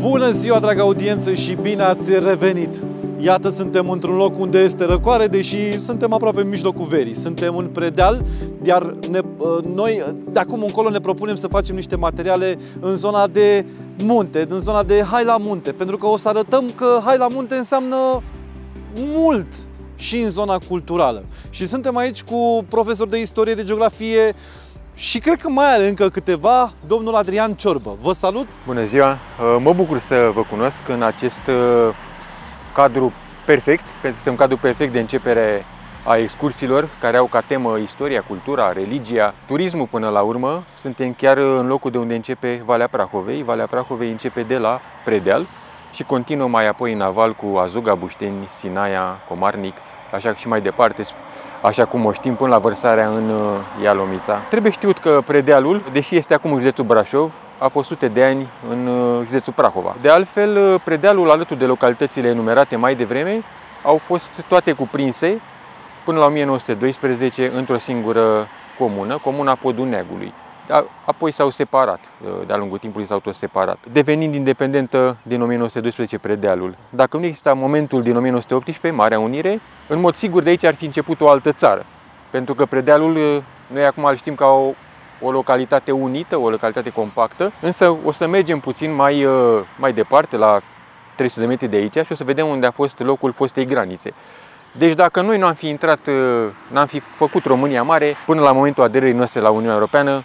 Bună ziua, dragă audiență, și bine ați revenit! Iată, suntem într-un loc unde este răcoare, deși suntem aproape în mijlocul verii. Suntem în predeal, iar ne, noi de acum încolo ne propunem să facem niște materiale în zona de munte, în zona de hai la munte, pentru că o să arătăm că hai la munte înseamnă mult și în zona culturală. Și suntem aici cu profesor de istorie, de geografie, și cred că mai are încă câteva, domnul Adrian Ciorbă. Vă salut! Bună ziua! Uh, mă bucur să vă cunosc în acest uh, cadru perfect, pentru că este un cadru perfect de începere a excursiilor care au ca temă istoria, cultura, religia, turismul până la urmă. Suntem chiar în locul de unde începe Valea Prahovei. Valea Prahovei începe de la Predeal și continuă mai apoi în aval cu Azuga, Bușteni, Sinaia, Comarnic, așa și mai departe așa cum o știm, până la vărsarea în uh, Ialomița. Trebuie știut că Predealul, deși este acum în județul Brașov, a fost sute de ani în uh, județul Prahova. De altfel, uh, Predealul, alături de localitățile enumerate mai devreme, au fost toate cuprinse până la 1912 într-o singură comună, comuna Poduneagului apoi s-au separat, uh, de-a lungul timpului s-au tot separat, devenind independentă din 1912 Predealul. Dacă nu exista momentul din 1918, Marea Unire, în mod sigur de aici ar fi început o altă țară. Pentru că Predealul, uh, noi acum îl știm ca o, o localitate unită, o localitate compactă, însă o să mergem puțin mai, uh, mai departe, la 300 de metri de aici și o să vedem unde a fost locul fostei granițe. Deci dacă noi nu am fi intrat, n-am fi făcut România mare, până la momentul aderării noastre la Uniunea Europeană,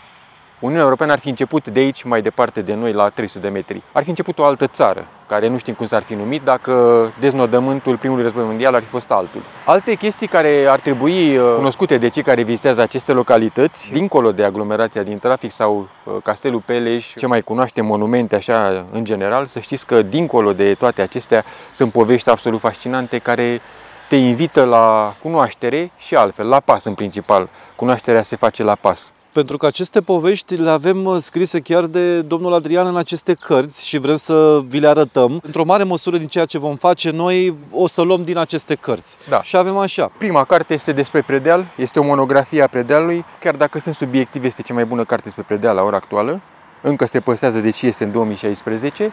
Uniunea Europeană ar fi început de aici, mai departe de noi, la 300 de metri. Ar fi început o altă țară, care nu știm cum s-ar fi numit dacă deznodământul primului război mondial ar fi fost altul. Alte chestii care ar trebui uh, cunoscute de cei care vizitează aceste localități, dincolo de aglomerația din trafic sau uh, Castelul Peleș, ce mai cunoaște monumente așa în general, să știți că dincolo de toate acestea sunt povești absolut fascinante care te invită la cunoaștere și altfel, la pas în principal. Cunoașterea se face la pas pentru că aceste povești le avem uh, scrise chiar de domnul Adrian în aceste cărți și vrem să vi le arătăm. Într-o mare măsură din ceea ce vom face noi o să luăm din aceste cărți. Da. Și avem așa. Prima carte este despre Predeal, este o monografie a Predealului, chiar dacă sunt subiectiv, este cea mai bună carte despre Predeal la ora actuală. Încă se păsează, deci este în 2016.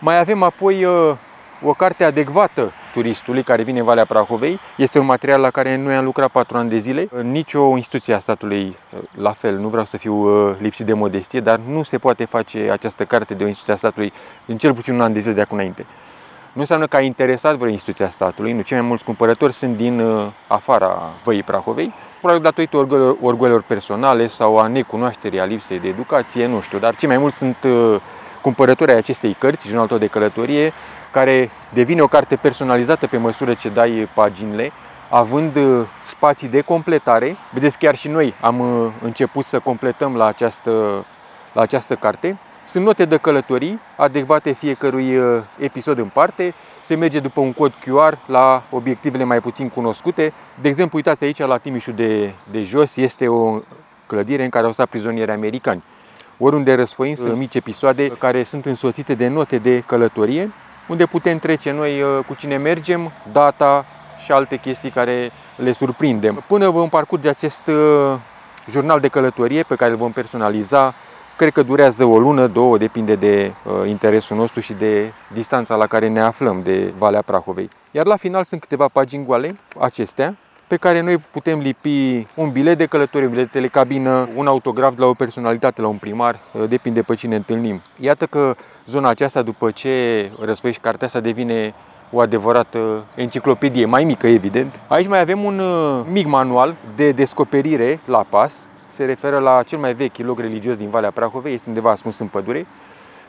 Mai avem apoi uh, o carte adecvată turistului care vine în Valea Prahovei. Este un material la care noi am lucrat patru ani de zile. Nici o instituție a statului, la fel, nu vreau să fiu uh, lipsit de modestie, dar nu se poate face această carte de o instituție a statului în cel puțin un an de zile de acum înainte. Nu înseamnă că a interesat vreo instituție a statului, nu cei mai mulți cumpărători sunt din uh, afara Văii Prahovei, probabil datorită orgolelor personale sau a necunoașterii, a lipsei de educație, nu știu, dar cei mai mulți sunt uh, cumpărători ai acestei cărți, jurnalul de călătorie, care devine o carte personalizată pe măsură ce dai paginile, având uh, spații de completare. Vedeți, chiar și noi am uh, început să completăm la această, la această carte. Sunt note de călătorii adecvate fiecărui uh, episod în parte. Se merge după un cod QR la obiectivele mai puțin cunoscute. De exemplu, uitați aici la Timișul de, de jos, este o clădire în care au stat prizonieri americani. Oriunde răsfoim sunt mici episoade care sunt însoțite de note de călătorie unde putem trece noi uh, cu cine mergem, data și alte chestii care le surprindem. Până vom parcurge acest uh, jurnal de călătorie pe care îl vom personaliza, cred că durează o lună, două, depinde de uh, interesul nostru și de distanța la care ne aflăm de Valea Prahovei. Iar la final sunt câteva pagini goale, acestea, pe care noi putem lipi un bilet de călătorie, un bilet de telecabină, un autograf de la o personalitate, la un primar, depinde pe cine întâlnim. Iată că zona aceasta, după ce răsfoiești cartea asta, devine o adevărată enciclopedie, mai mică evident. Aici mai avem un uh, mic manual de descoperire la pas, se referă la cel mai vechi loc religios din Valea Prahovei, este undeva ascuns în pădure.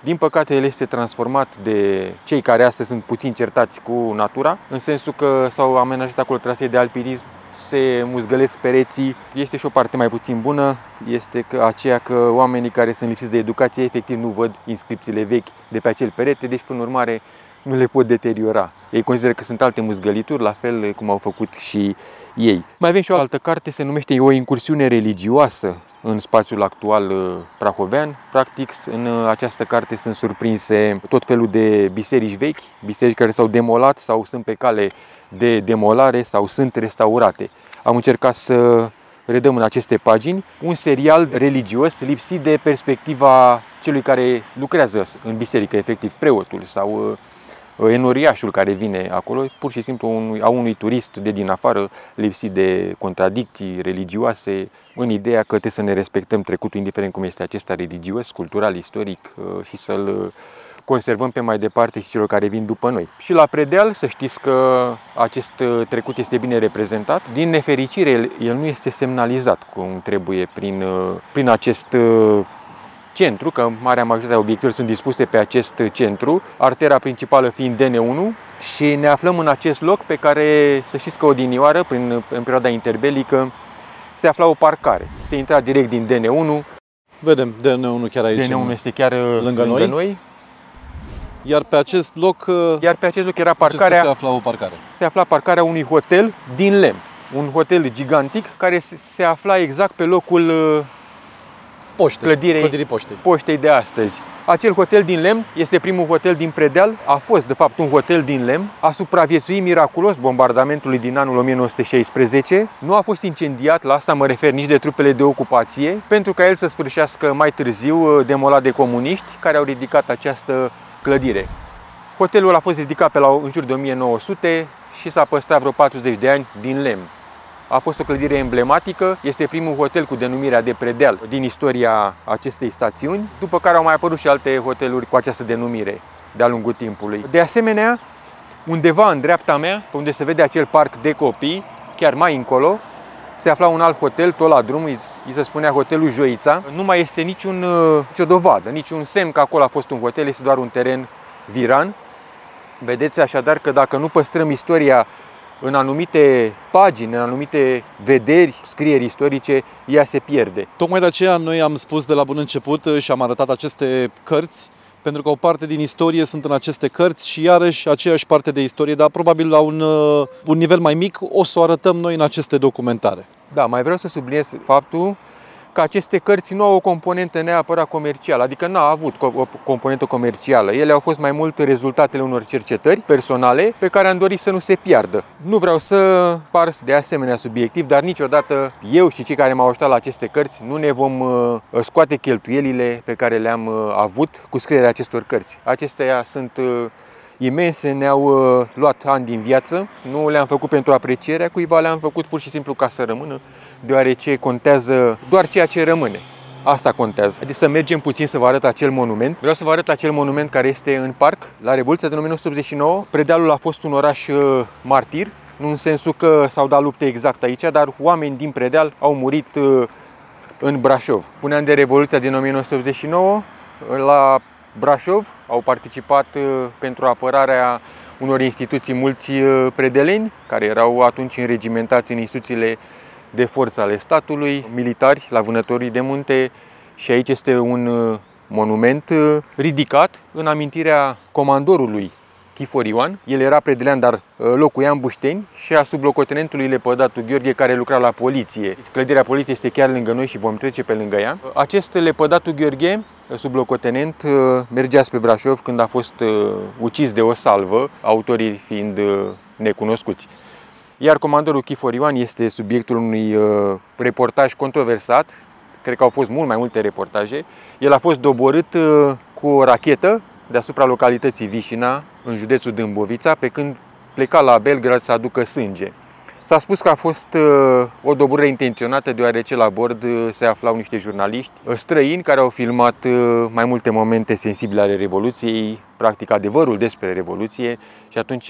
Din păcate, el este transformat de cei care astăzi sunt puțin certați cu natura, în sensul că s-au amenajat acolo trasee de alpinism, se muzgălesc pereții. Este și o parte mai puțin bună, este că aceea că oamenii care sunt lipsiți de educație efectiv nu văd inscripțiile vechi de pe acel perete, deci până urmare nu le pot deteriora. Ei consideră că sunt alte muzgălituri, la fel cum au făcut și ei. Mai avem și o altă carte, se numește O incursiune religioasă în spațiul actual uh, prahovean. Practic, în uh, această carte sunt surprinse tot felul de biserici vechi, biserici care s-au demolat sau sunt pe cale de demolare sau sunt restaurate. Am încercat să redăm în aceste pagini, un serial religios lipsit de perspectiva celui care lucrează în biserică, efectiv preotul sau uh, enoriașul care vine acolo, pur și simplu unui, a unui turist de din afară lipsit de contradicții religioase, în ideea că trebuie să ne respectăm trecutul, indiferent cum este acesta religios, cultural, istoric uh, și să-l uh, conservăm pe mai departe și celor care vin după noi. Și la predeal să știți că acest uh, trecut este bine reprezentat. Din nefericire, el, el nu este semnalizat cum trebuie prin, uh, prin acest uh, centru, că marea majoritate a obiectivelor sunt dispuse pe acest centru, artera principală fiind DN1 și ne aflăm în acest loc pe care, să știți că odinioară, prin, în perioada interbelică, se afla o parcare. Se intra direct din DN1. Vedem DN1 chiar aici. DN1 este chiar lângă, lângă noi. noi iar pe acest loc, uh, Iar pe acest loc era parcarea, se afla o parcare. Se afla parcarea unui hotel din lemn. Un hotel gigantic care se afla exact pe locul uh, Poște, clădirei, clădirii poștei. poștei de astăzi. Acel hotel din lemn este primul hotel din Predeal, a fost de fapt un hotel din lemn, a supraviețuit miraculos bombardamentului din anul 1916, nu a fost incendiat, la asta mă refer nici de trupele de ocupație, pentru ca el să sfârșească mai târziu uh, demolat de comuniști care au ridicat această clădire. Hotelul a fost ridicat pe la în jur de 1900 și s-a păstrat vreo 40 de ani din lemn. A fost o clădire emblematică, este primul hotel cu denumirea de predeal din istoria acestei stațiuni, după care au mai apărut și alte hoteluri cu această denumire de-a lungul timpului. De asemenea, undeva în dreapta mea, unde se vede acel parc de copii, chiar mai încolo, se afla un alt hotel, tot la drum, îi se spunea hotelul Joița. Nu mai este niciun, uh, nicio dovadă, niciun semn că acolo a fost un hotel, este doar un teren viran. Vedeți așadar că dacă nu păstrăm istoria în anumite pagini, în anumite vederi, scrieri istorice, ea se pierde. Tocmai de aceea noi am spus de la bun început și am arătat aceste cărți pentru că o parte din istorie sunt în aceste cărți și iarăși aceeași parte de istorie, dar probabil la un, uh, un nivel mai mic o să o arătăm noi în aceste documentare. Da, mai vreau să subliniez faptul că aceste cărți nu au o componentă neapărat comercială, adică nu au avut o componentă comercială. Ele au fost mai mult rezultatele unor cercetări personale pe care am dorit să nu se piardă. Nu vreau să par de asemenea subiectiv, dar niciodată eu și cei care m-au ajutat la aceste cărți nu ne vom uh, scoate cheltuielile pe care le-am uh, avut cu scrierea acestor cărți. Acestea sunt uh, imense, ne-au luat ani din viață, nu le-am făcut pentru aprecierea cuiva, le-am făcut pur și simplu ca să rămână deoarece contează doar ceea ce rămâne. Asta contează. Haideți să mergem puțin să vă arăt acel monument. Vreau să vă arăt acel monument care este în parc. La Revoluția din 1989, Predealul a fost un oraș uh, martir, nu în sensul că s-au dat lupte exact aici, dar oameni din Predeal au murit uh, în Brașov. Până de Revoluția din 1989, la Brașov au participat uh, pentru apărarea unor instituții mulți predeleni, care erau atunci înregimentați în instituțiile de forță ale statului, militari la vânătorii de munte și aici este un uh, monument uh, ridicat în amintirea comandorului Chifor Ioan. El era predelean, dar uh, locuia în Bușteni și a sublocotenentului Lepădatu Gheorghe, care lucra la poliție. Clădirea poliției este chiar lângă noi și vom trece pe lângă ea. Acest Lepădatu Gheorghe, sublocotenent, mergea spre Brașov când a fost ucis de o salvă, autorii fiind necunoscuți. Iar comandorul Chifor Ioan este subiectul unui uh, reportaj controversat, cred că au fost mult mai multe reportaje. El a fost doborât uh, cu o rachetă deasupra localității Vișina, în județul Dâmbovița, pe când pleca la Belgrad să aducă sânge. S-a spus că a fost uh, o doborâre intenționată deoarece la bord se aflau niște jurnaliști străini care au filmat mai multe momente sensibile ale Revoluției, practic adevărul despre Revoluție și atunci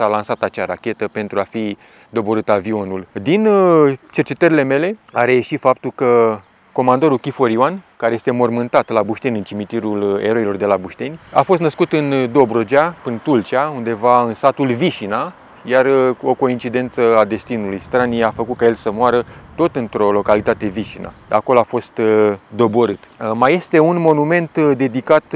s-a lansat acea rachetă pentru a fi doborât avionul. Din uh, cercetările mele a reieșit faptul că comandorul Chifor Ioan, care este mormântat la Bușteni, în cimitirul uh, eroilor de la Bușteni, a fost născut în Dobrogea, în Tulcea, undeva în satul Vișina, iar uh, o coincidență a destinului stranii a făcut ca el să moară tot într-o localitate Vișina. Acolo a fost doborât. Mai este un monument dedicat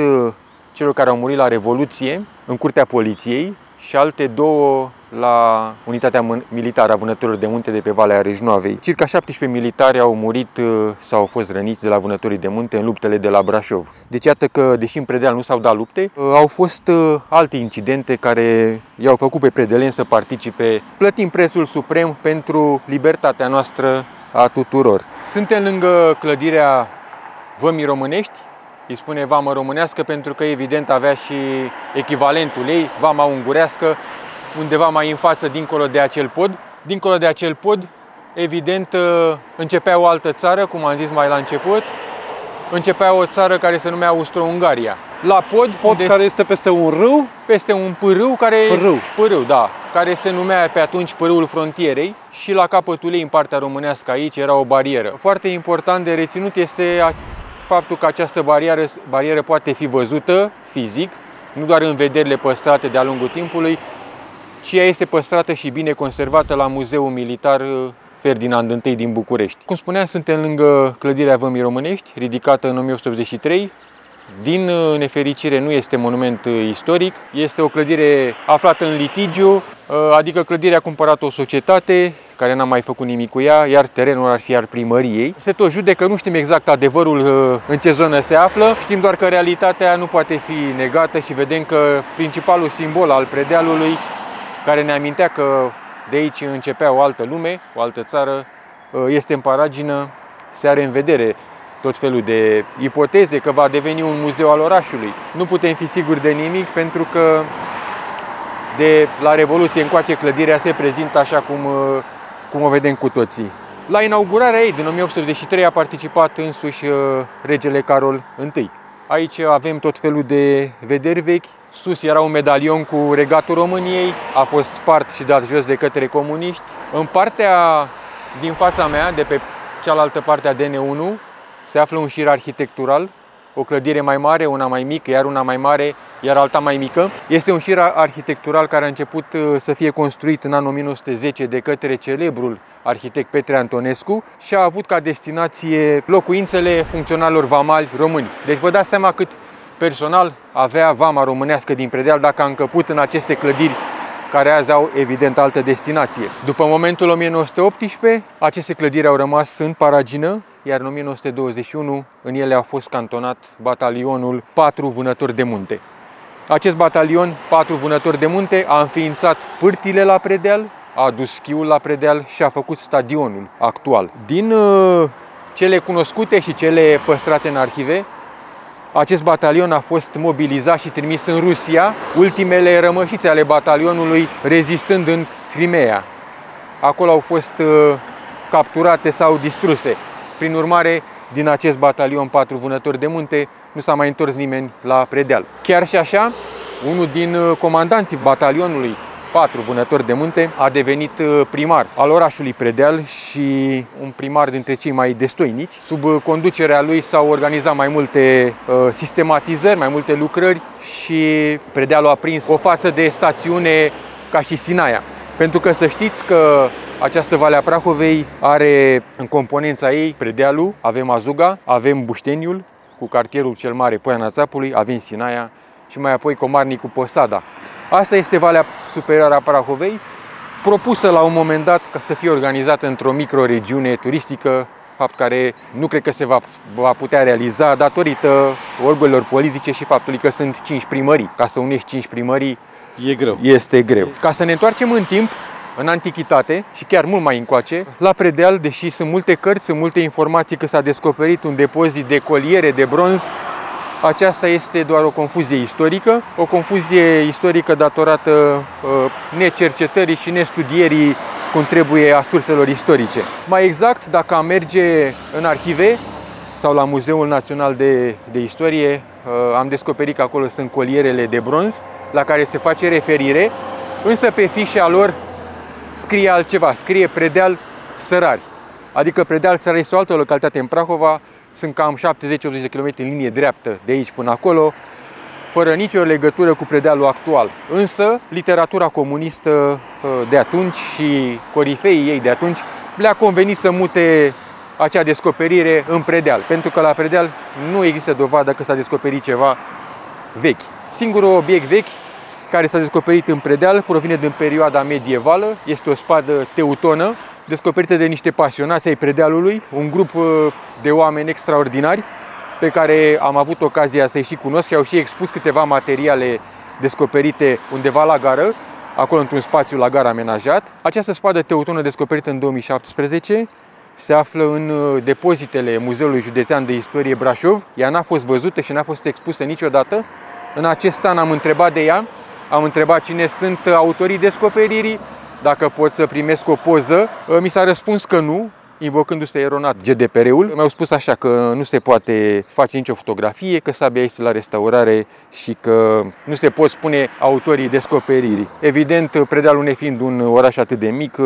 celor care au murit la Revoluție, în curtea poliției, și alte două la unitatea militară a vânătorilor de munte de pe Valea Rejnoavei. Circa 17 militari au murit uh, sau au fost răniți de la vânătorii de munte în luptele de la Brașov. Deci iată că, deși în Predeal nu s-au dat lupte, uh, au fost uh, alte incidente care i-au făcut pe predeleni să participe. Plătim prețul suprem pentru libertatea noastră a tuturor. Suntem lângă clădirea Vămii Românești, îi spune vamă românească pentru că evident avea și echivalentul ei, vama ungurească, undeva mai în față, dincolo de acel pod. Dincolo de acel pod, evident, uh, începea o altă țară, cum am zis mai la început, începea o țară care se numea Austro-Ungaria. La pod, pod de... care este peste un râu? Peste un pârâu care... Pârâu. Pârâu, da. Care se numea pe atunci pârâul frontierei și la capătul ei, în partea românească aici, era o barieră. Foarte important de reținut este faptul că această barieră, barieră poate fi văzută fizic, nu doar în vederile păstrate de-a lungul timpului, ci ea este păstrată și bine conservată la Muzeul Militar uh, Ferdinand I din București. Cum spuneam, suntem lângă clădirea Vămii Românești, ridicată în 1883. Din uh, nefericire nu este monument uh, istoric, este o clădire aflată în litigiu, adică clădirea a cumpărat o societate care n-a mai făcut nimic cu ea, iar terenul ar fi al primăriei. Se tot judecă, nu știm exact adevărul în ce zonă se află, știm doar că realitatea nu poate fi negată și vedem că principalul simbol al predealului care ne amintea că de aici începea o altă lume, o altă țară, ă, este în paragină, se are în vedere tot felul de ipoteze că va deveni un muzeu al orașului. Nu putem fi siguri de nimic pentru că de la Revoluție încoace clădirea se prezintă așa cum, ă, cum o vedem cu toții. La inaugurarea ei din 1883 a participat însuși ă, regele Carol I. Aici avem tot felul de vederi vechi. Sus era un medalion cu regatul României, a fost spart și dat jos de către comuniști. În partea din fața mea, de pe cealaltă parte a DN1, se află un șir arhitectural, o clădire mai mare, una mai mică, iar una mai mare, iar alta mai mică. Este un șir arhitectural care a început uh, să fie construit în anul 1910 de către celebrul arhitect Petre Antonescu și a avut ca destinație locuințele funcționarilor vamali români. Deci vă dați seama cât personal avea vama românească din Predeal dacă a încăput în aceste clădiri care azi au evident altă destinație. După momentul 1918, aceste clădiri au rămas în paragină, iar în 1921 în ele a fost cantonat batalionul 4 vânători de munte. Acest batalion, 4 vânători de munte, a înființat pârtile la Predeal, a adus schiul la Predeal și a făcut stadionul actual. Din uh, cele cunoscute și cele păstrate în arhive, acest batalion a fost mobilizat și trimis în Rusia, ultimele rămășițe ale batalionului rezistând în Crimea. Acolo au fost uh, capturate sau distruse. Prin urmare, din acest batalion patru vânători de munte, nu s-a mai întors nimeni la predeal. Chiar și așa, unul din uh, comandanții batalionului patru vânători de munte, a devenit uh, primar al orașului Predeal și un primar dintre cei mai destoinici. Sub uh, conducerea lui s-au organizat mai multe uh, sistematizări, mai multe lucrări și Predealul a prins o față de stațiune ca și Sinaia. Pentru că să știți că această Valea Prahovei are în componența ei Predealul, avem Azuga, avem Bușteniul, cu cartierul cel mare Poiana Țapului, avem Sinaia și mai apoi Comarnicul Posada. Asta este Valea Superioară a Prahovei, propusă la un moment dat ca să fie organizată într-o microregiune turistică, fapt care nu cred că se va, va putea realiza datorită orgolilor politice și faptului că sunt 5 primării. Ca să unești 5 primării e greu. este greu. Ca să ne întoarcem în timp, în antichitate și chiar mult mai încoace, la predeal, deși sunt multe cărți, sunt multe informații că s-a descoperit un depozit de coliere de bronz aceasta este doar o confuzie istorică, o confuzie istorică datorată uh, necercetării și nestudierii cum trebuie a surselor istorice. Mai exact, dacă am merge în arhive sau la Muzeul Național de, de Istorie, uh, am descoperit că acolo sunt colierele de bronz la care se face referire, însă pe fișa lor scrie altceva, scrie Predeal Sărari. Adică Predeal Sărari este o altă localitate în Prahova, sunt cam 70-80 de km în linie dreaptă de aici până acolo, fără nicio legătură cu predealul actual. Însă, literatura comunistă uh, de atunci și corifeii ei de atunci le-a convenit să mute acea descoperire în predeal, pentru că la predeal nu există dovadă că s-a descoperit ceva vechi. Singurul obiect vechi care s-a descoperit în predeal provine din perioada medievală, este o spadă teutonă descoperite de niște pasionați ai predealului, un grup uh, de oameni extraordinari pe care am avut ocazia să-i și cunosc și au și expus câteva materiale descoperite undeva la gară, acolo într-un spațiu la gara amenajat. Această spadă teutonă descoperită în 2017 se află în uh, depozitele Muzeului Județean de Istorie Brașov. Ea n-a fost văzută și n-a fost expusă niciodată. În acest an am întrebat de ea, am întrebat cine sunt autorii descoperirii, dacă pot să primesc o poză. Uh, mi s-a răspuns că nu, invocându-se eronat GDPR-ul. Mi-au spus așa că nu se poate face nicio fotografie, că sabia este la restaurare și că nu se pot spune autorii descoperirii. Evident, Predealul nefiind un oraș atât de mic,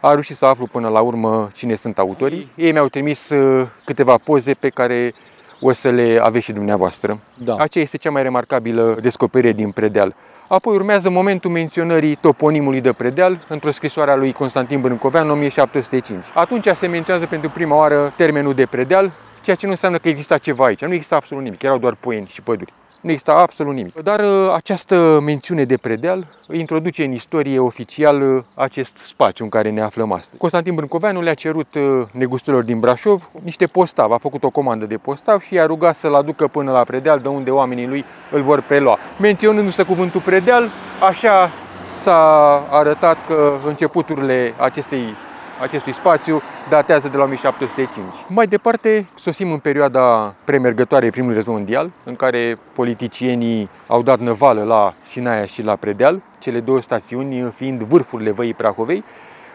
a reușit să aflu până la urmă cine sunt autorii. Ei mi-au trimis uh, câteva poze pe care o să le aveți și dumneavoastră. Da. Aceea este cea mai remarcabilă descoperire din Predeal. Apoi urmează momentul menționării toponimului de Predeal într-o scrisoare a lui Constantin Brâncovean în 1705. Atunci se menționează pentru prima oară termenul de Predeal, ceea ce nu înseamnă că exista ceva aici. Nu exista absolut nimic, erau doar poeni și păduri. Nu exista absolut nimic. Dar uh, această mențiune de predeal introduce în istorie oficial uh, acest spațiu în care ne aflăm astăzi. Constantin Brâncoveanu le-a cerut uh, negustorilor din Brașov niște postav. A făcut o comandă de postav și i-a rugat să-l aducă până la predeal, de unde oamenii lui îl vor prelua. Menționându-se cuvântul predeal, așa s-a arătat că începuturile acestei acestui spațiu datează de la 1705. Mai departe, sosim în perioada premergătoare primului război mondial, în care politicienii au dat năvală la Sinaia și la Predeal, cele două stațiuni fiind vârfurile Văii Prahovei,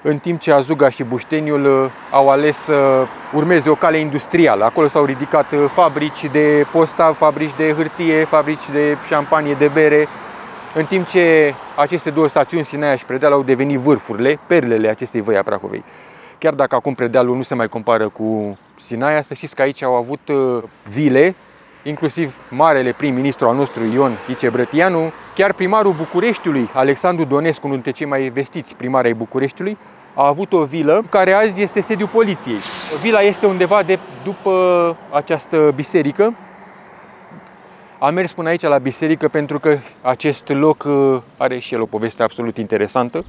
în timp ce Azuga și Bușteniul uh, au ales să urmeze o cale industrială. Acolo s-au ridicat uh, fabrici de postav, fabrici de hârtie, fabrici de șampanie, de bere, în timp ce aceste două stațiuni, Sinaia și Predeal, au devenit vârfurile, perlele acestei văi a Prahovei. Chiar dacă acum Predealul nu se mai compară cu Sinaia, să știți că aici au avut uh, vile, inclusiv marele prim-ministru al nostru Ion Icebrătianu, chiar primarul Bucureștiului, Alexandru Donescu, unul dintre cei mai vestiți primari ai Bucureștiului, a avut o vilă care azi este sediul poliției. Vila este undeva de după această biserică, am mers până aici la biserică pentru că acest loc uh, are și el o poveste absolut interesantă.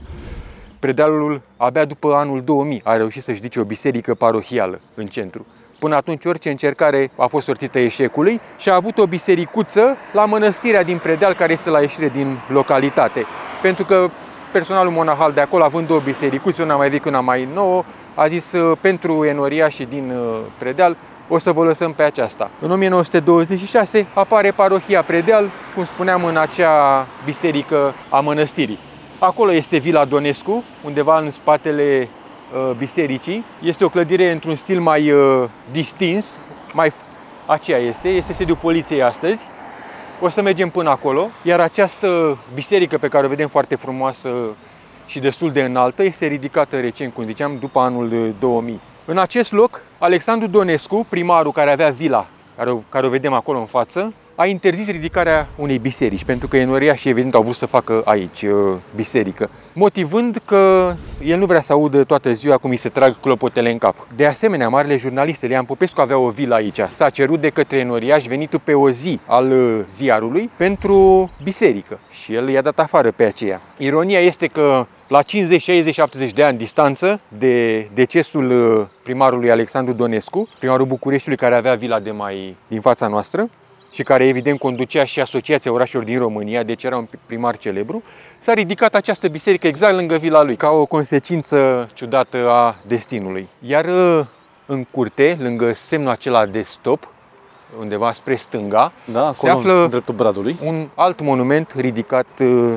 Predealul, abia după anul 2000, a reușit să-și dice o biserică parohială în centru. Până atunci orice încercare a fost sortită eșecului și a avut o bisericuță la mănăstirea din Predeal, care este la ieșire din localitate. Pentru că personalul monahal de acolo, având două bisericuțe, una mai veche, una mai nouă, a zis uh, pentru enoriașii din uh, Predeal, o să vă lăsăm pe aceasta. În 1926 apare parohia Predeal, cum spuneam, în acea biserică a mănăstirii. Acolo este Vila Donescu, undeva în spatele uh, bisericii. Este o clădire într-un stil mai uh, distins, mai aceea este, este sediul poliției astăzi. O să mergem până acolo, iar această biserică pe care o vedem foarte frumoasă și destul de înaltă este ridicată recent, cum ziceam, după anul 2000. În acest loc, Alexandru Donescu, primarul care avea vila, care o, care o vedem acolo în față, a interzis ridicarea unei biserici, pentru că Enoria și evident au vrut să facă aici uh, biserică, motivând că el nu vrea să audă toată ziua cum îi se trag clopotele în cap. De asemenea, marele jurnalist Elian Popescu avea o vilă aici. S-a cerut de către Enoriaș venitul pe o zi al uh, ziarului pentru biserică și el i-a dat afară pe aceea. Ironia este că la 50, 60, 70 de ani distanță de decesul uh, primarului Alexandru Donescu, primarul Bucureștiului care avea vila de mai din fața noastră, și care evident conducea și Asociația Orașelor din România, deci era un primar celebru, s-a ridicat această biserică exact lângă vila lui, ca o consecință ciudată a destinului. Iar uh, în curte, lângă semnul acela de stop, undeva spre stânga, da, se află dreptul bradului. un alt monument ridicat uh,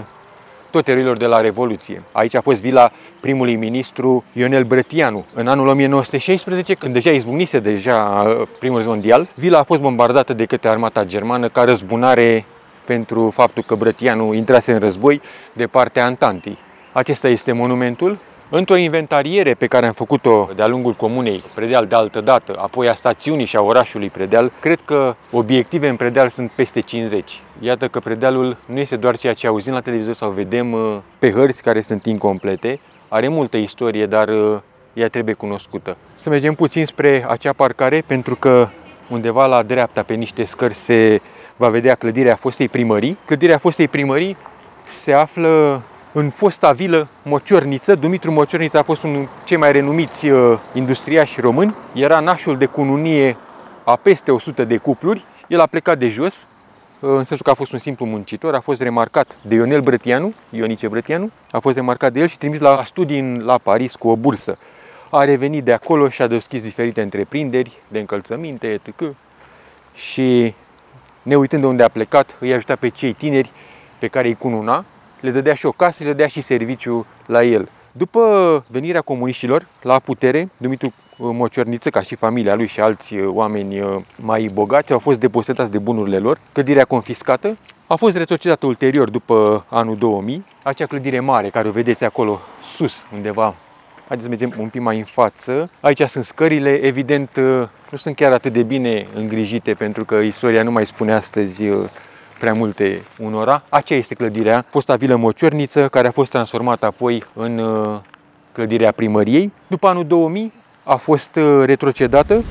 tot eroilor de la Revoluție. Aici a fost vila primului ministru Ionel Brătianu. În anul 1916, când deja izbucnise deja uh, primul război mondial, vila a fost bombardată de către armata germană ca răzbunare pentru faptul că Brătianu intrase în război de partea Antantii. Acesta este monumentul Într-o inventariere pe care am făcut-o de-a lungul comunei Predeal de altă dată, apoi a stațiunii și a orașului Predeal, cred că obiective în Predeal sunt peste 50. Iată că Predealul nu este doar ceea ce auzim la televizor sau vedem uh, pe hărți care sunt incomplete, are multă istorie, dar uh, ea trebuie cunoscută. Să mergem puțin spre acea parcare, pentru că undeva la dreapta, pe niște scări, se va vedea clădirea fostei primării. Clădirea fostei primării se află în fosta vilă Mociorniță. Dumitru Mociorniță a fost unul cei mai renumiți uh, industriași români. Era nașul de cununie a peste 100 de cupluri. El a plecat de jos, uh, în sensul că a fost un simplu muncitor, a fost remarcat de Ionel Brătianu, Ionice Brătianu, a fost remarcat de el și trimis la studii la Paris cu o bursă. a revenit de acolo și a deschis diferite întreprinderi de încălțăminte, etc. Și ne uitând de unde a plecat, îi ajuta pe cei tineri pe care îi cununa, le dădea și o casă, le dădea și serviciu la el. După venirea comuniștilor la putere, Dumitru Mociorniță, ca și familia lui și alți oameni mai bogați, au fost depositați de bunurile lor, clădirea confiscată, a fost retrocedată ulterior după anul 2000, acea clădire mare care o vedeți acolo sus, undeva Haideți să mergem un pic mai în față. Aici sunt scările, evident nu sunt chiar atât de bine îngrijite pentru că istoria nu mai spune astăzi uh, prea multe unora. Aceea este clădirea, fosta vilă Mociorniță, care a fost transformată apoi în uh, clădirea primăriei. După anul 2000 a fost uh, retrocedată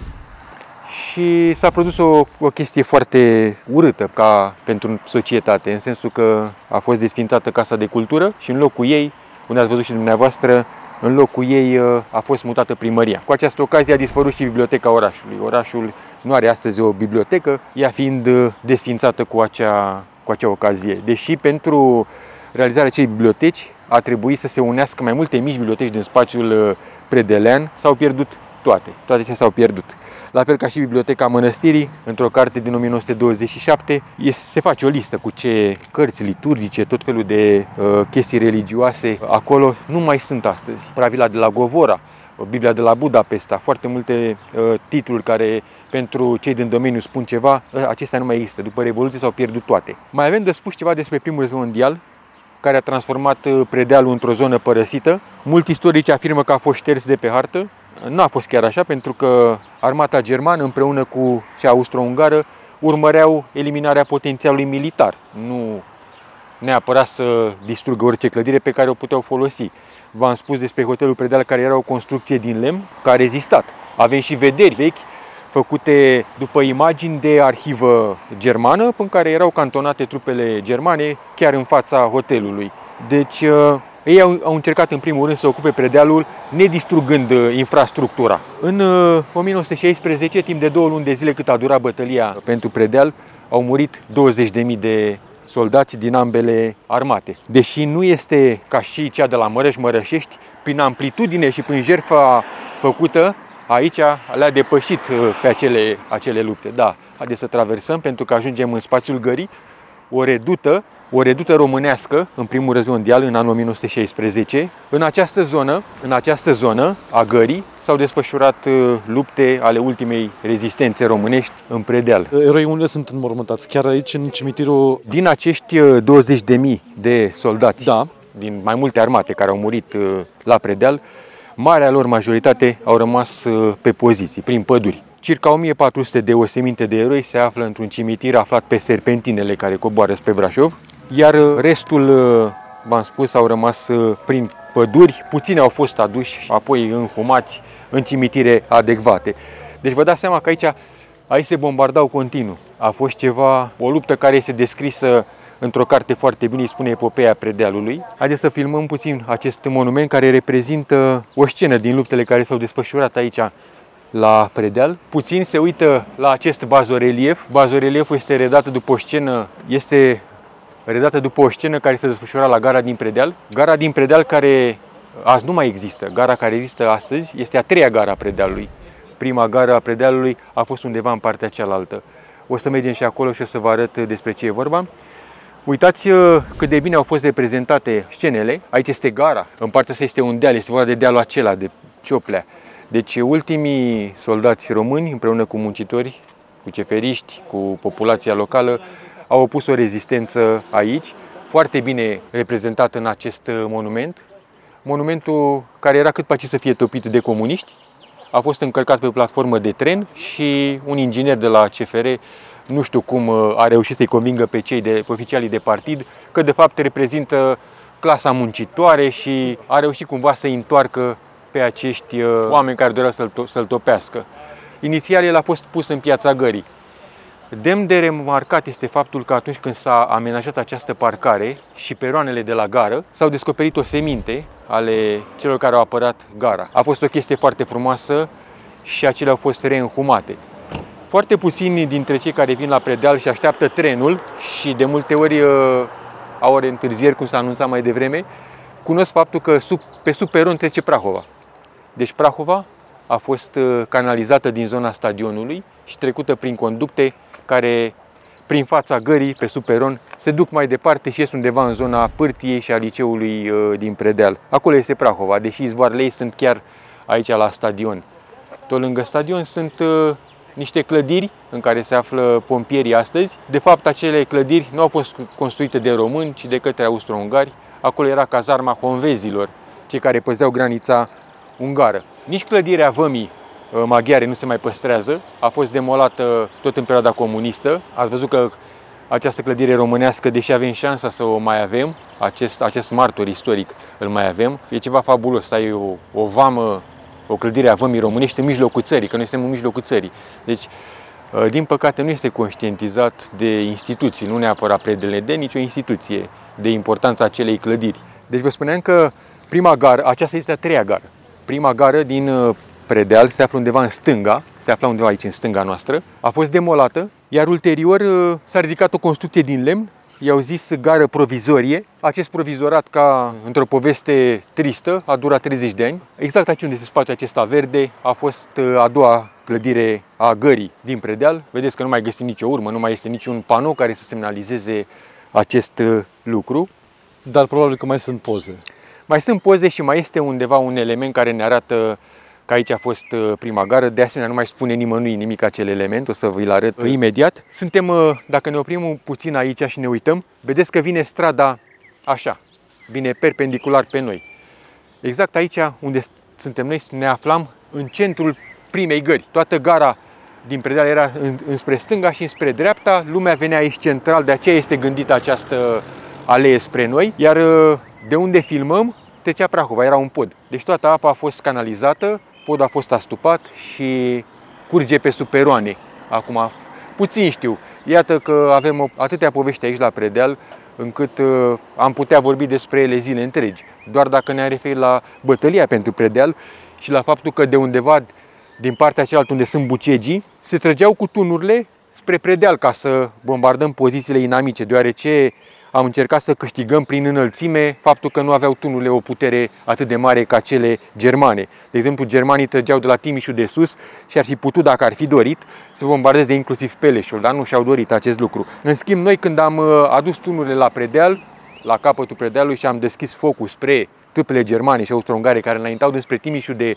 și s-a produs o, o chestie foarte urâtă ca pentru societate, în sensul că a fost desfințată Casa de Cultură și în locul ei, unde ați văzut și dumneavoastră, în locul ei uh, a fost mutată primăria. Cu această ocazie a dispărut și biblioteca orașului. Orașul nu are astăzi o bibliotecă, ea fiind uh, desfințată cu acea, cu acea ocazie. Deși pentru realizarea acelei biblioteci a trebuit să se unească mai multe mici biblioteci din spațiul uh, predelean, s-au pierdut toate. Toate ce s-au pierdut. La fel ca și Biblioteca Mănăstirii, într-o carte din 1927, se face o listă cu ce cărți liturgice, tot felul de uh, chestii religioase acolo nu mai sunt astăzi. Pravila de la Govora, Biblia de la Budapesta, foarte multe uh, titluri care pentru cei din domeniu spun ceva, uh, acestea nu mai există. După Revoluție s-au pierdut toate. Mai avem de spus ceva despre primul război mondial, care a transformat uh, predealul într-o zonă părăsită. Mulți istorici afirmă că a fost șters de pe hartă, nu a fost chiar așa, pentru că armata germană împreună cu cea austro-ungară urmăreau eliminarea potențialului militar, nu neapărat să distrugă orice clădire pe care o puteau folosi. V-am spus despre hotelul Predeal, care era o construcție din lemn, care a rezistat. Avem și vederi vechi făcute după imagini de arhivă germană, în care erau cantonate trupele germane chiar în fața hotelului. Deci ei au, au încercat în primul rând să ocupe predealul nedistrugând uh, infrastructura. În uh, 1916, timp de două luni de zile cât a durat bătălia pentru predeal, au murit 20.000 de soldați din ambele armate. Deși nu este ca și cea de la Mărăș-Mărășești, prin amplitudine și prin jertfa făcută, aici le-a depășit uh, pe acele, acele lupte. Da, haideți să traversăm pentru că ajungem în spațiul gării, o redută o redută românească în primul război mondial în anul 1916. În această zonă, în această zonă a gării s-au desfășurat uh, lupte ale ultimei rezistențe românești în predeal. Eroi unde sunt înmormântați? Chiar aici, în cimitirul... Din acești 20.000 uh, de soldați da. din mai multe armate care au murit uh, la predeal, marea lor majoritate au rămas pe poziții, prin păduri. Circa 1400 de oseminte de eroi se află într-un cimitir aflat pe serpentinele care coboară spre Brașov iar uh, restul, uh, v-am spus, au rămas uh, prin păduri, puțini au fost aduși, apoi înhumați în cimitire adecvate. Deci vă dați seama că aici, aici se bombardau continuu. A fost ceva, o luptă care este descrisă într-o carte foarte bine, îi spune Epopeea Predealului. Haideți să filmăm puțin acest monument care reprezintă o scenă din luptele care s-au desfășurat aici la Predeal. Puțin se uită la acest bazorelief. Bazorelieful este redat după o scenă, este redată după o scenă care se desfășura la gara din Predeal. Gara din Predeal care azi nu mai există. Gara care există astăzi este a treia gara a Predealului. Prima gara a Predealului a fost undeva în partea cealaltă. O să mergem și acolo și o să vă arăt despre ce e vorba. Uitați uh, cât de bine au fost reprezentate scenele. Aici este gara, în partea asta este un deal, este vorba de dealul acela, de Cioplea. Deci ultimii soldați români, împreună cu muncitori, cu ceferiști, cu populația locală, au opus o rezistență aici, foarte bine reprezentată în acest uh, monument. Monumentul care era cât pe să fie topit de comuniști, a fost încărcat pe o platformă de tren și un inginer de la CFR nu știu cum uh, a reușit să-i convingă pe cei de pe oficialii de partid că de fapt reprezintă clasa muncitoare și a reușit cumva să întoarcă pe acești uh, oameni care doreau să-l, să topească. Inițial el a fost pus în piața gării. Demn de remarcat este faptul că atunci când s-a amenajat această parcare și peroanele de la gară, s-au descoperit o seminte ale celor care au apărat gara. A fost o chestie foarte frumoasă și acele au fost reînhumate. Foarte puțini dintre cei care vin la predeal și așteaptă trenul și de multe ori uh, au ore întârzieri, cum s-a anunțat mai devreme, cunosc faptul că sub, pe sub peron trece Prahova. Deci Prahova a fost uh, canalizată din zona stadionului și trecută prin conducte care prin fața gării, pe superon, se duc mai departe și ies undeva în zona Pârtiei și a liceului uh, din Predeal. Acolo este Prahova, deși izvoarele ei sunt chiar aici la stadion. Tot lângă stadion sunt uh, niște clădiri în care se află pompierii astăzi. De fapt, acele clădiri nu au fost construite de români, ci de către austro-ungari. Acolo era cazarma honvezilor, cei care păzeau granița ungară. Nici clădirea vămii uh, maghiare nu se mai păstrează, a fost demolată tot în perioada comunistă. Ați văzut că această clădire românească, deși avem șansa să o mai avem, acest, acest martor istoric îl mai avem, e ceva fabulos să ai o, o vamă, o clădire a vămii românești în mijlocul țării, că noi suntem în mijlocul țării. Deci, uh, din păcate, nu este conștientizat de instituții, nu neapărat predele de nicio instituție, de importanța acelei clădiri. Deci vă spuneam că prima gară, aceasta este a treia gară. Prima gară din uh, Predeal se află undeva în stânga, se afla undeva aici în stânga noastră, a fost demolată, iar ulterior uh, s-a ridicat o construcție din lemn, i-au zis gară provizorie. Acest provizorat, ca într-o poveste tristă, a durat 30 de ani. Exact aici unde se spațiul acesta verde a fost uh, a doua clădire a gării din Predeal. Vedeți că nu mai găsim nicio urmă, nu mai este niciun panou care să semnalizeze acest lucru. Dar probabil că mai sunt poze. Mai sunt poze și mai este undeva un element care ne arată că aici a fost uh, prima gară. De asemenea, nu mai spune nimănui nimic acel element, o să vi-l arăt uh, imediat. Suntem, uh, dacă ne oprim puțin aici și ne uităm, vedeți că vine strada așa, vine perpendicular pe noi. Exact aici unde suntem noi, ne aflam în centrul primei gări. Toată gara din Predeal era înspre stânga și înspre dreapta, lumea venea aici central, de aceea este gândită această alee spre noi, iar de unde filmăm trecea Prahova, era un pod. Deci toată apa a fost canalizată, podul a fost astupat și curge pe superoane. Acum, puțin știu. Iată că avem atâtea povești aici la Predeal, încât uh, am putea vorbi despre ele zile întregi. Doar dacă ne-am referit la bătălia pentru Predeal și la faptul că de undeva, din partea cealaltă unde sunt bucegii, se trăgeau cu tunurile spre Predeal ca să bombardăm pozițiile inamice, deoarece am încercat să câștigăm prin înălțime faptul că nu aveau tunurile o putere atât de mare ca cele germane. De exemplu, germanii trăgeau de la Timișul de sus și ar fi putut, dacă ar fi dorit, să bombardeze inclusiv Peleșul, dar nu și-au dorit acest lucru. În schimb, noi când am uh, adus tunurile la predeal, la capătul predealului și am deschis focul spre trupele germane și austro-ungare care înaintau despre Timișul de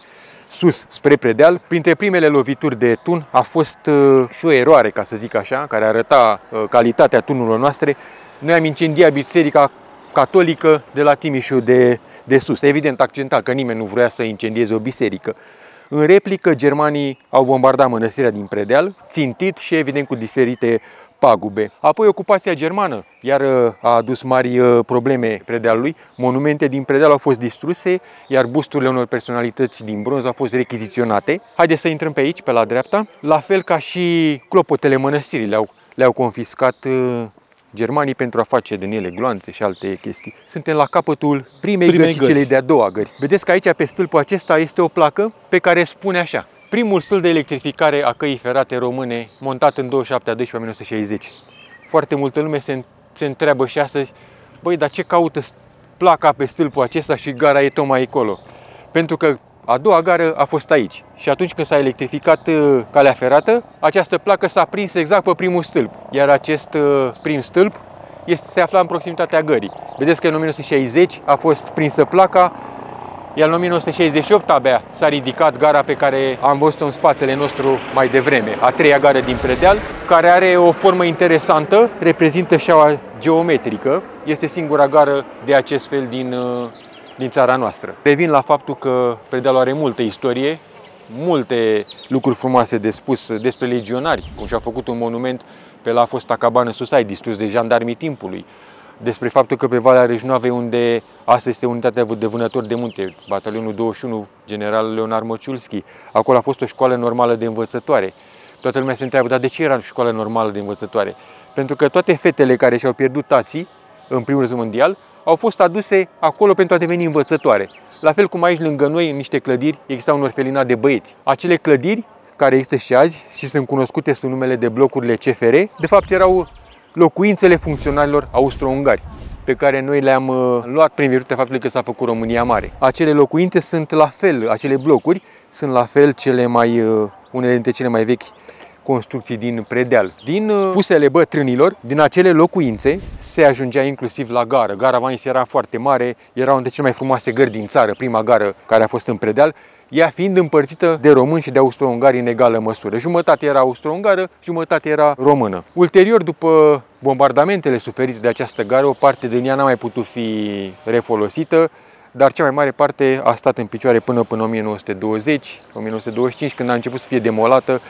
sus spre predeal. Printre primele lovituri de tun a fost uh, și o eroare, ca să zic așa, care arăta uh, calitatea tunurilor noastre noi am incendiat biserica catolică de la Timișul de, de sus. Evident, accidental, că nimeni nu vrea să incendieze o biserică. În replică, germanii au bombardat mănăstirea din Predeal, țintit și evident cu diferite pagube. Apoi ocupația germană, iar uh, a adus mari uh, probleme Predealului. Monumente din Predeal au fost distruse, iar busturile unor personalități din bronz au fost rechiziționate. Haideți să intrăm pe aici, pe la dreapta. La fel ca și clopotele mănăstirii le-au, le-au confiscat uh, germanii pentru a face din ele gloanțe și alte chestii. Suntem la capătul primei, primei gări și celei de-a doua gări. Vedeți că aici pe stâlpul acesta este o placă pe care spune așa. Primul stâlp de electrificare a căii ferate române montat în 27 a 12 1960. Foarte multă lume se, se întreabă și astăzi, băi, dar ce caută placa pe stâlpul acesta și gara e tocmai acolo? Pentru că a doua gară a fost aici. Și atunci când s-a electrificat uh, calea ferată, această placă s-a prins exact pe primul stâlp, iar acest uh, prim stâlp este, se afla în proximitatea gării. Vedeți că în 1960 a fost prinsă placa, iar în 1968 abia s-a ridicat gara pe care am văzut-o în spatele nostru mai devreme, a treia gară din Predeal, care are o formă interesantă, reprezintă șaua geometrică, este singura gară de acest fel din uh, din țara noastră. Revin la faptul că Predealul are multă istorie, multe lucruri frumoase de spus despre legionari, cum și-a făcut un monument pe la fosta cabană Susai, distrus de jandarmii timpului, despre faptul că pe Valea Rejnoavei, unde asta este unitatea de vânători de munte, batalionul 21, general Leonard Mociulski, acolo a fost o școală normală de învățătoare. Toată lumea se întreabă, dar de ce era o școală normală de învățătoare? Pentru că toate fetele care și-au pierdut tații în primul război mondial au fost aduse acolo pentru a deveni învățătoare. La fel cum aici lângă noi, în niște clădiri, exista un orfelinat de băieți. Acele clădiri, care există și azi și sunt cunoscute sub numele de blocurile CFR, de fapt erau locuințele funcționarilor austro-ungari. pe care noi le-am uh, luat prin virtutea faptului că s-a făcut România mare. Acele locuințe sunt la fel, acele blocuri sunt la fel cele mai, uh, unele dintre cele mai vechi construcții din predeal. Din uh, spusele bătrânilor, din acele locuințe se ajungea inclusiv la gară. Gara Vainis era foarte mare, era una dintre cele mai frumoase gări din țară, prima gară care a fost în predeal, ea fiind împărțită de români și de austro-ungari în egală măsură. Jumătate era austro-ungară, jumătate era română. Ulterior, după bombardamentele suferite de această gară, o parte din ea n-a mai putut fi refolosită, dar cea mai mare parte a stat în picioare până până 1920-1925, când a început să fie demolată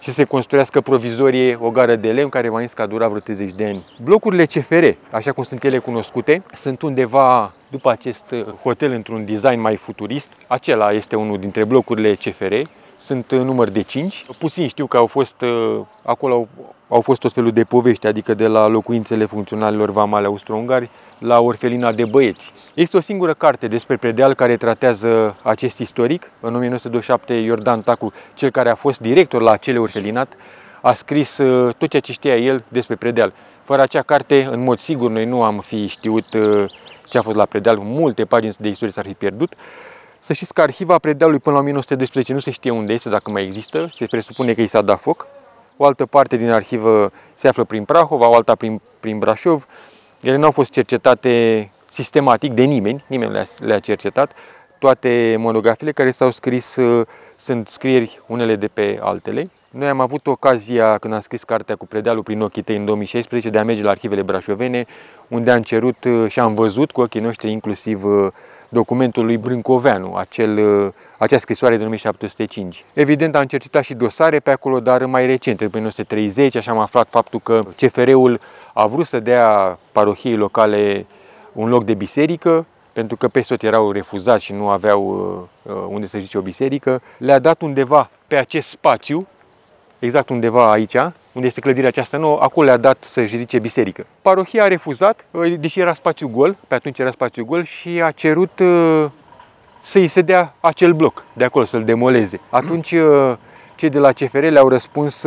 și se construiască provizorie o gară de lemn care va că a durat vreo 30 de ani. Blocurile CFR, așa cum sunt ele cunoscute, sunt undeva după acest hotel într-un design mai futurist. Acela este unul dintre blocurile CFR, sunt număr de 5. Puțin știu că au fost, acolo au, au fost tot felul de povești, adică de la locuințele funcționalilor vamale austro-ungari la orfelina de băieți. Este o singură carte despre Predeal care tratează acest istoric. În 1927, Iordan Tacu, cel care a fost director la acele orfelinat, a scris uh, tot ceea ce știa el despre Predeal. Fără acea carte, în mod sigur, noi nu am fi știut uh, ce a fost la Predeal. Multe pagini de istorie s-ar fi pierdut. Să știți că arhiva Predealului până la 1912 nu se știe unde este, dacă mai există. Se presupune că i s-a dat foc. O altă parte din arhivă se află prin Prahova, o alta prin, prin Brașov. Ele nu au fost cercetate sistematic de nimeni, nimeni le-a, le cercetat. Toate monografiile care s-au scris uh, sunt scrieri unele de pe altele. Noi am avut ocazia, când am scris cartea cu predealul prin ochii tăi în 2016, de a merge la arhivele brașovene, unde am cerut uh, și am văzut cu ochii noștri inclusiv uh, documentul lui Brâncoveanu, acel, acea scrisoare de 1705. Evident, am cercetat și dosare pe acolo, dar mai recent, în 1930, așa am aflat faptul că CFR-ul a vrut să dea parohiei locale un loc de biserică, pentru că peste tot erau refuzați și nu aveau uh, uh, unde să zice o biserică. Le-a dat undeva pe acest spațiu, exact undeva aici, unde este clădirea aceasta nouă, acolo le-a dat să ridice biserică. Parohia a refuzat, uh, deși era spațiu gol, pe atunci era spațiu gol și a cerut să-i se dea acel bloc de acolo, să-l demoleze. Atunci cei de la CFR le-au răspuns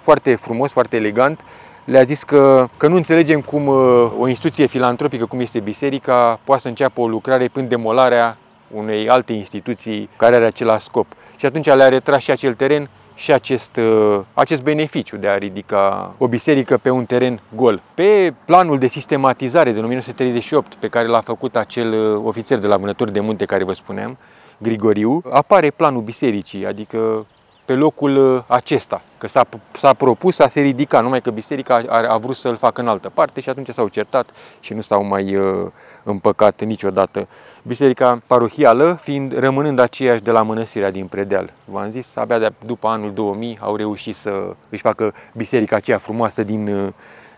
foarte frumos, foarte elegant, le-a zis că, că nu înțelegem cum uh, o instituție filantropică cum este biserica poate să înceapă o lucrare până demolarea unei alte instituții care are același scop. Și atunci le-a retras și acel teren și acest, uh, acest beneficiu de a ridica o biserică pe un teren gol. Pe planul de sistematizare din 1938 pe care l-a făcut acel uh, ofițer de la vânători de munte care vă spuneam, Grigoriu, apare planul bisericii, adică pe locul uh, acesta, că s-a, s-a propus a se ridica, numai că biserica a, a vrut să-l facă în altă parte și atunci s-au certat și nu s-au mai uh, împăcat niciodată. Biserica parohială fiind rămânând aceeași de la mănăstirea din Predeal. V-am zis, abia de după anul 2000 au reușit să își facă biserica aceea frumoasă din, uh,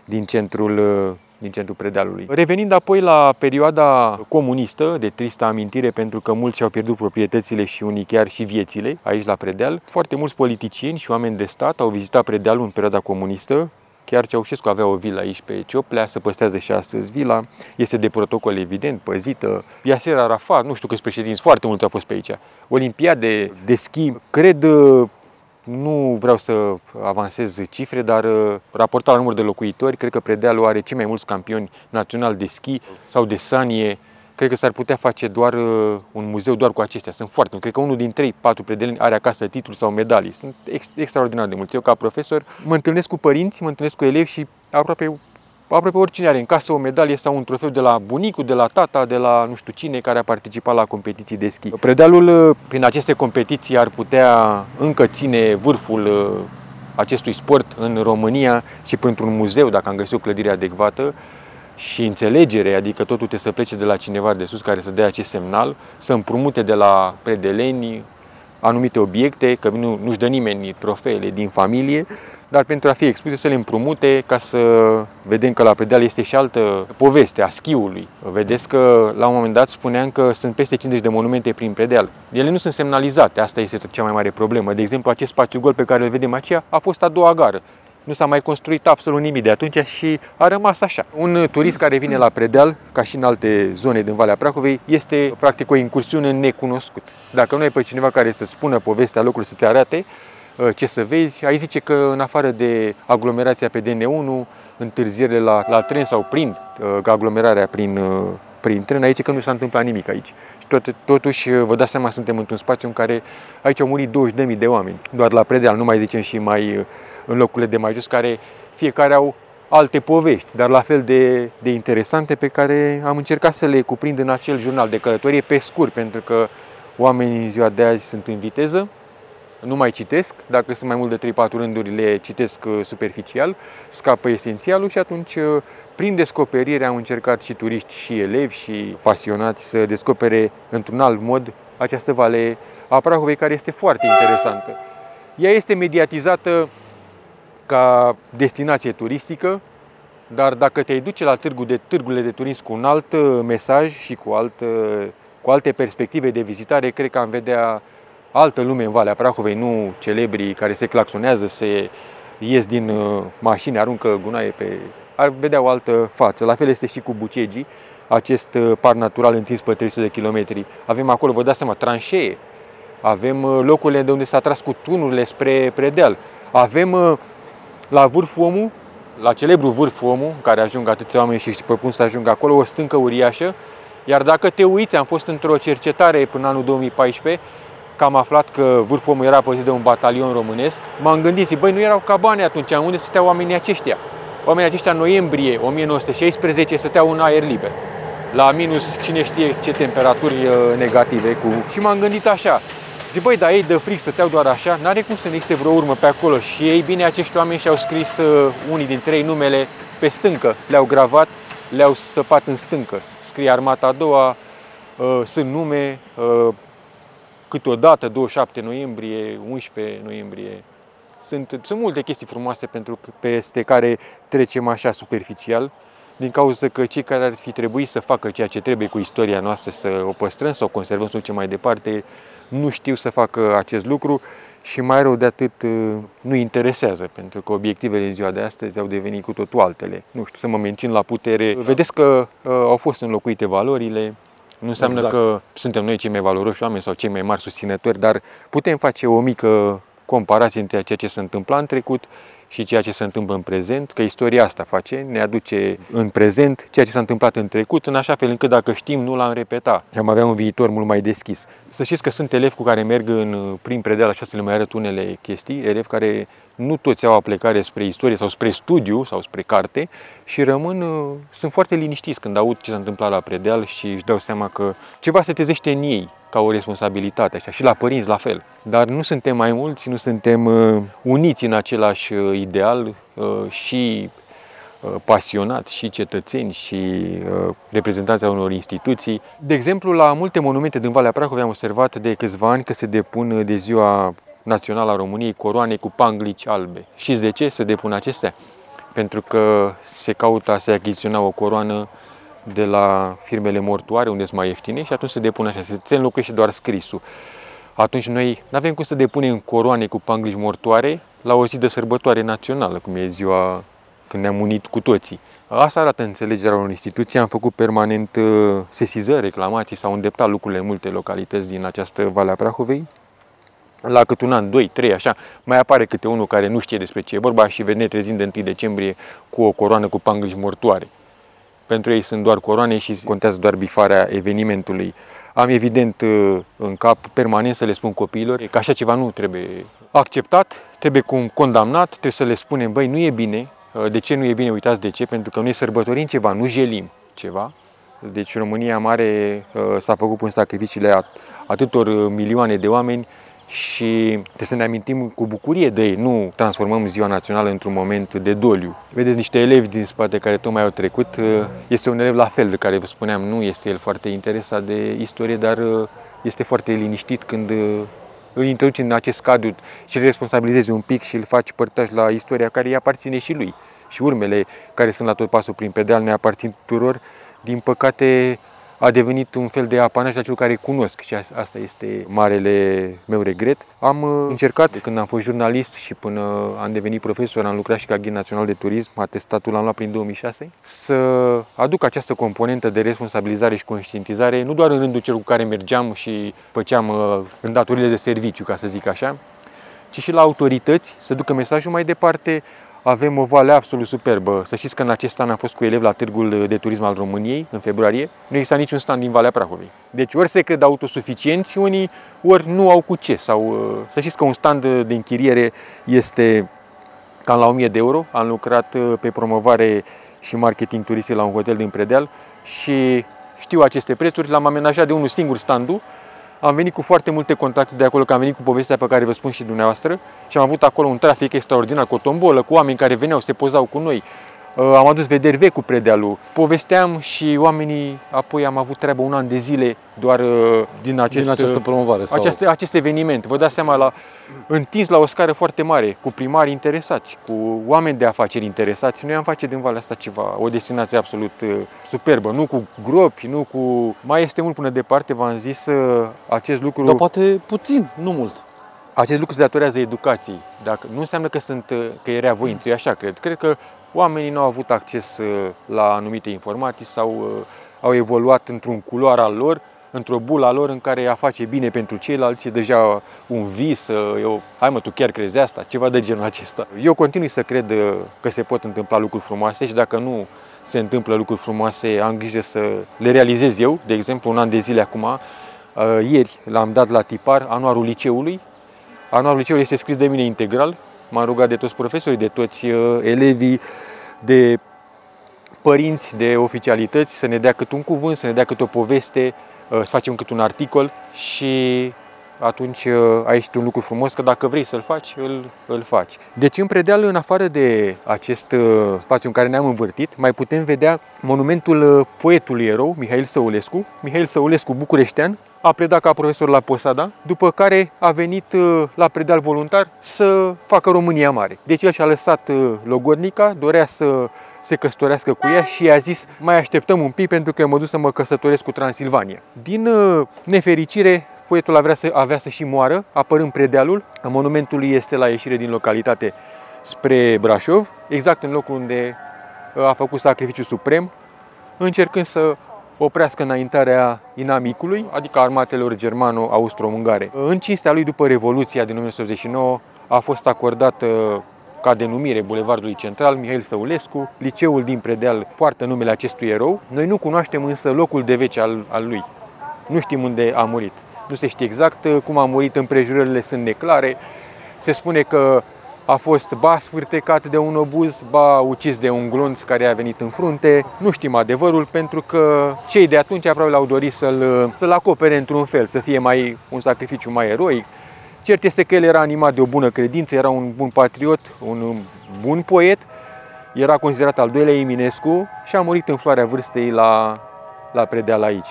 din centrul uh, din centrul Predealului. Revenind apoi la perioada comunistă, de tristă amintire pentru că mulți și-au pierdut proprietățile și unii chiar și viețile aici la Predeal, foarte mulți politicieni și oameni de stat au vizitat Predealul în perioada comunistă, Chiar Ceaușescu avea o vilă aici pe Cioplea, se păstrează și astăzi vila. Este de protocol evident, păzită. Yasser Arafat, nu știu câți președinți, foarte mulți au fost pe aici. Olimpiade de schi, cred nu vreau să avansez cifre, dar uh, raportat la număr de locuitori, cred că Predealul are cei mai mulți campioni naționali de schi sau de sanie. Cred că s-ar putea face doar uh, un muzeu doar cu aceștia. Sunt foarte mulți. Cred că unul din 3-4 predeleni are acasă titluri sau medalii. Sunt ex- extraordinar de mulți. Eu ca profesor mă întâlnesc cu părinți, mă întâlnesc cu elevi și aproape aproape oricine are în casă o medalie sau un trofeu de la bunicul, de la tata, de la nu știu cine care a participat la competiții de schi. Predealul prin aceste competiții ar putea încă ține vârful uh, acestui sport în România și printr-un muzeu, dacă am găsit o clădire adecvată, și înțelegere, adică totul trebuie să plece de la cineva de sus care să dea acest semnal, să împrumute de la predeleni anumite obiecte, că nu, nu-și dă nimeni trofeele din familie, dar pentru a fi expuse să le împrumute ca să vedem că la Predeal este și altă poveste a schiului. Vedeți că la un moment dat spuneam că sunt peste 50 de monumente prin Predeal. Ele nu sunt semnalizate, asta este cea mai mare problemă. De exemplu, acest spațiu gol pe care îl vedem aici a fost a doua gară. Nu s-a mai construit absolut nimic de atunci și a rămas așa. Un turist care vine la Predeal, ca și în alte zone din Valea Prahovei, este practic o incursiune necunoscut. Dacă nu ai pe cineva care să spună povestea locului, să-ți arate, Uh, ce să vezi. Ai zice că în afară de aglomerația pe DN1 întârzierile la, la tren sau prin uh, aglomerarea prin, uh, prin tren, aici că nu s-a întâmplat nimic aici. Și tot, totuși, uh, vă dați seama, suntem într-un spațiu în care aici au murit 20.000 de oameni, doar la predeal, nu mai zicem și mai uh, în locurile de mai jos, care fiecare au alte povești, dar la fel de, de interesante pe care am încercat să le cuprind în acel jurnal de călătorie pe scurt, pentru că oamenii în ziua de azi sunt în viteză, nu mai citesc, dacă sunt mai mult de 3-4 rânduri le citesc uh, superficial, scapă esențialul și atunci uh, prin descoperire am încercat și turiști și elevi și pasionați să descopere într-un alt mod această vale a Prahovei care este foarte interesantă. Ea este mediatizată ca destinație turistică, dar dacă te duce la târgu de, târgurile de turism cu un alt uh, mesaj și cu, alt, cu alte perspective de vizitare, cred că am vedea altă lume în Valea Prahovei, nu celebrii care se claxonează, se ies din uh, mașini, aruncă gunoaie pe... ar vedea o altă față. La fel este și cu Bucegii, acest uh, parc natural întins pe 300 de kilometri. Avem acolo, vă dați seama, tranșee, avem uh, locurile de unde s-a tras cu tunurile spre predeal, avem la vârful omul, la celebru vârf omul, care ajung atâția oameni și își propun să ajungă acolo, o stâncă uriașă, iar dacă te uiți, am fost într-o cercetare până anul 2014, că am aflat că vârful omului era păzit de un batalion românesc, m-am gândit, zic, băi, nu erau cabane atunci, unde stăteau oamenii aceștia? Oamenii aceștia în noiembrie 1916 stăteau în aer liber, la minus cine știe ce temperaturi uh, negative. Cu... Și m-am gândit așa, zic, băi, dar ei de fric stăteau doar așa, n-are cum să ne existe vreo urmă pe acolo. Și ei, bine, acești oameni și-au scris uh, unii dintre ei numele pe stâncă, le-au gravat, le-au săpat în stâncă. Scrie armata a doua, uh, sunt nume, uh, câteodată 27 noiembrie, 11 noiembrie. Sunt, sunt multe chestii frumoase pentru că peste care trecem așa superficial, din cauza că cei care ar fi trebuit să facă ceea ce trebuie cu istoria noastră, să o păstrăm, să o conservăm, să o mai departe, nu știu să facă acest lucru și mai rău de atât nu interesează, pentru că obiectivele în ziua de astăzi au devenit cu totul altele. Nu știu, să mă mențin la putere. Vedeți că uh, au fost înlocuite valorile, nu înseamnă exact. că suntem noi cei mai valoroși oameni sau cei mai mari susținători, dar putem face o mică comparație între ceea ce se întâmpla în trecut și ceea ce se întâmplă în prezent, că istoria asta face, ne aduce în prezent ceea ce s-a întâmplat în trecut, în așa fel încât dacă știm, nu l-am repeta și am avea un viitor mult mai deschis. Să știți că sunt elevi cu care merg în prim predeal, așa să le mai arăt unele chestii, elevi care nu toți au aplecare spre istorie sau spre studiu sau spre carte și rămân, uh, sunt foarte liniștiți când aud ce s-a întâmplat la predeal și își dau seama că ceva se tezește în ei ca o responsabilitate așa, și la părinți la fel. Dar nu suntem mai mulți, nu suntem uh, uniți în același uh, ideal și pasionați și cetățeni și reprezentanți a unor instituții. De exemplu, la multe monumente din Valea Prahovei am observat de câțiva ani că se depun de ziua națională a României coroane cu panglici albe. Și de ce se depun acestea? Pentru că se caută a se achiziționa o coroană de la firmele mortoare, unde sunt mai ieftine, și atunci se depune așa, se înlocuiește doar scrisul. Atunci noi nu avem cum să depunem coroane cu panglici mortoare la o zi de sărbătoare națională, cum e ziua când ne-am unit cu toții. Asta arată înțelegerea unor instituții. Am făcut permanent uh, sesizări, reclamații, s-au îndeptat lucrurile în multe localități din această Valea Prahovei la cât un an, doi, trei, așa, mai apare câte unul care nu știe despre ce e vorba și ne trezim de 1 decembrie cu o coroană cu panglici mortoare. Pentru ei sunt doar coroane și contează doar bifarea evenimentului. Am evident uh, în cap permanent să le spun copiilor că așa ceva nu trebuie acceptat, trebuie condamnat, trebuie să le spunem, băi, nu e bine. Uh, de ce nu e bine? Uitați de ce? Pentru că noi sărbătorim ceva, nu jelim ceva. Deci România mare uh, s-a făcut până sacrificiile atâtor milioane de oameni și trebuie să ne amintim cu bucurie de ei, nu transformăm ziua națională într-un moment de doliu. Vedeți niște elevi din spate care tocmai au trecut, este un elev la fel de care vă spuneam, nu este el foarte interesat de istorie, dar este foarte liniștit când îl introduci în acest cadru și îl responsabilizezi un pic și îl faci părtaș la istoria care îi aparține și lui. Și urmele care sunt la tot pasul prin pedeal ne aparțin tuturor. Din păcate, a devenit un fel de apanaj la celor care cunosc și asta este marele meu regret. Am uh, încercat, de când am fost jurnalist și până am devenit profesor, am lucrat și ca ghid național de turism, atestatul l-am luat prin 2006, să aduc această componentă de responsabilizare și conștientizare, nu doar în rândul celor cu care mergeam și făceam uh, îndatorile de serviciu, ca să zic așa, ci și la autorități, să ducă mesajul mai departe, avem o vale absolut superbă. Să știți că în acest an am fost cu elevi la Târgul de Turism al României, în februarie. Nu exista niciun stand din Valea Prahovei. Deci ori se cred autosuficienți unii, ori nu au cu ce. Sau, uh, să știți că un stand de închiriere este cam la 1000 de euro. Am lucrat uh, pe promovare și marketing turistic la un hotel din Predeal și știu aceste prețuri. L-am amenajat de unul singur standul am venit cu foarte multe contacte de acolo, că am venit cu povestea pe care vă spun și dumneavoastră și am avut acolo un trafic extraordinar cu o tombolă, cu oameni care veneau, se pozau cu noi. Uh, am adus vederi vechi cu predealul. Povesteam și oamenii, apoi am avut treabă un an de zile doar uh, din, acest, din această promovare. Sau... Acest, acest eveniment. Vă dați seama, la, întins la o scară foarte mare, cu primari interesați, cu oameni de afaceri interesați. Noi am face din Valea asta ceva, o destinație absolut uh, superbă, nu cu gropi, nu cu... Mai este mult până departe, v-am zis acest lucru... Dar poate puțin, nu mult. Acest lucru se datorează educației. Dacă, nu înseamnă că, sunt, că e rea voință, eu așa cred. Cred că oamenii nu au avut acces uh, la anumite informații sau uh, au evoluat într-un culoar al lor, într-o bulă lor în care a face bine pentru ceilalți e deja un vis, uh, eu, hai mă, tu chiar crezi asta, ceva de genul acesta. Eu continui să cred că se pot întâmpla lucruri frumoase și dacă nu se întâmplă lucruri frumoase, am grijă să le realizez eu. De exemplu, un an de zile acum, ieri l-am dat la tipar anuarul liceului. Anuarul liceului este scris de mine integral, M-am rugat de toți profesorii, de toți uh, elevii, de părinți, de oficialități să ne dea cât un cuvânt, să ne dea cât o poveste, uh, să facem cât un articol și atunci uh, ai un lucru frumos că dacă vrei să-l faci, îl, îl faci. Deci în predeal, în afară de acest spațiu în care ne-am învârtit, mai putem vedea monumentul poetului erou, Mihail Săulescu, Mihail Săulescu bucureștean, a predat ca profesor la Posada, după care a venit uh, la predeal voluntar să facă România mare. Deci el și-a lăsat uh, logodnica, dorea să se căsătorească cu ea și a zis mai așteptăm un pic pentru că mă duc să mă căsătoresc cu Transilvania. Din uh, nefericire, poetul avea să, avea să și moară, apărând predealul. Monumentul este la ieșire din localitate spre Brașov, exact în locul unde a făcut sacrificiul suprem, încercând să oprească înaintarea inamicului, adică armatelor germano-austro-ungare. În cinstea lui, după Revoluția din 1989, a fost acordată ca denumire Bulevardului Central Mihail Săulescu. Liceul din Predeal poartă numele acestui erou. Noi nu cunoaștem însă locul de vece al, al lui. Nu știm unde a murit. Nu se știe exact cum a murit, împrejurările sunt neclare. Se spune că a fost ba sfârtecat de un obuz, ba ucis de un glonț care a venit în frunte. Nu știm adevărul pentru că cei de atunci probabil au dorit să-l, să-l acopere într-un fel, să fie mai un sacrificiu mai eroic. Cert este că el era animat de o bună credință, era un bun patriot, un bun poet, era considerat al doilea Eminescu și a murit în floarea vârstei la, la Predeal aici.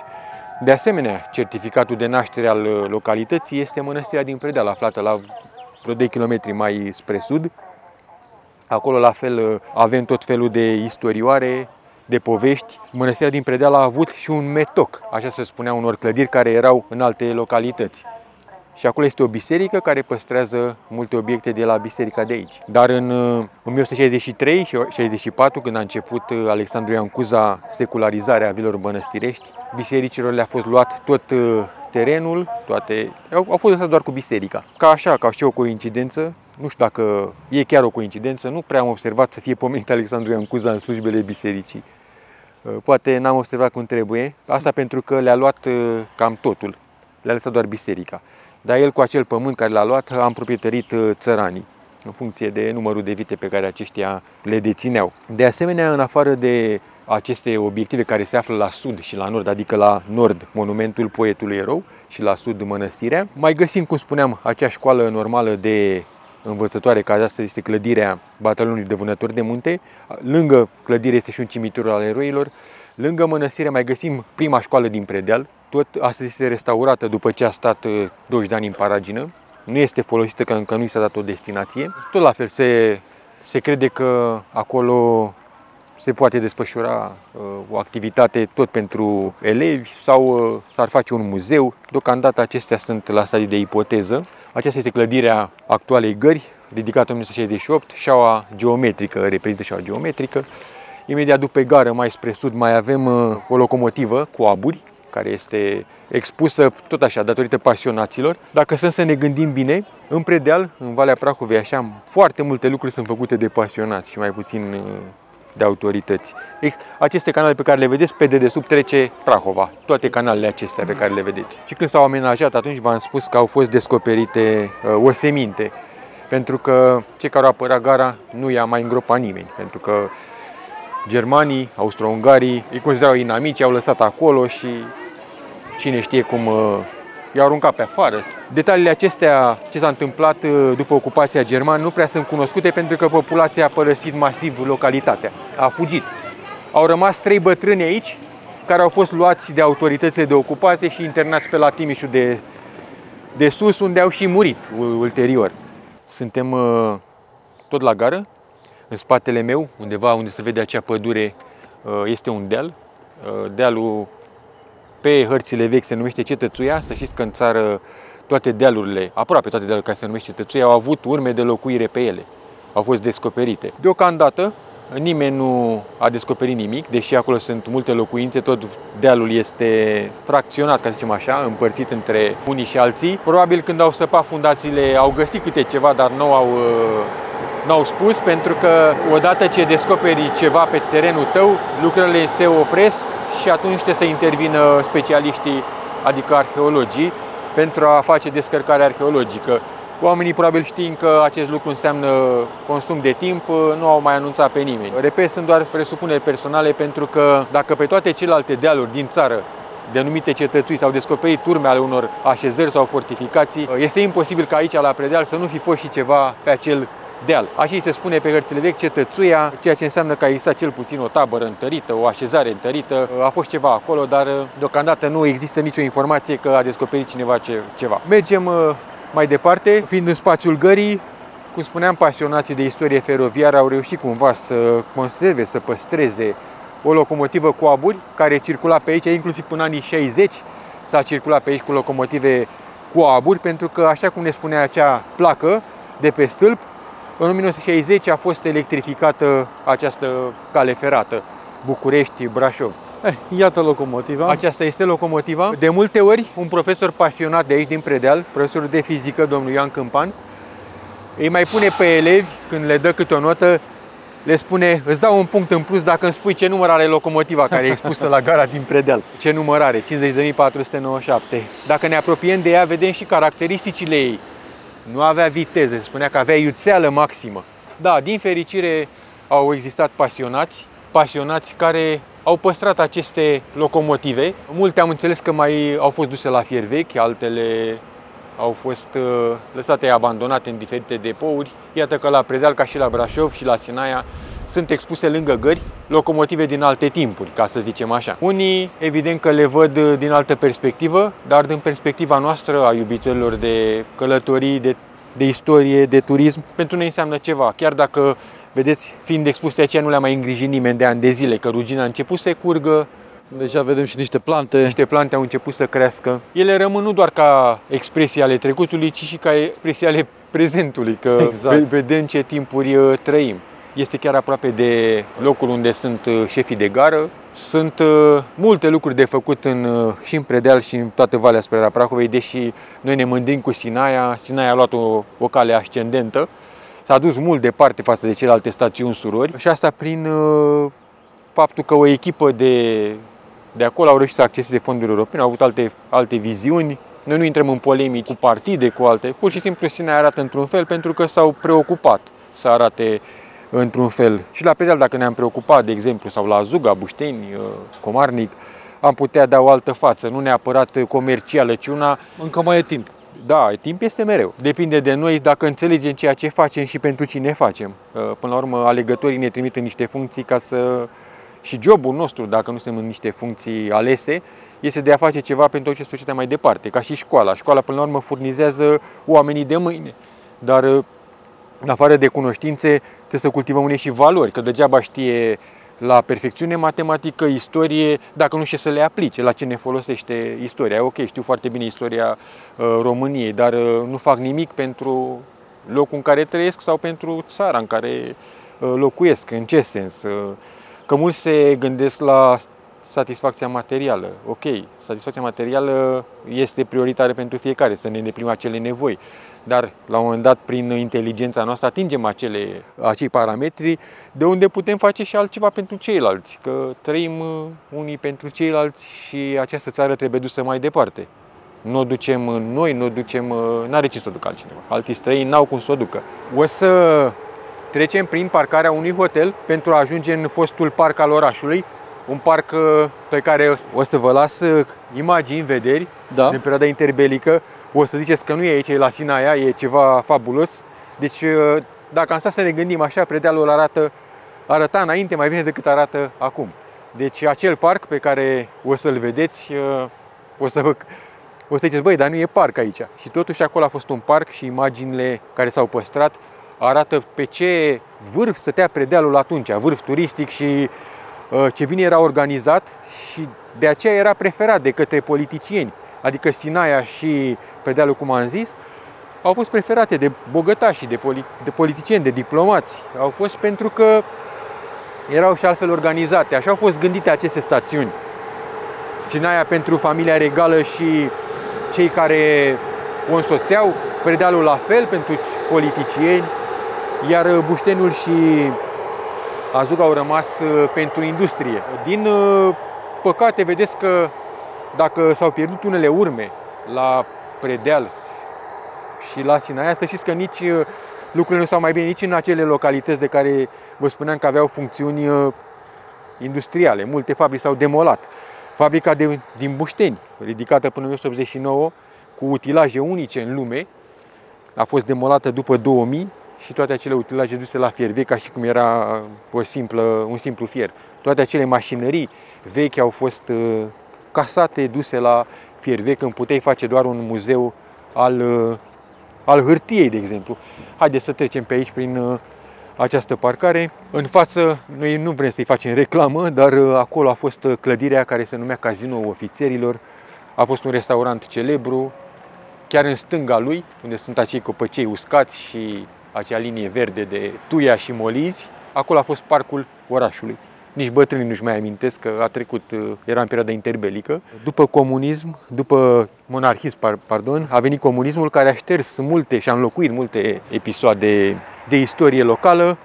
De asemenea, certificatul de naștere al localității este mănăstirea din Predeal, aflată la vreo 2 km mai spre sud. Acolo la fel avem tot felul de istorioare, de povești. Mănăstirea din Predeal a avut și un metoc, așa se spunea unor clădiri care erau în alte localități. Și acolo este o biserică care păstrează multe obiecte de la biserica de aici. Dar în 1163 și 64, când a început uh, Alexandru Ioan Cuza secularizarea vilor bănăstirești, bisericilor le-a fost luat tot uh, terenul, toate, au, au fost lăsate doar cu biserica. Ca așa, ca și o coincidență, nu știu dacă e chiar o coincidență, nu prea am observat să fie pomenit Alexandru Ioan Cuza în slujbele bisericii. Uh, poate n-am observat cum trebuie, asta pentru că le-a luat cam totul, le-a lăsat doar biserica dar el cu acel pământ care l-a luat a împroprietărit uh, țăranii în funcție de numărul de vite pe care aceștia le dețineau. De asemenea, în afară de aceste obiective care se află la sud și la nord, adică la nord monumentul poetului erou și la sud mănăstirea, mai găsim, cum spuneam, acea școală normală de învățătoare, care astăzi este clădirea Batalionului de Vânători de Munte. Lângă clădire este și un cimitir al eroilor. Lângă mănăstire mai găsim prima școală din Predeal, tot astăzi este restaurată după ce a stat 20 uh, de ani în paragină. Nu este folosită că încă nu i s-a dat o destinație. Tot la fel se, se crede că acolo se poate desfășura uh, o activitate tot pentru elevi sau uh, s-ar face un muzeu. Deocamdată acestea sunt la stadii de ipoteză. Aceasta este clădirea actualei gări, ridicată în 1968, șaua geometrică, reprezintă șaua geometrică. Imediat după gară, mai spre sud, mai avem uh, o locomotivă cu aburi, care este expusă tot așa, datorită pasionaților. Dacă sunt să ne gândim bine, în predeal, în Valea Prahovei, așa, foarte multe lucruri sunt făcute de pasionați și mai puțin uh, de autorități. Aceste canale pe care le vedeți, pe dedesubt trece Prahova, toate canalele acestea pe care le vedeți. Și când s-au amenajat, atunci v-am spus că au fost descoperite uh, oseminte, pentru că cei care au apărat gara nu i-a mai îngropat nimeni, pentru că germanii, austro-ungarii îi considerau inamici, au lăsat acolo și cine știe cum uh, i-au aruncat pe afară. Detaliile acestea, ce s-a întâmplat uh, după ocupația germană, nu prea sunt cunoscute pentru că populația a părăsit masiv localitatea, a fugit. Au rămas trei bătrâni aici, care au fost luați de autoritățile de ocupație și internați pe la Timișul de, de sus, unde au și murit ulterior. Suntem uh, tot la gară, în spatele meu, undeva unde se vede acea pădure, uh, este un deal. Uh, dealul pe hărțile vechi se numește Cetățuia. Să știți că în țară toate dealurile, aproape toate dealurile care se numește Cetățuia, au avut urme de locuire pe ele. Au fost descoperite. Deocamdată, nimeni nu a descoperit nimic, deși acolo sunt multe locuințe, tot dealul este fracționat, ca să zicem așa, împărțit între unii și alții. Probabil când au săpat fundațiile au găsit câte ceva, dar nu au uh, n-au spus, pentru că odată ce descoperi ceva pe terenul tău, lucrările se opresc și atunci trebuie să intervină specialiștii, adică arheologii, pentru a face descărcare arheologică. Oamenii probabil știind că acest lucru înseamnă consum de timp, nu au mai anunțat pe nimeni. Repet, sunt doar presupuneri personale pentru că dacă pe toate celelalte dealuri din țară denumite cetățui s-au descoperit turme ale unor așezări sau fortificații, este imposibil ca aici la predeal să nu fi fost și ceva pe acel deal. Așa se spune pe hărțile vechi cetățuia, ceea ce înseamnă că a existat cel puțin o tabără întărită, o așezare întărită. A fost ceva acolo, dar deocamdată nu există nicio informație că a descoperit cineva ce, ceva. Mergem uh, mai departe, fiind în spațiul gării, cum spuneam, pasionații de istorie feroviară au reușit cumva să conserve, să păstreze o locomotivă cu aburi care circula pe aici, inclusiv până anii 60 s-a circulat pe aici cu locomotive cu aburi, pentru că, așa cum ne spunea acea placă de pe stâlp, în 1960 a fost electrificată această cale ferată București-Brașov. Eh, iată locomotiva. Aceasta este locomotiva. De multe ori, un profesor pasionat de aici, din Predeal, profesorul de fizică, domnul Ioan Câmpan, îi mai pune pe elevi, când le dă câte o notă, le spune, îți dau un punct în plus dacă îmi spui ce număr are locomotiva care e expusă la gara din Predeal. Ce număr are? 50.497. Dacă ne apropiem de ea, vedem și caracteristicile ei nu avea viteză, se spunea că avea iuțeală maximă. Da, din fericire au existat pasionați, pasionați care au păstrat aceste locomotive. Multe am înțeles că mai au fost duse la fier vechi, altele au fost uh, lăsate abandonate în diferite depouri. Iată că la Predeal, ca și la Brașov și la Sinaia, sunt expuse lângă gări locomotive din alte timpuri, ca să zicem așa. Unii, evident că le văd din altă perspectivă, dar din perspectiva noastră a iubitorilor de călătorii, de, de istorie, de turism, pentru noi înseamnă ceva. Chiar dacă, vedeți, fiind expuse aceea, nu le-a mai îngrijit nimeni de ani de zile, că rugina a început să curgă, Deja vedem și niște plante. Niște plante au început să crească. Ele rămân nu doar ca expresii ale trecutului, ci și ca expresii ale prezentului, că exact. vedem ce timpuri uh, trăim este chiar aproape de locul unde sunt uh, șefii de gară. Sunt uh, multe lucruri de făcut în, uh, și în Predeal și în toată Valea spre Prahovei, deși noi ne mândrim cu Sinaia. Sinaia a luat o, o cale ascendentă, s-a dus mult departe față de celelalte stațiuni surori și asta prin faptul că o echipă de, de acolo au reușit să acceseze fonduri europene, au avut alte, alte viziuni, noi nu intrăm în polemici cu partide, cu alte. Pur și simplu Sinaia arată într-un fel pentru că s-au preocupat să arate într-un fel. Și la pedal, dacă ne-am preocupat, de exemplu, sau la Zuga, Bușteni, uh, Comarnic, am putea da o altă față, nu neapărat comercială, ci una... Încă mai e timp. Da, timp este mereu. Depinde de noi dacă înțelegem ceea ce facem și pentru cine facem. Uh, până la urmă, alegătorii ne trimit în niște funcții ca să... Și jobul nostru, dacă nu suntem în niște funcții alese, este de a face ceva pentru ce societatea mai departe, ca și școala. Școala, până la urmă, furnizează oamenii de mâine. Dar uh, în afară de cunoștințe, trebuie să cultivăm unei și valori, că degeaba știe la perfecțiune matematică, istorie, dacă nu știe să le aplice, la ce ne folosește istoria. Ok, știu foarte bine istoria uh, României, dar uh, nu fac nimic pentru locul în care trăiesc sau pentru țara în care uh, locuiesc. În ce sens? Uh, că mulți se gândesc la satisfacția materială. Ok, satisfacția materială este prioritară pentru fiecare, să ne îndeplinim acele nevoi. Dar, la un moment dat, prin inteligența noastră, atingem acele, acei parametri de unde putem face și altceva pentru ceilalți. Că trăim uh, unii pentru ceilalți și această țară trebuie dusă mai departe. Nu o ducem noi, nu o ducem, uh, n-are ce să o ducă altcineva. Alții străini n-au cum să o ducă. O să trecem prin parcarea unui hotel pentru a ajunge în fostul parc al orașului, un parc uh, pe care o să vă las uh, imagini, vederi, da. din perioada interbelică. O să ziceți că nu e aici, e la Sinaia, e ceva fabulos. Deci, uh, dacă am stat să ne gândim așa, predealul arată, arăta înainte mai bine decât arată acum. Deci, acel parc pe care o să-l vedeți, o să vă o să ziceți, băi, dar nu e parc aici. Și totuși acolo a fost un parc și imaginile care s-au păstrat arată pe ce vârf stătea predealul atunci, vârf turistic și uh, ce bine era organizat și de aceea era preferat de către politicieni. Adică Sinaia și predealul, cum am zis, au fost preferate de bogătași, de, poli- de politicieni, de diplomați. Au fost pentru că erau și altfel organizate. Așa au fost gândite aceste stațiuni. Sinaia pentru familia regală și cei care o însoțeau, predealul la fel pentru politicieni, iar uh, Buștenul și Azug au rămas uh, pentru industrie. Din uh, păcate, vedeți că dacă s-au pierdut unele urme la Predeal și la Sinaia, să știți că nici lucrurile nu s-au mai bine nici în acele localități de care vă spuneam că aveau funcțiuni industriale. Multe fabrici s-au demolat. Fabrica de, din Bușteni, ridicată până în 1989, cu utilaje unice în lume, a fost demolată după 2000 și toate acele utilaje duse la fier vechi ca și cum era o simplă, un simplu fier. Toate acele mașinării vechi au fost uh, casate, duse la fier vechi, când puteai face doar un muzeu al, uh, al hârtiei, de exemplu. Haideți să trecem pe aici prin uh, această parcare. În față, noi nu vrem să-i facem reclamă, dar acolo a fost clădirea care se numea Casino Ofițerilor. A fost un restaurant celebru, chiar în stânga lui, unde sunt acei copăcei uscați și acea linie verde de tuia și molizi, acolo a fost parcul orașului. Nici bătrânii nu-și mai amintesc că a trecut, uh, era în perioada interbelică. După comunism, după monarhism, pardon, a venit comunismul care a șters multe și a înlocuit multe episoade de istorie locală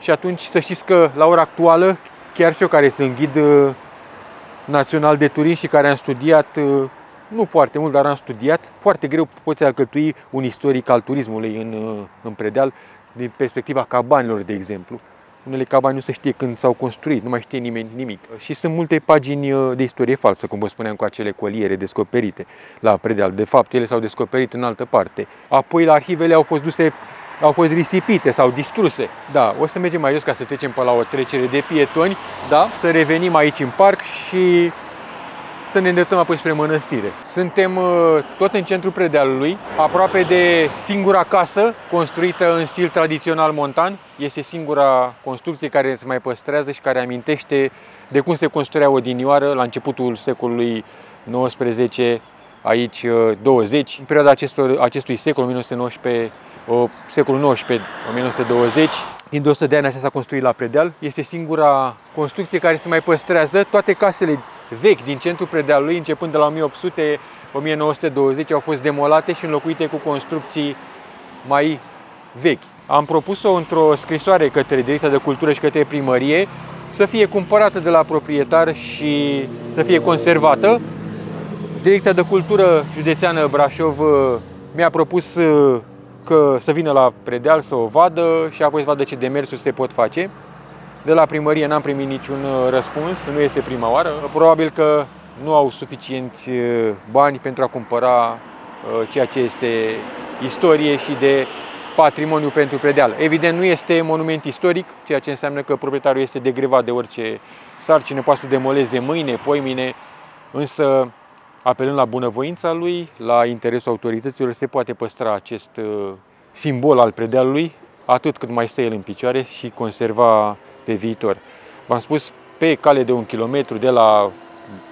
și atunci să știți că la ora actuală, chiar și eu care sunt ghid uh, național de turism și care am studiat uh, nu foarte mult, dar am studiat. Foarte greu poți alcătui un istoric al turismului în, uh, în predeal din perspectiva cabanilor, de exemplu. Unele cabane nu se știe când s-au construit, nu mai știe nimeni nimic. Și sunt multe pagini uh, de istorie falsă, cum vă spuneam, cu acele coliere descoperite la predeal. De fapt, ele s-au descoperit în altă parte. Apoi, la arhivele au fost duse au fost risipite sau distruse. Da, o să mergem mai jos ca să trecem pe la o trecere de pietoni, da? să revenim aici în parc și să ne îndreptăm apoi spre mănăstire. Suntem uh, tot în centrul predealului, aproape de singura casă construită în stil tradițional montan. Este singura construcție care se mai păstrează și care amintește de cum se construia odinioară la începutul secolului XIX, aici 20, uh, în perioada acestor, acestui secol, 1919, secolul XIX, 1920. Din 200 de ani așa s-a construit la predeal. Este singura construcție care se mai păstrează. Toate casele vechi din centrul predealului, începând de la 1800-1920, au fost demolate și înlocuite cu construcții mai vechi. Am propus-o într-o scrisoare către Direcția de Cultură și către primărie să fie cumpărată de la proprietar și să fie conservată. Direcția de Cultură Județeană Brașov uh, mi-a propus uh, că să vină la predeal să o vadă și apoi să vadă ce demersuri se pot face. De la primărie n-am primit niciun uh, răspuns, nu este prima oară. Probabil că nu au suficienți uh, bani pentru a cumpăra uh, ceea ce este istorie și de patrimoniu pentru predeal. Evident, nu este monument istoric, ceea ce înseamnă că proprietarul este degrevat de orice sarcină, poate să demoleze mâine, poimine, însă apelând la bunăvoința lui, la interesul autorităților, se poate păstra acest simbol al predealului, atât cât mai stă el în picioare și conserva pe viitor. V-am spus, pe cale de un kilometru de la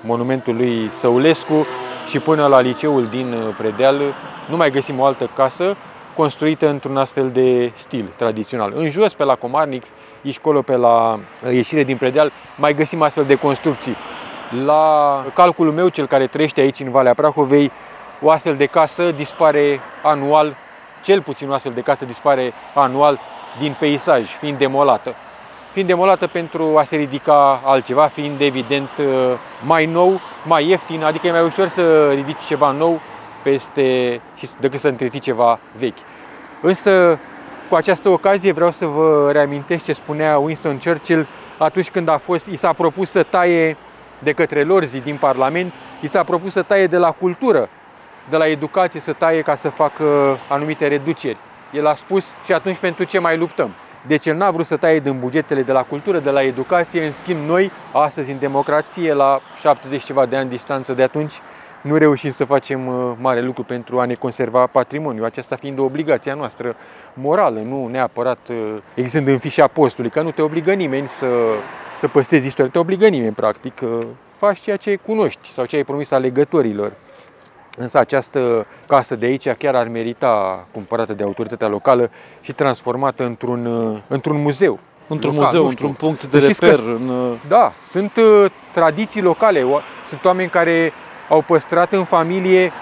monumentul lui Săulescu și până la liceul din uh, Predeal, nu mai găsim o altă casă construită într-un astfel de stil tradițional. În jos, pe la Comarnic, aici acolo pe la uh, ieșire din Predeal, mai găsim astfel de construcții. La calculul meu, cel care trăiește aici în Valea Prahovei, o astfel de casă dispare anual, cel puțin o astfel de casă dispare anual din peisaj, fiind demolată. Fiind demolată pentru a se ridica altceva, fiind evident mai nou, mai ieftin, adică e mai ușor să ridici ceva nou peste, decât să întreții ceva vechi. Însă, cu această ocazie vreau să vă reamintesc ce spunea Winston Churchill atunci când a fost, i s-a propus să taie de către lorzii din Parlament, i s-a propus să taie de la cultură, de la educație, să taie ca să facă anumite reduceri. El a spus și atunci pentru ce mai luptăm? Deci el n-a vrut să taie din bugetele de la cultură, de la educație, în schimb noi, astăzi în democrație, la 70 ceva de ani distanță de atunci, nu reușim să facem uh, mare lucru pentru a ne conserva patrimoniul, aceasta fiind o obligație a noastră morală, nu neapărat uh, existând în fișa postului, că nu te obligă nimeni să, să păstezi istoria, te obligă nimeni, practic, faci ceea ce cunoști sau ce ai promis alegătorilor. Însă această casă de aici chiar ar merita cumpărată de autoritatea locală și transformată într-un, uh, într-un muzeu. Într-un local, muzeu, într-un punct de reper. Că, în... Da, sunt uh, tradiții locale. Sunt oameni care au păstrat în familie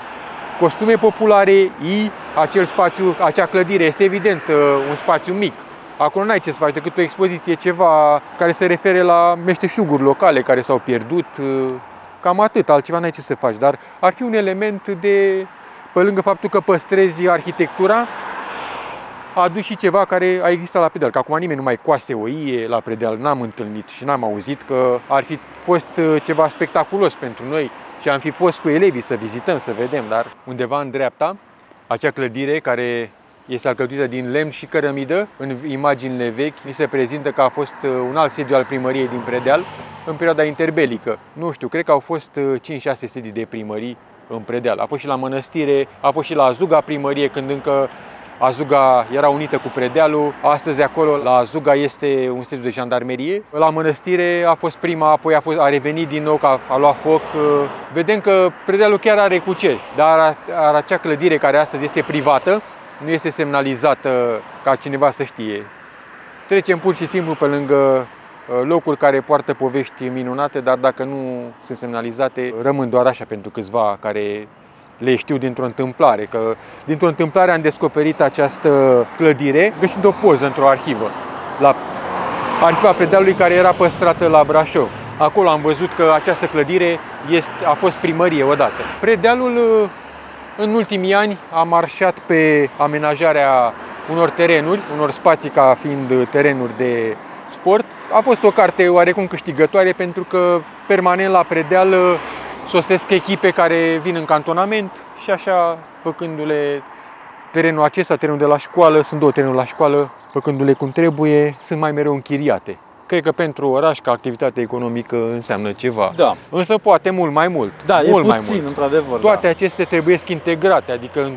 costume populare, i, acel spațiu, acea clădire. Este evident uh, un spațiu mic. Acolo n-ai ce să faci decât o expoziție, ceva care se refere la meșteșuguri locale care s-au pierdut. Cam atât, altceva n-ai ce să faci, dar ar fi un element de, pe lângă faptul că păstrezi arhitectura, adus și ceva care a existat la pedal. Că acum nimeni nu mai coase o ie la pedal, n-am întâlnit și n-am auzit că ar fi fost uh, ceva spectaculos pentru noi și am fi fost cu elevii să vizităm, să vedem, dar undeva în dreapta, acea clădire care este alcătuită din lemn și cărămidă. În imaginile vechi ni se prezintă că a fost uh, un alt sediu al primăriei din Predeal în perioada interbelică. Nu știu, cred că au fost 5-6 uh, sedii de primării în Predeal. A fost și la mănăstire, a fost și la Azuga primărie când încă Azuga era unită cu Predealul, astăzi acolo la Azuga este un sediu de jandarmerie. La mănăstire a fost prima, apoi a, fost, a revenit din nou, a, a luat foc. Uh, vedem că Predealul chiar are cu ce, dar are acea clădire care astăzi este privată, nu este semnalizată ca cineva să știe. Trecem pur și simplu pe lângă uh, locuri care poartă povești minunate, dar dacă nu sunt semnalizate, rămân doar așa pentru câțiva care le știu dintr-o întâmplare. Că dintr-o întâmplare am descoperit această clădire găsind o poză într-o arhivă. La arhiva Predealului care era păstrată la Brașov. Acolo am văzut că această clădire este, a fost primărie odată. Predealul uh, în ultimii ani am marșat pe amenajarea unor terenuri, unor spații ca fiind terenuri de sport. A fost o carte oarecum câștigătoare pentru că permanent la predeal sosesc echipe care vin în cantonament și așa făcându-le terenul acesta, terenul de la școală, sunt două terenuri la școală, făcându-le cum trebuie, sunt mai mereu închiriate. Cred că pentru oraș, ca activitate economică, înseamnă ceva. Da. Însă poate mult mai mult. Da, mult e mai puțin, mult. într-adevăr. Toate da. acestea trebuie integrate, adică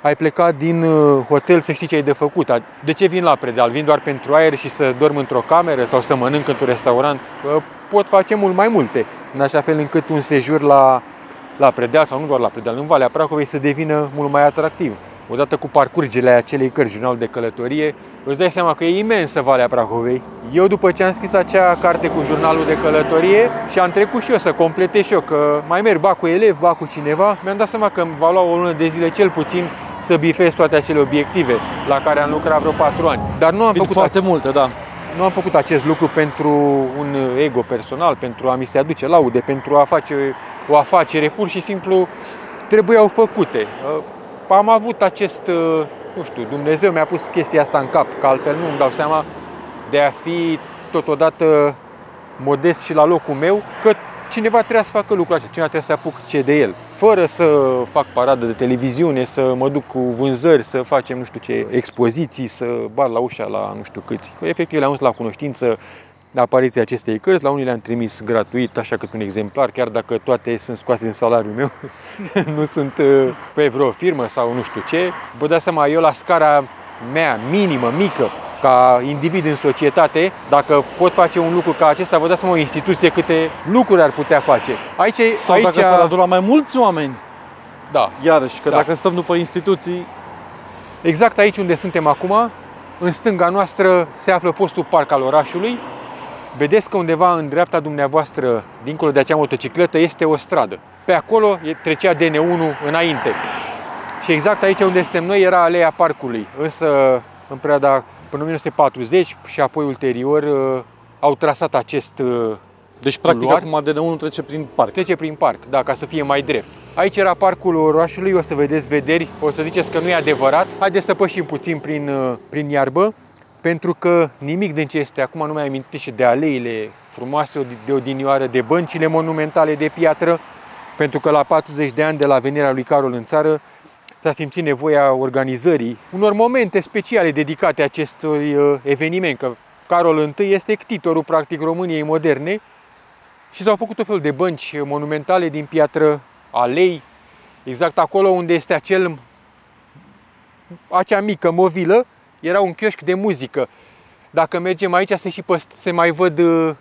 ai plecat din uh, hotel să știi ce ai de făcut. De ce vin la Predeal? Vin doar pentru aer și să dorm într-o cameră sau să mănânc într-un restaurant? Pot face mult mai multe, în așa fel încât un sejur la, la Predeal sau nu doar la Predeal, în Valea Prahovei să devină mult mai atractiv. Odată cu parcurgele acelei cărți, jurnal de călătorie, îți dai seama că e imensă Valea Prahovei. Eu după ce am scris acea carte cu jurnalul de călătorie și am trecut și eu să completez și eu, că mai merg ba cu elev, ba cu cineva, mi-am dat seama că îmi va lua o lună de zile cel puțin să bifez toate acele obiective la care am lucrat vreo patru ani. Dar nu am Vin făcut foarte multe, da. Nu am făcut acest lucru pentru un ego personal, pentru a mi se aduce laude, pentru a face o afacere, pur și simplu trebuiau făcute. Am avut acest nu știu, Dumnezeu mi-a pus chestia asta în cap, că altfel nu îmi dau seama de a fi totodată modest și la locul meu, că cineva trebuia să facă lucrul acesta, cineva trebuie să apuc ce de el. Fără să fac paradă de televiziune, să mă duc cu vânzări, să facem nu știu ce expoziții, să bat la ușa la nu știu câți. Efectiv le-am la cunoștință apariția acestei cărți. La unii le-am trimis gratuit, așa cât un exemplar, chiar dacă toate sunt scoase din salariul meu, nu sunt uh, pe vreo firmă sau nu știu ce. Vă dați seama, eu la scara mea minimă, mică, ca individ în societate, dacă pot face un lucru ca acesta, vă dați seama o instituție câte lucruri ar putea face. Aici, Sau aici... dacă s-ar aduna mai mulți oameni. Da. Iarăși, că da. dacă stăm după instituții... Exact aici unde suntem acum, în stânga noastră se află fostul parc al orașului, vedeți că undeva în dreapta dumneavoastră, dincolo de acea motocicletă, este o stradă. Pe acolo trecea DN1 înainte. Și exact aici unde suntem noi era aleea parcului. Însă, în perioada până în 1940 și apoi ulterior uh, au trasat acest uh, Deci, practic, acum DN1 trece prin parc. Trece prin parc, da, ca să fie mai drept. Aici era parcul orașului, o să vedeți vederi, o să ziceți că nu e adevărat. Haideți să pășim puțin prin, uh, prin iarbă, pentru că nimic din ce este acum nu mai amintește de aleile frumoase de odinioară, de băncile monumentale de piatră, pentru că la 40 de ani de la venirea lui Carol în țară s-a simțit nevoia organizării unor momente speciale dedicate acestui uh, eveniment, că Carol I este ctitorul practic României moderne și s-au făcut o fel de bănci monumentale din piatră, alei, exact acolo unde este acel, acea mică movilă, era un chioșc de muzică. Dacă mergem aici se, și păst- se mai văd uh,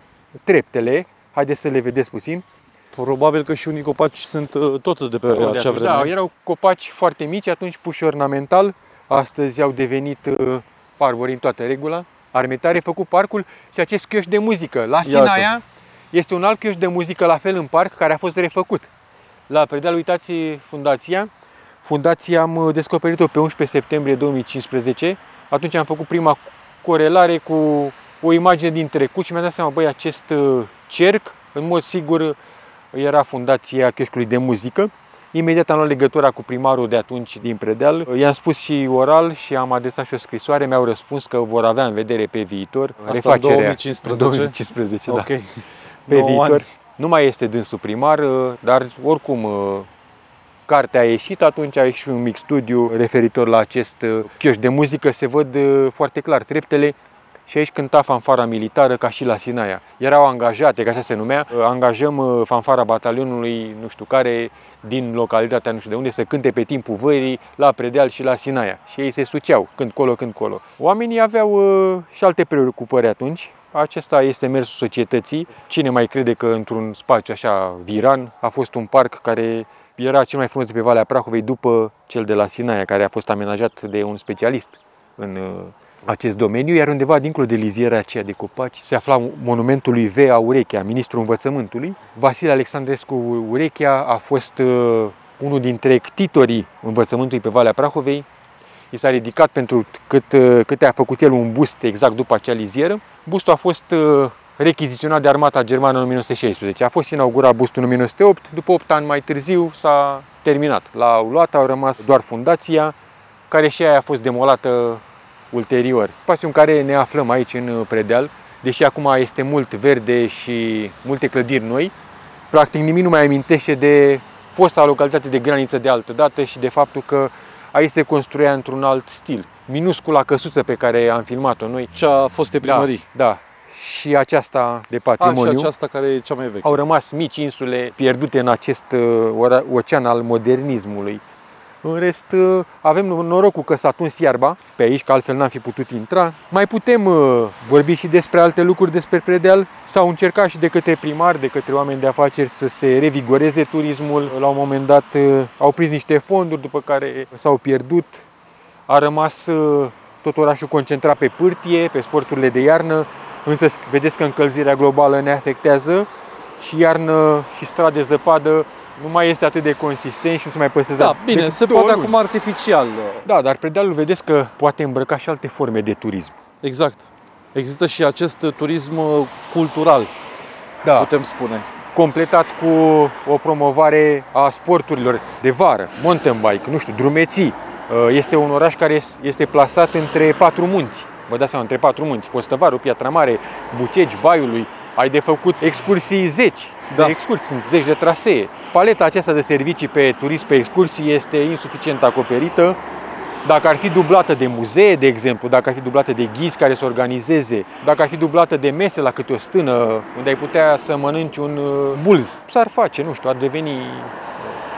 treptele, haideți să le vedeți puțin. Probabil că și unii copaci sunt uh, tot de pe De acea atunci, vreme. Da, erau copaci foarte mici, atunci puși ornamental, astăzi au devenit uh, arbori în toată regula. Armetare făcut parcul și acest chioș de muzică. La Sinaia este un alt chioș de muzică la fel în parc care a fost refăcut. La Predeal, uitați fundația. Fundația am uh, descoperit-o pe 11 septembrie 2015. Atunci am făcut prima corelare cu o imagine din trecut și mi-am dat seama, băi, acest uh, cerc, în mod sigur, era fundația chioșcului de muzică. Imediat am luat legătura cu primarul de atunci din Predeal. I-am spus și oral și am adresat și o scrisoare. Mi-au răspuns că vor avea în vedere pe viitor în refacerea. 2015? În 2015, da. Ok. Pe Nouă viitor. ani. Nu mai este dânsul primar, uh, dar oricum uh, cartea a ieșit, atunci a ieșit un mic studiu referitor la acest uh, chioș de muzică. Se văd uh, foarte clar treptele și aici cânta fanfara militară ca și la Sinaia. Erau angajate, ca așa se numea, uh, angajăm uh, fanfara batalionului nu știu care din localitatea nu știu de unde să cânte pe timpul vării la Predeal și la Sinaia. Și ei se suceau când colo, când colo. Oamenii aveau uh, și alte preocupări atunci. Acesta este mersul societății. Cine mai crede că într-un spațiu așa viran a fost un parc care era cel mai frumos de pe Valea Prahovei după cel de la Sinaia, care a fost amenajat de un specialist în uh, acest domeniu, iar undeva dincolo de liziera aceea de copaci se afla monumentul lui V. Urechea, ministrul învățământului. Vasile Alexandrescu Urechea a fost uh, unul dintre ctitorii învățământului pe Valea Prahovei. I s-a ridicat pentru cât, uh, câte a făcut el un bust exact după acea lizieră. Bustul a fost uh, rechiziționat de armata germană în 1916. A fost inaugurat bustul în 1908, după 8 ani mai târziu s-a terminat. L-au luat, au rămas doar fundația, care și aia a fost demolată ulterior. Spațiul în care ne aflăm aici în uh, Predeal, deși acum este mult verde și multe clădiri noi, practic nimic nu mai amintește de fosta localitate de graniță de altă dată și de faptul că aici se construia într-un alt stil. Minuscula căsuță pe care am filmat-o noi. Cea foste primării. Da, da. Și aceasta de Da. A, patrimoniu. și aceasta care e cea mai veche. Au rămas mici insule pierdute în acest uh, ora- ocean al modernismului. În rest, uh, avem norocul că s-a tuns iarba pe aici, că altfel n-am fi putut intra. Mai putem uh, vorbi și despre alte lucruri despre Predeal. S-au încercat și de către primari, de către oameni de afaceri să se revigoreze turismul. La un moment dat uh, au prins niște fonduri, după care s-au pierdut. A rămas uh, tot orașul concentrat pe pârtie, pe sporturile de iarnă, însă vedeți că încălzirea globală ne afectează și iarnă și strat de zăpadă nu mai este atât de consistent și nu se mai păstrează. Da, bine, decât se două poate luni. acum artificial. Da, dar predealul vedeți că poate îmbrăca și alte forme de turism. Exact. Există și acest turism uh, cultural, Da, putem spune. completat cu o promovare a sporturilor de vară, mountain bike, nu știu, drumeții. Uh, Este un oraș care este plasat între patru munți. Vă dați seama, între patru munți, Postăvaru, Piatra Mare, Bucegi, Baiului. Ai de făcut excursii zeci Da. de excursii, sunt zeci de trasee. Paleta aceasta de servicii pe turism pe excursii este insuficient acoperită. Dacă ar fi dublată de muzee, de exemplu, dacă ar fi dublată de ghizi care să organizeze, dacă ar fi dublată de mese la câte o stână, unde ai putea să mănânci un uh, bulz, s-ar face, nu știu, ar deveni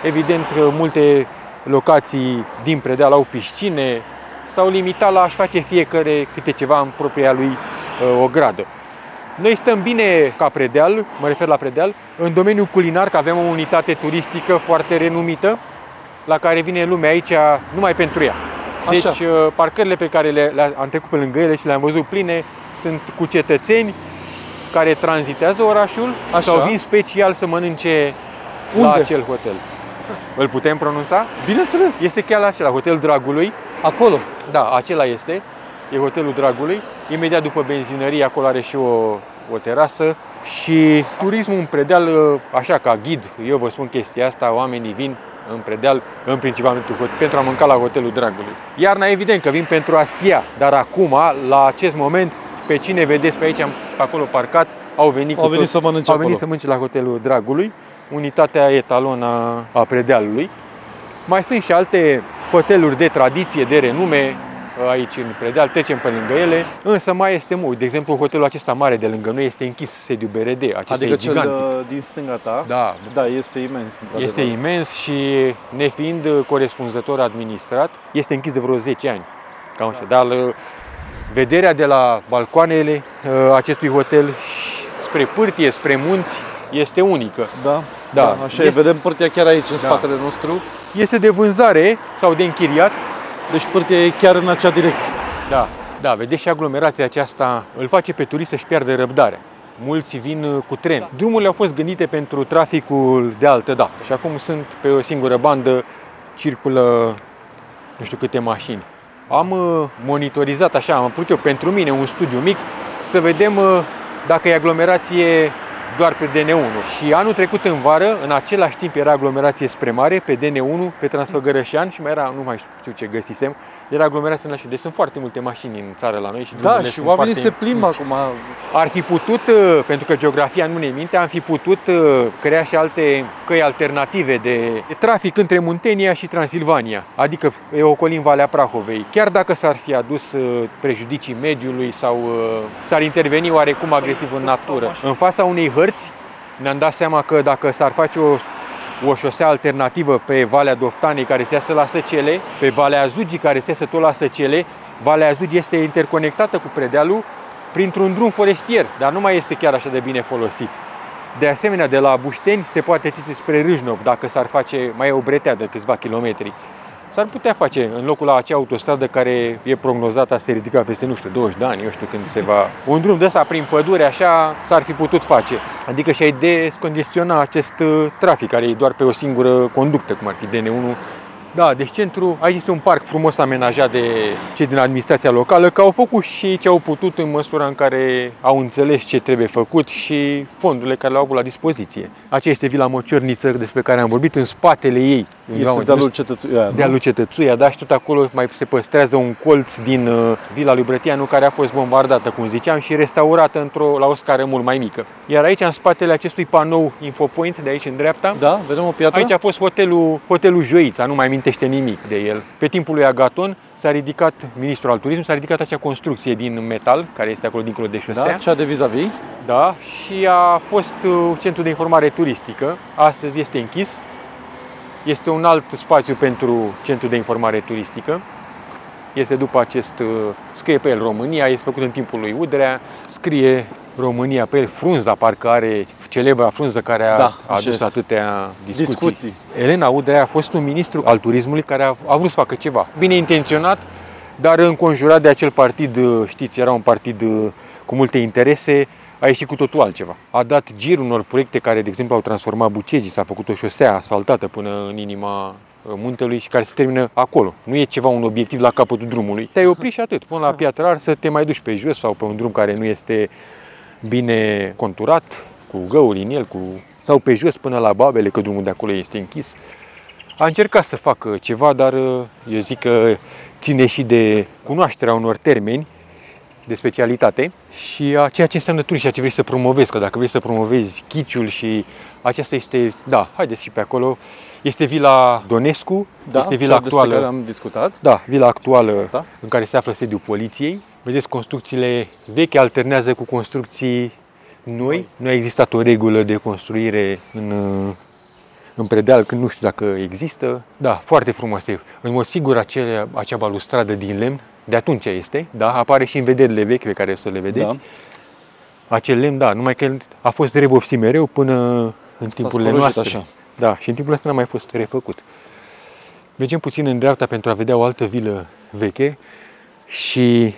Evident, multe locații din Predeal au piscine, s-au limitat la a-și face fiecare câte ceva în propria lui uh, o gradă. Noi stăm bine ca Predeal, mă refer la Predeal, în domeniul culinar, că avem o unitate turistică foarte renumită, la care vine lumea aici numai pentru ea. Deci, Așa. uh, parcările pe care le, le am trecut pe lângă ele și le-am văzut pline sunt cu cetățeni care tranzitează orașul Așa. sau vin special să mănânce Unde? la acel hotel. Îl putem pronunța? Bineînțeles. Este chiar la acela, Hotel Dragului. Acolo. Da, acela este. E Hotelul Dragului. Imediat după benzinărie, acolo are și o, o terasă. Și turismul în Predeal, așa ca ghid, eu vă spun chestia asta, oamenii vin în Predeal, în principal pentru a mânca la Hotelul Dragului. Iarna, evident că vin pentru a schia, dar acum, la acest moment, pe cine vedeți pe aici, pe acolo parcat, au venit, Au cu venit toți- să mănânce au venit acolo. să mănânce la Hotelul Dragului, unitatea etalon a, a Predealului. Mai sunt și alte hoteluri de tradiție, de renume, aici în Predeal, trecem pe lângă ele, însă mai este mult. De exemplu, hotelul acesta mare de lângă noi este închis sediu BRD, acesta Adică e cel gigantic. uh, din stânga ta. Da, Da, este imens, într-adevăr. este imens și nefiind corespunzător administrat, este închis de vreo 10 ani. Cam așa. Dar uh, vederea de la balcoanele uh, acestui hotel și spre pârtie, spre munți, este unică. Da, Da, așa este- e. Vedem pârtia chiar aici, în Da. spatele nostru. Este de vânzare sau de închiriat. Deci pârtia e chiar în acea direcție. Da, da, vedeți și aglomerația aceasta îl face pe turist să-și piardă răbdarea. Mulți vin uh, cu tren. Drumurile au fost gândite pentru traficul de altă dată și acum sunt pe o singură bandă, circulă nu știu câte mașini. Am uh, monitorizat așa, am putut eu pentru mine un studiu mic să vedem uh, dacă e aglomerație doar pe DN1. Și anul trecut în vară, în același timp era aglomerație spre mare, pe DN1, pe Transfăgărășan și mai era, nu mai știu ce găsisem, era aglomerație în așa. Deci sunt foarte multe mașini în țară la noi și Da, drumurile și sunt oamenii se foarte plimbă mici. acum. Ar fi putut, uh, pentru că geografia nu ne minte, am fi putut uh, crea și alte căi alternative de, de trafic între Muntenia și Transilvania, adică e ocolim Valea Prahovei. Chiar dacă s-ar fi adus uh, prejudicii mediului sau uh, s-ar interveni oarecum agresiv în natură. În fața unei hărți ne-am dat seama că dacă s-ar face o o șosea alternativă pe Valea Doftanei care se iasă la Săcele, pe Valea Azugii care se iasă tot la Săcele. Valea Azugii este interconectată cu Predealul printr-un drum forestier, dar nu mai este chiar așa de bine folosit. De asemenea, de la Bușteni se poate trece spre Râșnov, dacă s-ar face mai e o bretea de câțiva kilometri. S-ar putea face în locul la acea autostradă care e prognozată a se ridica peste, nu știu, 20 de ani, eu știu când se va... Un drum de ăsta prin pădure, așa, s-ar fi putut face. Adică și-ai descongestiona acest uh, trafic, care e doar pe o singură conductă, cum ar fi DN1. Da, deci centru, aici este un parc frumos amenajat de cei din administrația locală, că au făcut și ce au putut în măsura în care au înțeles ce trebuie făcut și fondurile care le-au avut la dispoziție. Aceea este Vila Mociorniță despre care am vorbit, în spatele ei. undeva Este unde dealul nu- cetățuia, de lui Cetățuia, dar și tot acolo mai se păstrează un colț din uh, Vila lui Brătianu care a fost bombardată, cum ziceam, și restaurată într-o, la o scară mult mai mică. Iar aici, în spatele acestui panou Infopoint, de aici în dreapta, Da, vedem o piatră? aici a fost hotelul, hotelul Joița, nu mai amintește nimic de el. Pe timpul lui Agaton s-a ridicat, ministrul al turismului, s-a ridicat acea construcție din metal, care este acolo dincolo de șosea. da, cea de vis-a-vis. Da, și a fost uh, centru de informare turistică. Astăzi este închis. Este un alt spațiu pentru centru de informare turistică. Este după acest, uh, scrie pe el România, este făcut în timpul lui Udrea, scrie România pe el, frunza parcă are, celebra frunză care a Da, așa adus este. atâtea discuții. Discuții. Elena Udrea a fost un ministru al turismului care a, a vrut să facă ceva. Bine intenționat, dar înconjurat de acel partid, uh, știți, era un partid uh, cu multe interese, a ieșit cu totul altceva. A dat gir unor proiecte care, de exemplu, au transformat Bucegii, s-a făcut o șosea asfaltată până în inima uh, muntelui și care se termină acolo. Nu e ceva un obiectiv la capătul drumului. Te-ai oprit și atât. Până la Piatra Rar să te mai duci pe jos sau pe un drum care nu este bine conturat, cu găuri în el, cu... sau pe jos până la Babele, că drumul de acolo este închis. A încercat să facă ceva, dar uh, eu zic că ține și de cunoașterea unor termeni de specialitate și a ceea ce înseamnă turism, ceea ce vrei să promovezi, că dacă vrei să promovezi chiciul și aceasta este, da, haideți și pe acolo, este Vila Donescu, Da, este cea vila despre actuală, care am discutat. da, vila actuală Da. în care se află sediul poliției. Vedeți, construcțiile vechi alternează cu construcții noi. Nu a existat o regulă de construire în, uh, în predeal, când nu știu dacă există. Da, foarte frumoase. În mod sigur, acele, acea balustradă din lemn, de atunci este, da, apare și în vederile vechi pe care să le vedeți. Da. Acel lemn, da, numai că el a fost revopsit mereu până în timpurile scorojit noastre. așa. Da, și în timpul ăsta n-a mai fost refăcut. Mergem puțin în dreapta pentru a vedea o altă vilă veche și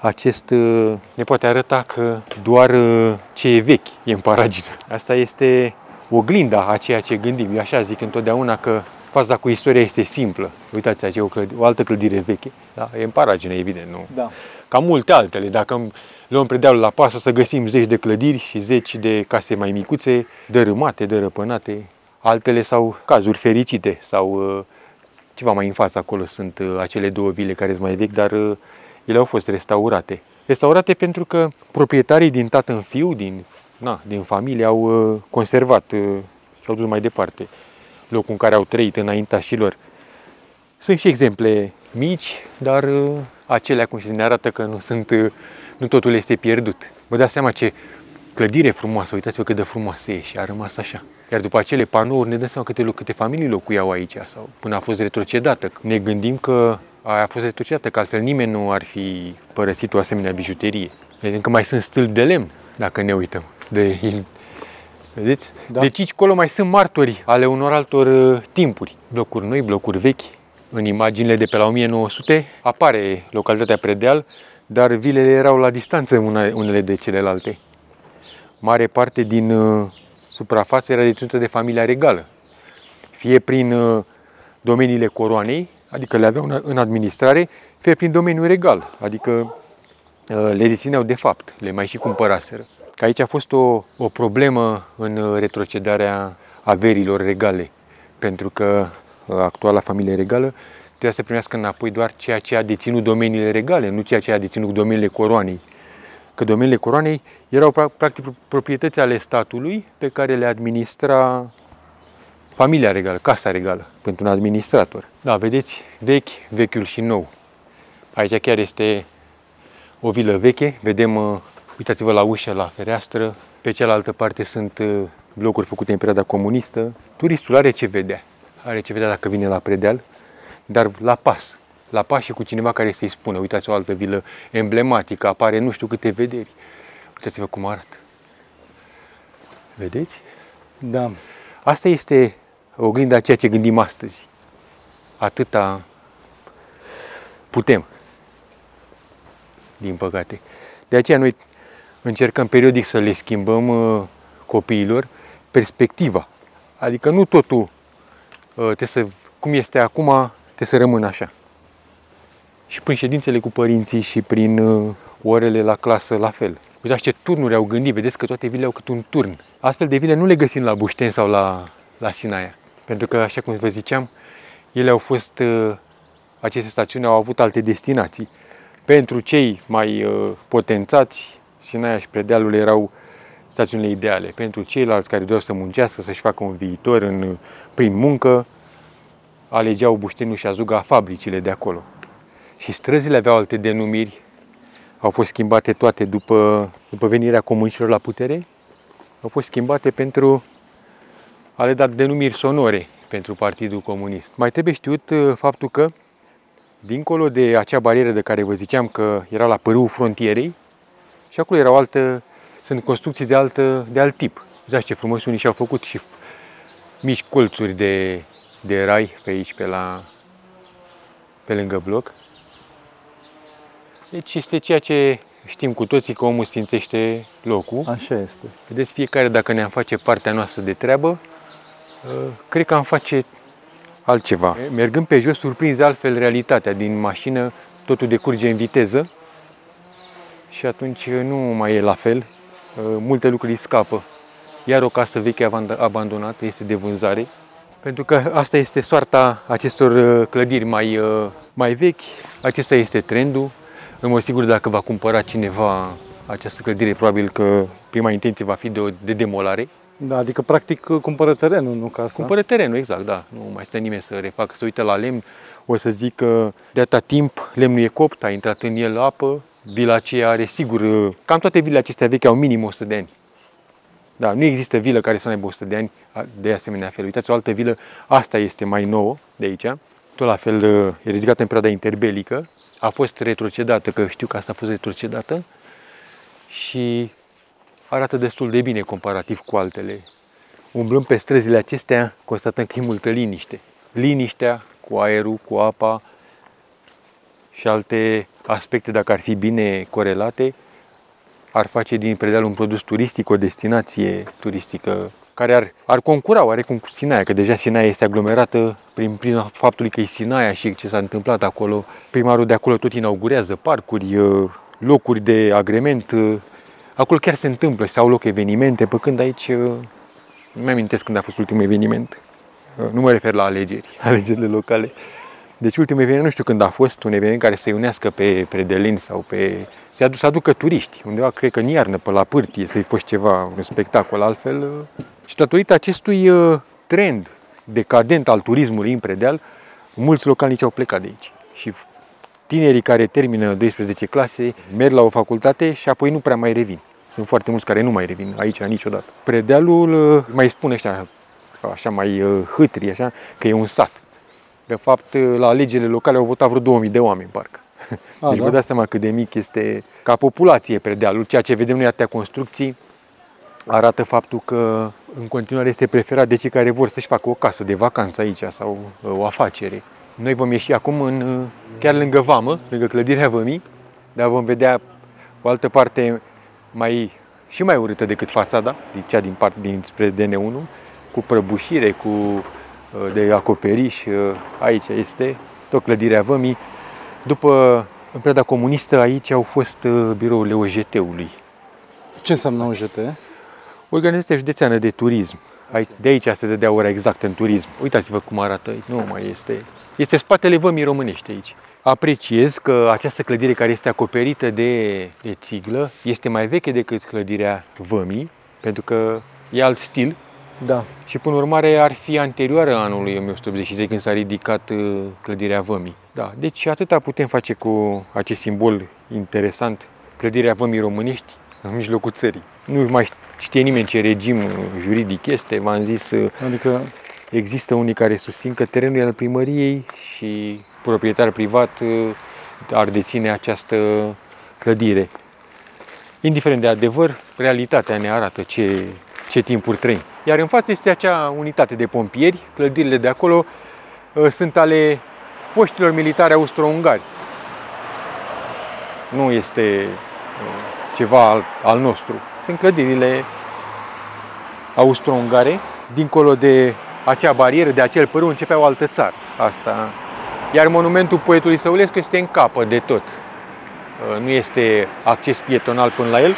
acest uh, ne poate arăta că doar uh, ce e vechi e în paragină. Asta este oglinda a ceea ce gândim. Eu așa zic întotdeauna că faza cu istoria este simplă. Uitați aici o, clădire, o altă clădire veche. Da? E în paragină, evident, nu? Da. Ca multe altele. Dacă luăm predealul la pas, o să găsim zeci de clădiri și zeci de case mai micuțe, dărâmate, dărăpânate. Altele sau cazuri fericite sau uh, ceva mai în față acolo sunt uh, acele două vile care sunt mai vechi, dar uh, ele au fost restaurate. Restaurate pentru că proprietarii din tată în fiu, din, na, din familie, au uh, conservat uh, și au dus mai departe locul în care au trăit înaintașilor. Sunt și exemple mici, dar uh, acelea, cum și ne arată că nu sunt, uh, nu totul este pierdut. Vă dați seama ce clădire frumoasă, uitați-vă cât de frumoasă e și a rămas așa. Iar după acele panouri ne dăm seama câte, câte familii locuiau aici sau până a fost retrocedată. Ne gândim că a fost retrocedată, că altfel nimeni nu ar fi părăsit o asemenea bijuterie. Vedem că mai sunt stâlpi de lemn, dacă ne uităm. De, vedeți? Da. Deci aici acolo mai sunt martori ale unor altor uh, timpuri. Blocuri noi, blocuri vechi. În imaginile de pe la 1900 apare localitatea Predeal, dar vilele erau la distanță una- unele de celelalte. Mare parte din uh, suprafață era deținută de familia regală. Fie prin uh, domeniile coroanei, adică le aveau în- în administrare, fie prin domeniul regal, adică uh, le dețineau de fapt, le mai și cumpăraseră. Că aici a fost o, o problemă în uh, retrocedarea averilor regale, pentru că uh, actuala familie regală trebuia să primească înapoi doar ceea ce a deținut domeniile regale, nu ceea ce a deținut domeniile coroanei. Că domeniile coroanei erau pra- practic proprietăți ale statului pe care le administra familia regală, casa regală, pentru un administrator. Da, vedeți, vechi, vechiul și nou. Aici chiar este o vilă veche, vedem, uh, uitați-vă la ușă, la fereastră, pe cealaltă parte sunt uh, blocuri făcute în perioada comunistă. Turistul are ce vedea, are ce vedea dacă vine la predeal, dar la pas, la pas și cu cineva care să-i spună, uitați o altă vilă emblematică, apare nu știu câte vederi. Uitați-vă cum arată. Vedeți? Da. Asta este oglinda a ceea ce gândim astăzi. Atâta putem, din păcate. De aceea noi încercăm periodic să le schimbăm uh, copiilor perspectiva. Adică nu totul uh, trebuie să, cum este acum, trebuie să rămână așa. Și prin ședințele cu părinții și prin uh, orele la clasă la fel. Uitați ce turnuri au gândit, vedeți că toate vilele au cât un turn. Astfel de vile nu le găsim la Bușteni sau la, la Sinaia. Pentru că, așa cum vă ziceam, ele au fost, uh, aceste stațiuni au avut alte destinații. Pentru cei mai uh, potențați, Sinaia și Predealul erau stațiunile ideale. Pentru ceilalți care doreau să muncească, să-și facă un viitor în, prin muncă, alegeau Bușteniu și Azuga fabricile de acolo. Și străzile aveau alte denumiri, au fost schimbate toate după, după venirea comuniștilor la putere, au fost schimbate pentru a le da denumiri sonore pentru Partidul Comunist. Mai trebuie știut uh, faptul că, dincolo de acea barieră de care vă ziceam că era la pârâul frontierei, și acolo era o altă, sunt construcții de, altă, de alt tip. Uitați ce frumos unii și-au făcut și mici colțuri de, de rai pe aici, pe, la, pe lângă bloc. Deci este ceea ce știm cu toții că omul sfințește locul. Așa este. Vedeți, fiecare dacă ne-am face partea noastră de treabă, uh, cred că am face altceva. Mergând pe jos, surprinzi altfel realitatea. Din mașină totul decurge în viteză și atunci uh, nu mai e la fel. Uh, Multe lucruri îi scapă. Iar o casă veche avan- abandonată este de vânzare. Pentru că asta este soarta acestor uh, clădiri mai, uh, mai vechi. Acesta este trendul. În mod sigur, dacă va cumpăra cineva această clădire, probabil că prima intenție va fi de, o, de demolare. Da, adică practic cumpără terenul, nu casa. Cumpără terenul, exact, da. Nu mai stă nimeni să refacă, să uite la lemn. O să zic că de atâta timp lemnul e copt, a intrat în el apă. Vila aceea are sigur, uh, cam toate vilele acestea vechi au minim 100 de ani. Da, nu există vilă care să nu aibă 100 de ani a- de asemenea fel. Uitați, o altă vilă, asta este mai nouă de aici, tot la fel uh, e ridicată în perioada interbelică, a fost retrocedată, că știu că asta a fost retrocedată și arată destul de bine comparativ cu altele. Umblând pe străzile acestea, constatăm că e multă liniște. Liniștea cu aerul, cu apa și alte aspecte, dacă ar fi bine corelate, ar face din Predeal un produs turistic, o destinație turistică care ar, ar concura oarecum cu Sinaia, că deja Sinaia este aglomerată prin prisma faptului că e Sinaia și ce s-a întâmplat acolo. Primarul de acolo tot inaugurează parcuri, uh, locuri de agrement. Uh, acolo chiar se întâmplă și au loc evenimente, pe când aici, uh, nu mi amintesc când a fost ultimul eveniment. Nu mă refer la alegeri, alegerile locale. Deci ultimul eveniment, nu știu când a fost, un eveniment care să unească pe Predelin sau pe... să aduc, să aducă turiști, undeva, cred că în iarnă, pe la Pârtie, să-i fost ceva, un spectacol, altfel și datorită acestui uh, trend decadent al turismului în Predeal, mulți localnici au plecat de aici. Și tinerii care termină 12 clase merg la o facultate și apoi nu prea mai revin. Sunt foarte mulți care nu mai revin aici niciodată. Predealul, uh, mai spune ăștia, așa mai uh, hâtri, așa, că e un sat. De fapt, la alegerile locale au votat vreo 2000 de oameni, parcă. A, deci da? vă dați seama cât de mic este ca populație Predealul. Ceea ce vedem noi atâtea construcții arată faptul că în continuare este preferat de cei care vor să-și facă o casă de vacanță aici sau uh, o afacere. Noi vom ieși acum în, uh, chiar lângă vamă, lângă clădirea vămii, dar vom vedea o altă parte mai, și mai urâtă decât fațada, cea din part, din spre DN1, cu prăbușire, cu uh, de acoperiș. Aici este tot clădirea vămii. După în perioada comunistă aici au fost birourile OJT-ului. Ce înseamnă OJT? Organizația Județeană de Turism. Aici, de aici se dădea ora exactă în turism. Uitați-vă cum arată aici. Nu mai este. Este spatele vămii românești aici. Apreciez că această clădire care este acoperită de, de țiglă este mai veche decât clădirea vămii, pentru că e alt stil. Da. Și până urmare ar fi anterioară anului 1183 când s-a ridicat uh, clădirea vămii. Da. Deci atâta putem face cu acest simbol interesant, clădirea vămii românești în mijlocul țării. Nu mai știe nimeni ce regim juridic este, v-am zis, adică există unii care susțin că terenul e al primăriei și proprietar privat uh, ar deține această clădire. Indiferent de adevăr, realitatea ne arată ce, ce timpuri trăim. Iar în față este acea unitate de pompieri, clădirile de acolo uh, sunt ale foștilor militari austro-ungari. Nu este uh, ceva al, al nostru. Sunt clădirile austro-ungare. Dincolo de acea barieră, de acel părâu, începea o altă țară. Asta. Iar monumentul poetului Săulescu este în capă de tot. Uh, nu este acces pietonal până la el.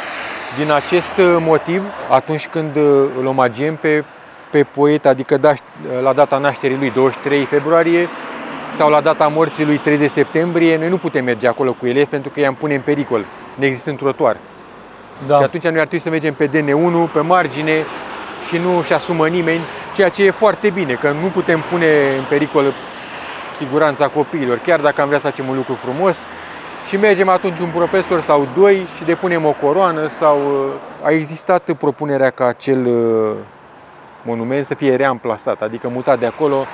Din acest uh, motiv, atunci când uh, îl omagiem pe, pe poet, adică da, la data nașterii lui, 23 februarie, sau la data morții lui 30 septembrie, noi nu putem merge acolo cu elevi pentru că i-am pune în pericol, neexistând trotuar. Da. Și atunci noi ar trebui să mergem pe DN1, pe margine și nu și asumă nimeni, ceea ce e foarte bine, că nu putem pune în pericol siguranța copiilor, chiar dacă am vrea să facem un lucru frumos și mergem atunci un profesor sau doi și depunem o coroană sau uh, a existat propunerea ca acel uh, monument să fie reamplasat, adică mutat de acolo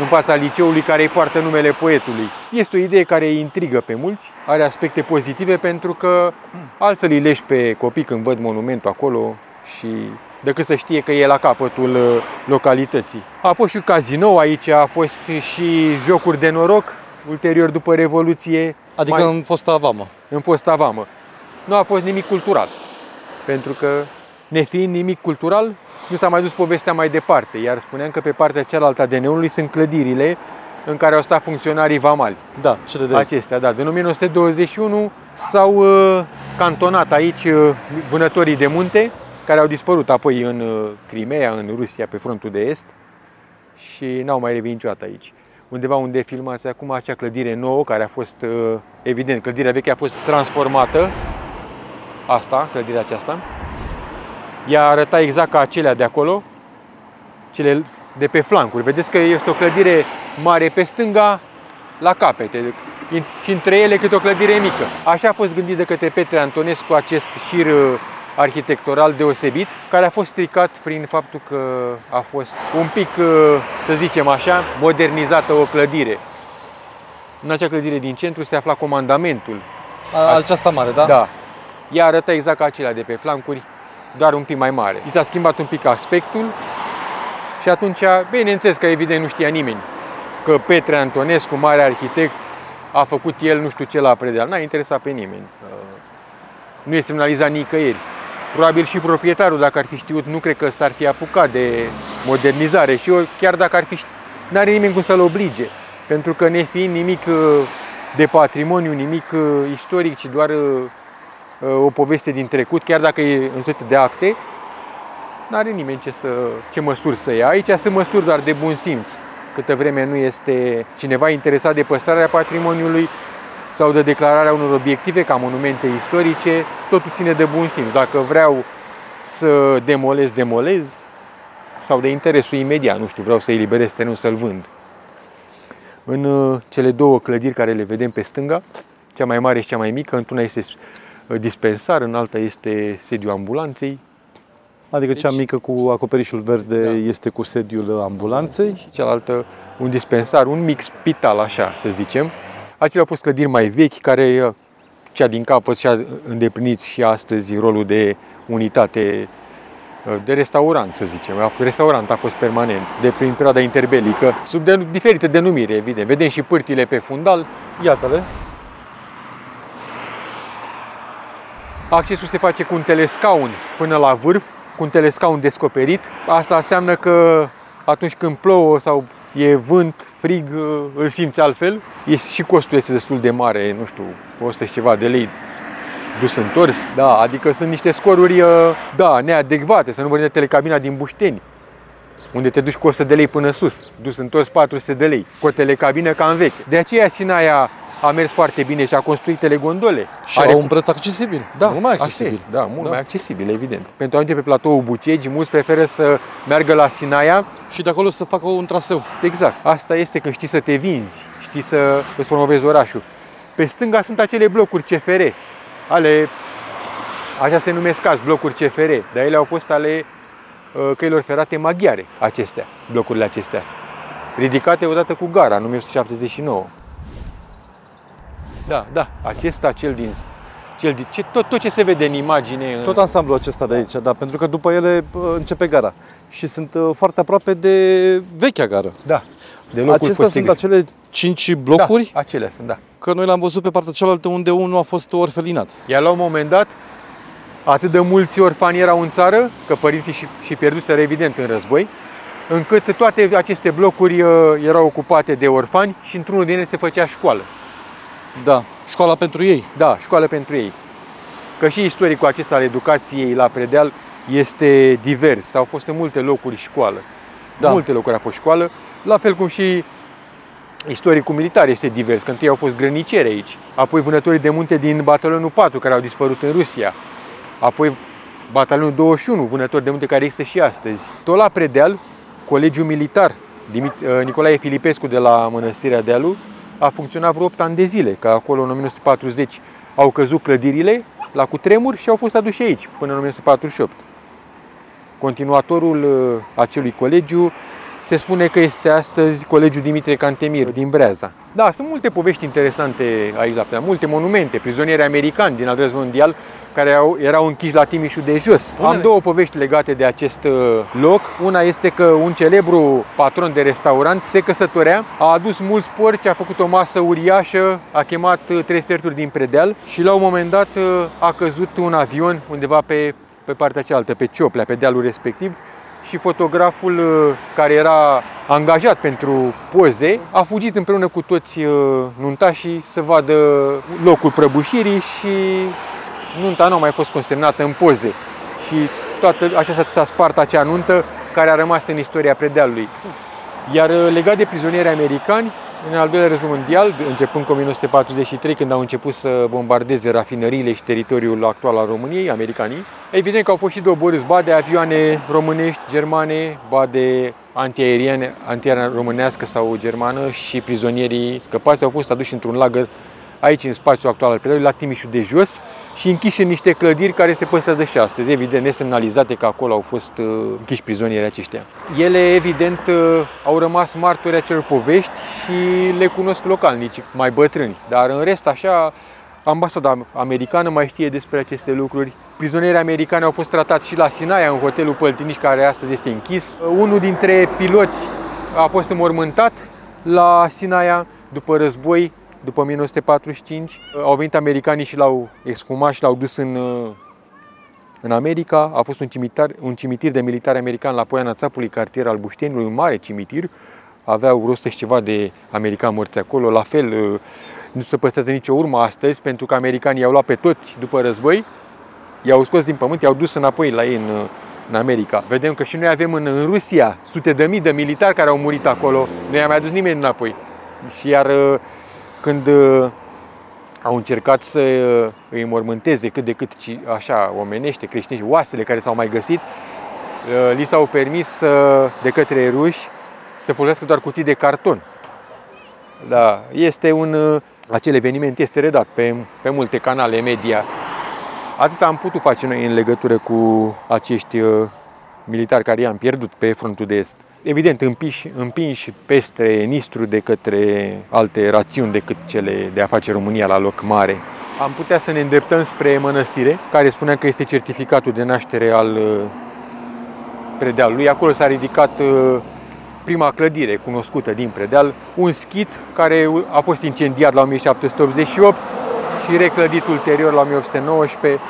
în fața liceului care îi poartă numele poetului. Este o idee care îi intrigă pe mulți, are aspecte pozitive pentru că altfel îi leși pe copii când văd monumentul acolo și decât să știe că e la capătul uh, localității. A fost și cazinou aici, a fost și jocuri de noroc, ulterior după Revoluție. Adică mai... în fosta vamă. În fosta vamă. Nu a fost nimic cultural. Pentru că, nefiind nimic cultural, nu s-a mai dus povestea mai departe, iar spuneam că pe partea cealaltă a DN-ului sunt clădirile în care au stat funcționarii vamali. Da, cele de Acestea, da. Din 1921 s-au uh, cantonat aici uh, vânătorii de munte, care au dispărut apoi în uh, Crimea, în Rusia, pe frontul de est și n-au mai revenit niciodată aici. Undeva unde filmați acum acea clădire nouă, care a fost, uh, evident, clădirea veche a fost transformată, asta, clădirea aceasta, ea arăta exact ca acelea de acolo, cele de pe flancuri. Vedeți că este o clădire mare pe stânga, la capete și între ele câte o clădire mică. Așa a fost gândit de către Petre Antonescu acest șir uh, arhitectural deosebit, care a fost stricat prin faptul că a fost un pic, uh, să zicem așa, modernizată o clădire. În acea clădire din centru se afla comandamentul. Aceasta mare, da? Da. Ea arăta exact ca acelea de pe flancuri, doar un pic mai mare. I s-a schimbat un pic aspectul și atunci, bineînțeles că evident nu știa nimeni că Petre Antonescu, mare arhitect, a făcut el nu știu ce la Predeal. N-a interesat pe nimeni. Uh, nu e semnalizat nicăieri. Probabil și proprietarul, dacă ar fi știut, nu cred că s-ar fi apucat de modernizare și eu, chiar dacă ar fi știut, n-are nimeni cum să-l oblige. Pentru că ne fiind nimic uh, de patrimoniu, nimic uh, istoric, ci doar o poveste din trecut, chiar dacă e însoțită de acte, n-are nimeni ce, să, ce măsuri să ia. Aici sunt măsuri doar de bun simț. Câtă vreme nu este cineva interesat de păstrarea patrimoniului sau de declararea unor obiective ca monumente istorice, totul ține de bun simț. Dacă vreau să demolez, demolez, sau de interesul imediat, nu știu, vreau să eliberez terenul să-l vând. În uh, cele două clădiri care le vedem pe stânga, cea mai mare și cea mai mică, într-una este uh, dispensar, în alta este sediul ambulanței, Adică deci, cea mică cu acoperișul verde da. este cu sediul ambulanței. Și cealaltă un dispensar, un mic spital, așa să zicem. Acelea au fost clădiri mai vechi, care uh, cea din capăt și-a îndeplinit și astăzi rolul de unitate uh, de restaurant, să zicem. Restaurant a fost permanent, de prin perioada interbelică, sub de, diferite denumiri, evident. Vedem și pârtile pe fundal. Iată-le. Accesul se face cu un telescaun până la vârf, cu un telescaun descoperit. Asta înseamnă că atunci când plouă sau e vânt, frig, îl simți altfel. E, și costul este destul de mare, nu știu, 100 și ceva de lei dus întors, da, adică sunt niște scoruri, uh, da, neadecvate, să nu vorbim de telecabina din Bușteni, unde te duci cu 100 de lei până sus, dus întors 400 de lei, cu o telecabină cam veche. De aceea Sinaia a mers foarte bine și a construit telegondole. Și are un preț accesibil. Da, mult mai accesibil. Accesibil, da, mult da. mai accesibil, evident. Pentru a ajunge pe platoul Bucegi, mulți preferă să meargă la Sinaia și de acolo să facă un traseu. Exact. Asta este când știi să te vinzi, știi să îți promovezi orașul. Pe stânga sunt acele blocuri CFR, ale, așa se numesc azi, blocuri CFR, dar ele au fost ale uh, căilor ferate maghiare, acestea, blocurile acestea, ridicate odată cu gara în 1979. Da, da, acesta, cel din cel din, ce, tot, tot ce se vede în imagine. Tot ansamblul acesta de aici, da, pentru că după ele începe gara și sunt uh, foarte aproape de vechea gară. Da. De Acestea sunt acele cinci blocuri? Da, acelea sunt, da. Că noi l-am văzut pe partea cealaltă unde unul a fost orfelinat. Iar la un moment dat, atât de mulți orfani erau în țară, că părinții și, și pierduseră evident în război, încât toate aceste blocuri uh, erau ocupate de orfani și într-unul din ele se făcea școală. Da, școala pentru ei. Da, școală pentru ei. Că și istoricul acesta al educației la Predeal este divers. Au fost în multe locuri școală. Da. Multe locuri a fost școală, la fel cum și istoricul militar este divers, că întâi au fost grăniceri aici, apoi vânătorii de munte din batalionul 4 care au dispărut în Rusia, apoi batalionul 21, vânători de munte care există și astăzi. Tot la Predeal, colegiul militar uh, Nicolae Filipescu de la Mănăstirea Dealu a funcționat vreo 8 ani de zile, că acolo în 1940 au căzut clădirile la cutremur și au fost aduși aici până în 1948. Continuatorul uh, acelui colegiu se spune că este astăzi Colegiul Dimitrie Cantemir din Breaza. Da, sunt multe povești interesante aici la Plea, multe monumente, prizonieri americani din al doilea mondial care au, erau închiși la Timișul de jos. Bune. Am două povești legate de acest uh, loc. Una este că un celebru patron de restaurant se căsătorea, a adus mulți porci, a făcut o masă uriașă, a chemat uh, trei sferturi din predeal și la un moment dat uh, a căzut un avion undeva pe, pe partea cealaltă, pe Cioplea, pe dealul respectiv și fotograful care era angajat pentru poze a fugit împreună cu toți nuntașii să vadă locul prăbușirii și nunta nu a mai fost consemnată în poze și toată, așa s-a spart acea nuntă care a rămas în istoria predealului. Iar uh, legat de prizonieri americani, în al doilea război mondial, începând cu 1943, când au început să bombardeze rafinăriile și teritoriul actual al României, americanii, evident că au fost și doborâți ba de avioane românești, germane, ba de antiaeriene, antiaeriană românească sau germană și prizonierii scăpați au fost aduși într-un lagăr aici în spațiul actual al Predealului, la Timișul de jos și închiși în niște clădiri care se păstrează și astăzi, evident nesemnalizate că acolo au fost uh, închiși prizonieri aceștia. Ele, evident, uh, au rămas martori acelor povești și le cunosc localnici mai bătrâni, dar în rest, așa, ambasada americană mai știe despre aceste lucruri. Prizonierii americani au fost tratați și la Sinaia, în hotelul Păltiniș, care astăzi este închis. Unul dintre piloți a fost înmormântat la Sinaia după război după 1945. Au venit americanii și l-au excumat și l-au dus în, în America. A fost un cimitir, un cimitir de militari american la Poiana Țapului, cartier al Buștenului, un mare cimitir. Aveau vreo și ceva de americani morți acolo. La fel, nu se păstrează nicio urmă astăzi, pentru că americanii i-au luat pe toți după război, i-au scos din pământ, i-au dus înapoi la ei în, în America. Vedem că și noi avem în, în Rusia sute de mii de militari care au murit acolo. Nu i-a mai adus nimeni înapoi. Și iar când au încercat să îi mormânteze cât de cât așa omenește, creștinește, oasele care s-au mai găsit, li s-au permis de către ruși să folosească doar cutii de carton. Da, este un, acel eveniment este redat pe, pe multe canale media. Atât am putut face noi în legătură cu acești militari care i-am pierdut pe frontul de est evident împiși, împinși peste Nistru de către alte rațiuni decât cele de a face România la loc mare. Am putea să ne îndreptăm spre mănăstire, care spunea că este certificatul de naștere al uh, predealului. Acolo s-a ridicat uh, prima clădire cunoscută din predeal, un schit care a fost incendiat la 1788 și reclădit ulterior la 1819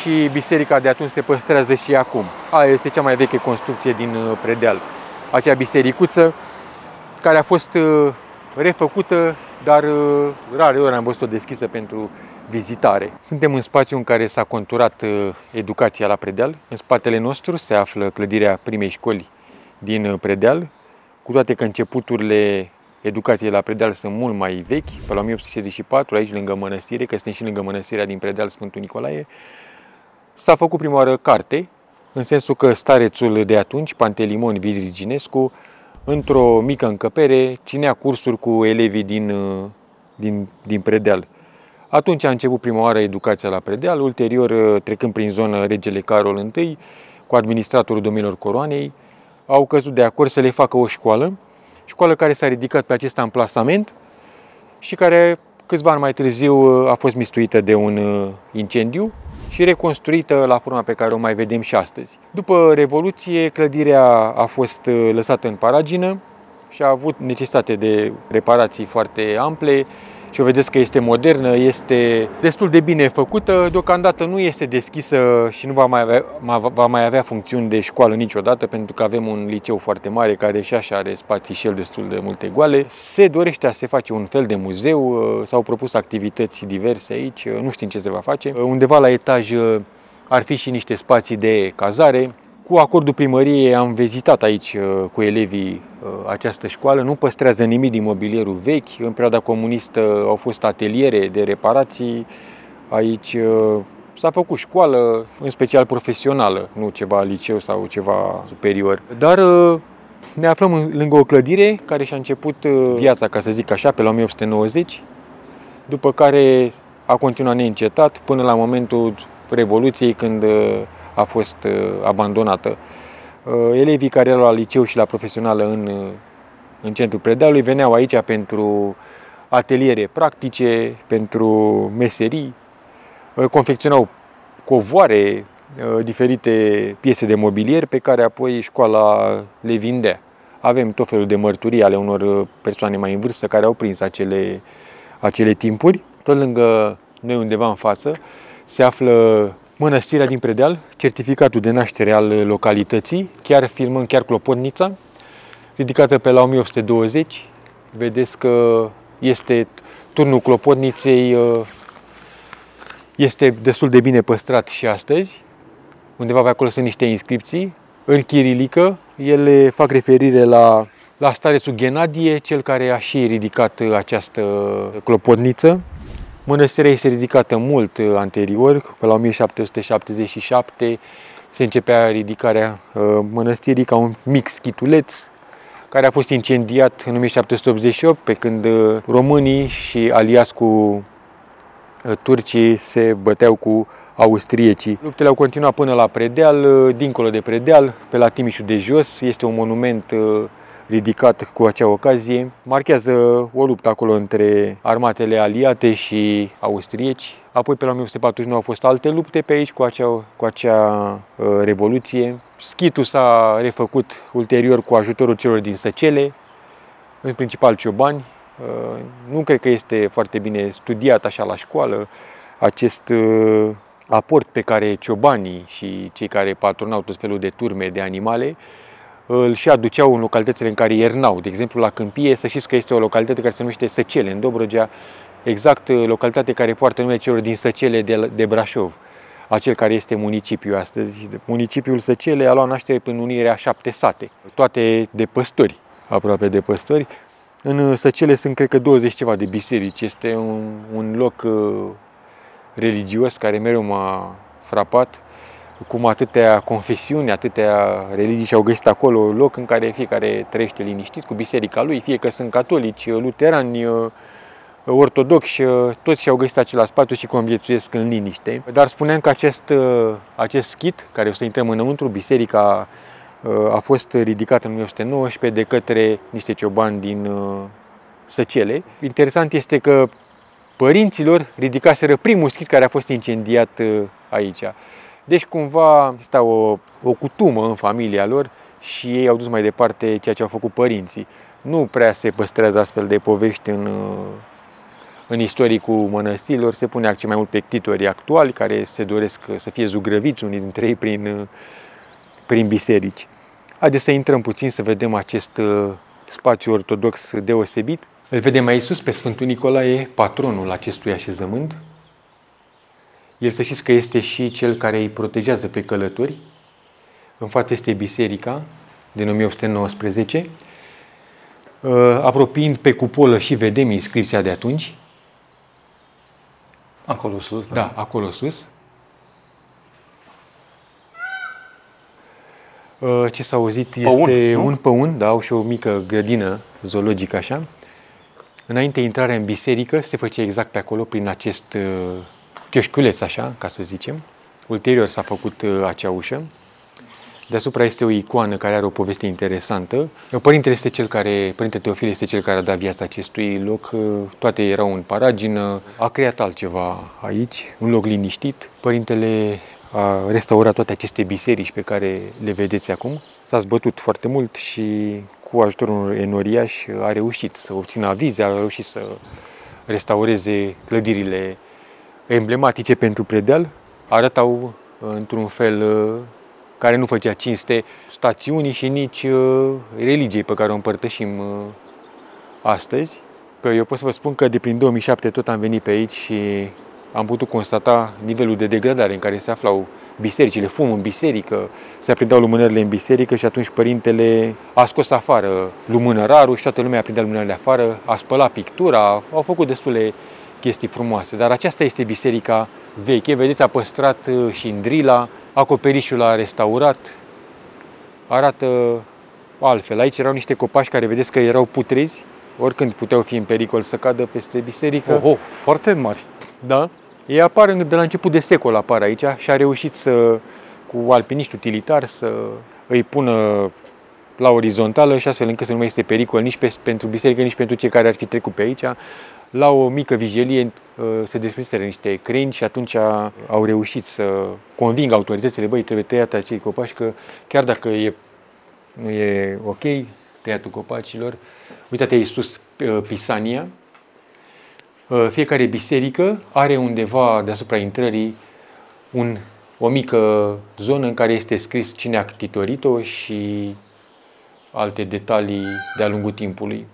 și biserica de atunci se păstrează și acum. Aia este cea mai veche construcție din uh, predeal acea bisericuță care a fost uh, refăcută, dar uh, rare ori am văzut-o deschisă pentru vizitare. Suntem în spațiu în care s-a conturat uh, educația la Predeal. În spatele nostru se află clădirea primei școli din Predeal, cu toate că începuturile educației la Predeal sunt mult mai vechi, pe la 1864, aici lângă mănăstire, că suntem și lângă mănăstirea din Predeal, Sfântul Nicolae, s-a făcut prima oară carte, în sensul că starețul de atunci, Pantelimon Virginescu, într-o mică încăpere, ținea cursuri cu elevii din, uh, din, din Predeal. Atunci a început prima oară educația la Predeal, ulterior, uh, trecând prin zonă regele Carol I, cu administratorul domnilor coroanei, au căzut de acord să le facă o școală, școală care s-a ridicat pe acest amplasament și care câțiva ani mai târziu uh, a fost mistuită de un incendiu și reconstruită la forma pe care o mai vedem și astăzi. După Revoluție, clădirea a fost uh, lăsată în paragină și a avut necesitate de reparații foarte ample, și o vedeți că este modernă, este destul de bine făcută, deocamdată nu este deschisă și nu va mai avea, va mai avea funcțiuni de școală niciodată, pentru că avem un liceu foarte mare care și așa are spații și el destul de multe goale. Se dorește a se face un fel de muzeu, s-au propus activități diverse aici, nu știm ce se va face. Undeva la etaj ar fi și niște spații de cazare, cu acordul primăriei am vizitat aici uh, cu elevii uh, această școală. Nu păstrează nimic din mobilierul vechi. În perioada comunistă au fost ateliere de reparații. Aici uh, s-a făcut școală, în special profesională, nu ceva liceu sau ceva superior. Dar ne aflăm lângă o clădire care și-a început viața, ca să zic așa, pe la 1890, după care a continuat neîncetat până la momentul Revoluției, când a fost uh, abandonată. Uh, elevii care erau la liceu și la profesională în, uh, în centrul predealului veneau aici pentru ateliere practice, pentru meserii, confecționau covoare, diferite piese de mobilier pe care apoi școala le vindea. Avem tot felul de mărturii ale unor persoane mai în vârstă care au prins acele, acele timpuri. Tot lângă noi undeva în față se află Mănăstirea din Predeal, certificatul de naștere al localității, chiar filmăm chiar Clopotnița, ridicată pe la 1820. Vedeți că este turnul Clopotniței uh, este destul de bine păstrat și astăzi. Undeva pe acolo sunt niște inscripții. În chirilică, ele fac referire la, la starețul Ghenadie, cel care a și ridicat această clopotniță. Mănăstirea este ridicată mult uh, anterior, pe la 1777 se începea ridicarea uh, mănăstirii ca un mic schituleț care a fost incendiat în 1788 pe când uh, românii și aliați cu turcii se băteau cu austriecii. Luptele au continuat până la Predeal, dincolo de Predeal, pe la Timișul de Jos. Este un monument ridicat cu acea ocazie. Marchează o luptă acolo între armatele aliate și austrieci. Apoi pe la 1849 au fost alte lupte pe aici cu acea, cu acea uh, revoluție. Schitul s-a refăcut ulterior cu ajutorul celor din Săcele, în principal ciobani, Nu cred că este foarte bine studiat așa la școală acest aport pe care ciobanii și cei care patronau tot felul de turme de animale îl și aduceau în localitățile în care iernau. De exemplu, la Câmpie, să știți că este o localitate care se numește Săcele, în Dobrogea, exact localitate care poartă numele celor din Săcele de, de Brașov, acel care este municipiu astăzi. Municipiul Săcele a luat naștere prin unirea șapte sate, toate de păstori, aproape de păstori. În Săcele sunt, cred că, 20 ceva de biserici. Este un, un loc uh, religios care mereu m-a frapat, cum atâtea confesiuni, atâtea religii și-au găsit acolo loc în care fiecare trăiește liniștit cu biserica lui, fie că sunt catolici, luterani, ortodoxi, toți și-au găsit același spațiu și conviețuiesc în liniște. Dar spuneam că acest, acest schit, care o să intrăm înăuntru, biserica a fost ridicată în 1919 de către niște ciobani din Săcele. Interesant este că părinților ridicaseră primul schit care a fost incendiat uh, aici. Deci cumva exista o, o cutumă în familia lor și ei au dus mai departe ceea ce au făcut părinții. Nu prea se păstrează astfel de povești în, uh, în istoricul mănăstirilor, se pune accent mai mult pe ctitorii actuali care se doresc să fie zugrăviți unii dintre ei prin, uh, prin biserici. Haideți să intrăm puțin să vedem acest spațiu ortodox deosebit. Îl vedem mai sus pe Sfântul Nicolae, patronul acestui așezământ. El să știți că este și cel care îi protejează pe călători. În față este biserica din 1819. Uh, apropiind pe cupolă și vedem inscripția de atunci. Acolo sus, da? Da, acolo sus. Uh, ce s-a auzit este păun, un păun, da, au și o mică grădină zoologică așa. Înainte intrarea în biserică se făcea exact pe acolo, prin acest uh, chioșculeț, așa, ca să zicem. Ulterior s-a făcut uh, acea ușă. Deasupra este o icoană care are o poveste interesantă. Părintele este cel care, Părintele Teofil este cel care a dat viața acestui loc. Uh, toate erau în paragină. A creat altceva aici, un loc liniștit. Părintele a restaurat toate aceste biserici pe care le vedeți acum. S-a zbătut foarte mult și cu ajutorul unor enoriași a reușit să obțină avize, a reușit să restaureze clădirile emblematice pentru predeal. Arătau într-un fel uh, care nu făcea cinste stațiunii și nici uh, religiei pe care o împărtășim uh, astăzi. Că eu pot să vă spun că de prin 2007 tot am venit pe aici și am putut constata nivelul de degradare în care se aflau bisericile, fum în biserică, se aprindeau lumânările în biserică și atunci părintele a scos afară lumânărarul și toată lumea aprindea lumânările afară, a spălat pictura, au făcut destule chestii frumoase. Dar aceasta este biserica veche, vedeți, a păstrat uh, și îndrila, acoperișul a restaurat, arată altfel. Aici erau niște copaci care vedeți că erau putrezi, oricând puteau fi în pericol să cadă peste biserică. Oho, foarte mari. Da. Ei apar de la început de secol apar aici și a reușit să, cu alpiniști utilitari, să îi pună la orizontală și astfel încât să nu mai este pericol nici pe, pentru biserică, nici pentru cei care ar fi trecut pe aici. La o mică vigilie uh, se despriseră niște crini și atunci au reușit să convingă autoritățile, băi, trebuie tăiat acei copaci, că chiar dacă e, nu e ok tăiatul copacilor, uitați aici sus uh, Pisania, Uh, fiecare biserică are undeva deasupra intrării un, o mică zonă în care este scris cine a ctitorit-o și alte detalii de-a lungul timpului.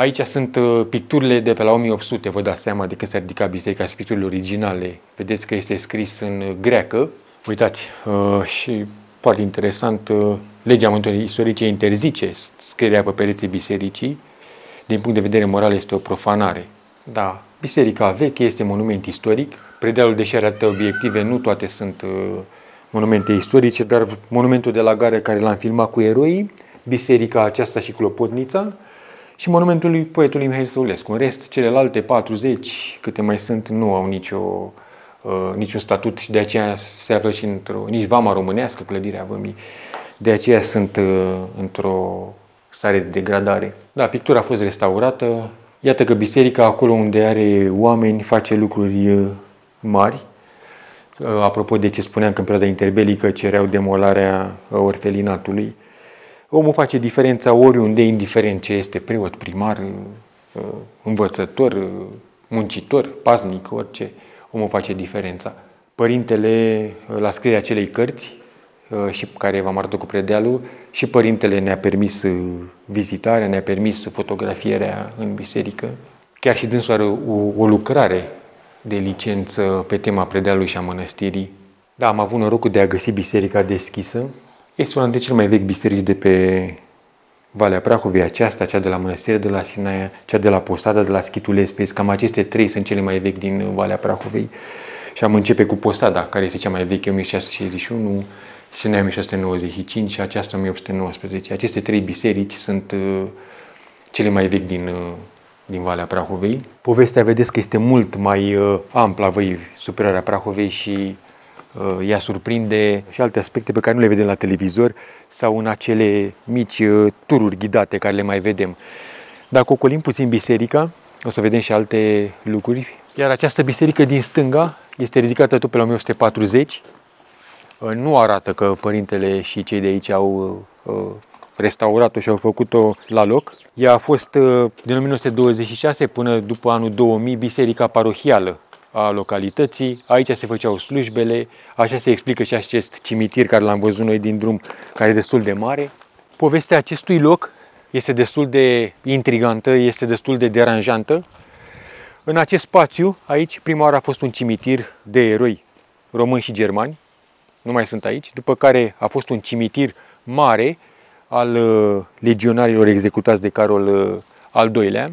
Aici sunt uh, picturile de pe la 1800, vă dați seama de când s-a ridicat biserica și picturile originale. Vedeți că este scris în greacă. Uitați, uh, și foarte interesant, legea mântuirii istorice interzice scrierea pe pereții bisericii, din punct de vedere moral, este o profanare. Da, biserica veche este monument istoric. Predealul, deși are atâtea obiective, nu toate sunt uh, monumente istorice, dar monumentul de la gare care l-am filmat cu eroii, biserica aceasta și Clopotnița și monumentul lui poetului Mihail Săulescu. În rest, celelalte 40, câte mai sunt, nu au nicio, uh, niciun statut și de aceea se află și într-o, nici vama românească, clădirea vămii, de aceea sunt uh, într-o stare de degradare. Da, pictura a fost restaurată. Iată că biserica, acolo unde are oameni, face lucruri uh, mari. Uh, apropo de ce spuneam că în perioada interbelică cereau demolarea uh, orfelinatului. Omul face diferența oriunde, indiferent ce este preot, primar, uh, învățător, uh, muncitor, pasnic, orice. Omul face diferența. Părintele, uh, la scrierea acelei cărți, și care v-am arătat cu predealul, și părintele ne-a permis vizitarea, ne-a permis fotografierea în biserică. Chiar și dânsul are o, o lucrare de licență pe tema predealului și a mănăstirii. Da, am avut norocul de a găsi biserica deschisă este una dintre cele mai vechi biserici de pe Valea Prahovei, aceasta, cea de la Mănăstire de la Sinaia, cea de la Posada de la Schitulespes. Cam aceste trei sunt cele mai vechi din Valea Prahovei. Și am începe cu Posada, care este cea mai veche, 1661, Sinaia 1695 și aceasta 1819. Aceste trei biserici sunt uh, cele mai vechi din, uh, din Valea Prahovei. Povestea vedeți că este mult mai uh, amplă a văii superioarea Prahovei și Uh, ea surprinde și alte aspecte pe care nu le vedem la televizor sau în acele mici uh, tururi ghidate care le mai vedem. Dacă ocolim puțin biserica, o să vedem și alte lucruri. Iar această biserică din stânga este ridicată tot pe la 1940. Uh, nu arată că părintele și cei de aici au restaurat-o și au făcut-o la loc. Ea a fost din 1926 până după anul 2000 biserica parohială a localității. Aici se făceau slujbele, așa se explică și acest cimitir care l-am văzut noi din drum, care e destul de mare. Povestea acestui loc este destul de intrigantă, este destul de deranjantă. În acest spațiu, aici, prima oară a fost un cimitir de eroi români și germani, nu mai sunt aici, după care a fost un cimitir mare al uh, legionarilor executați de Carol uh, al II-lea,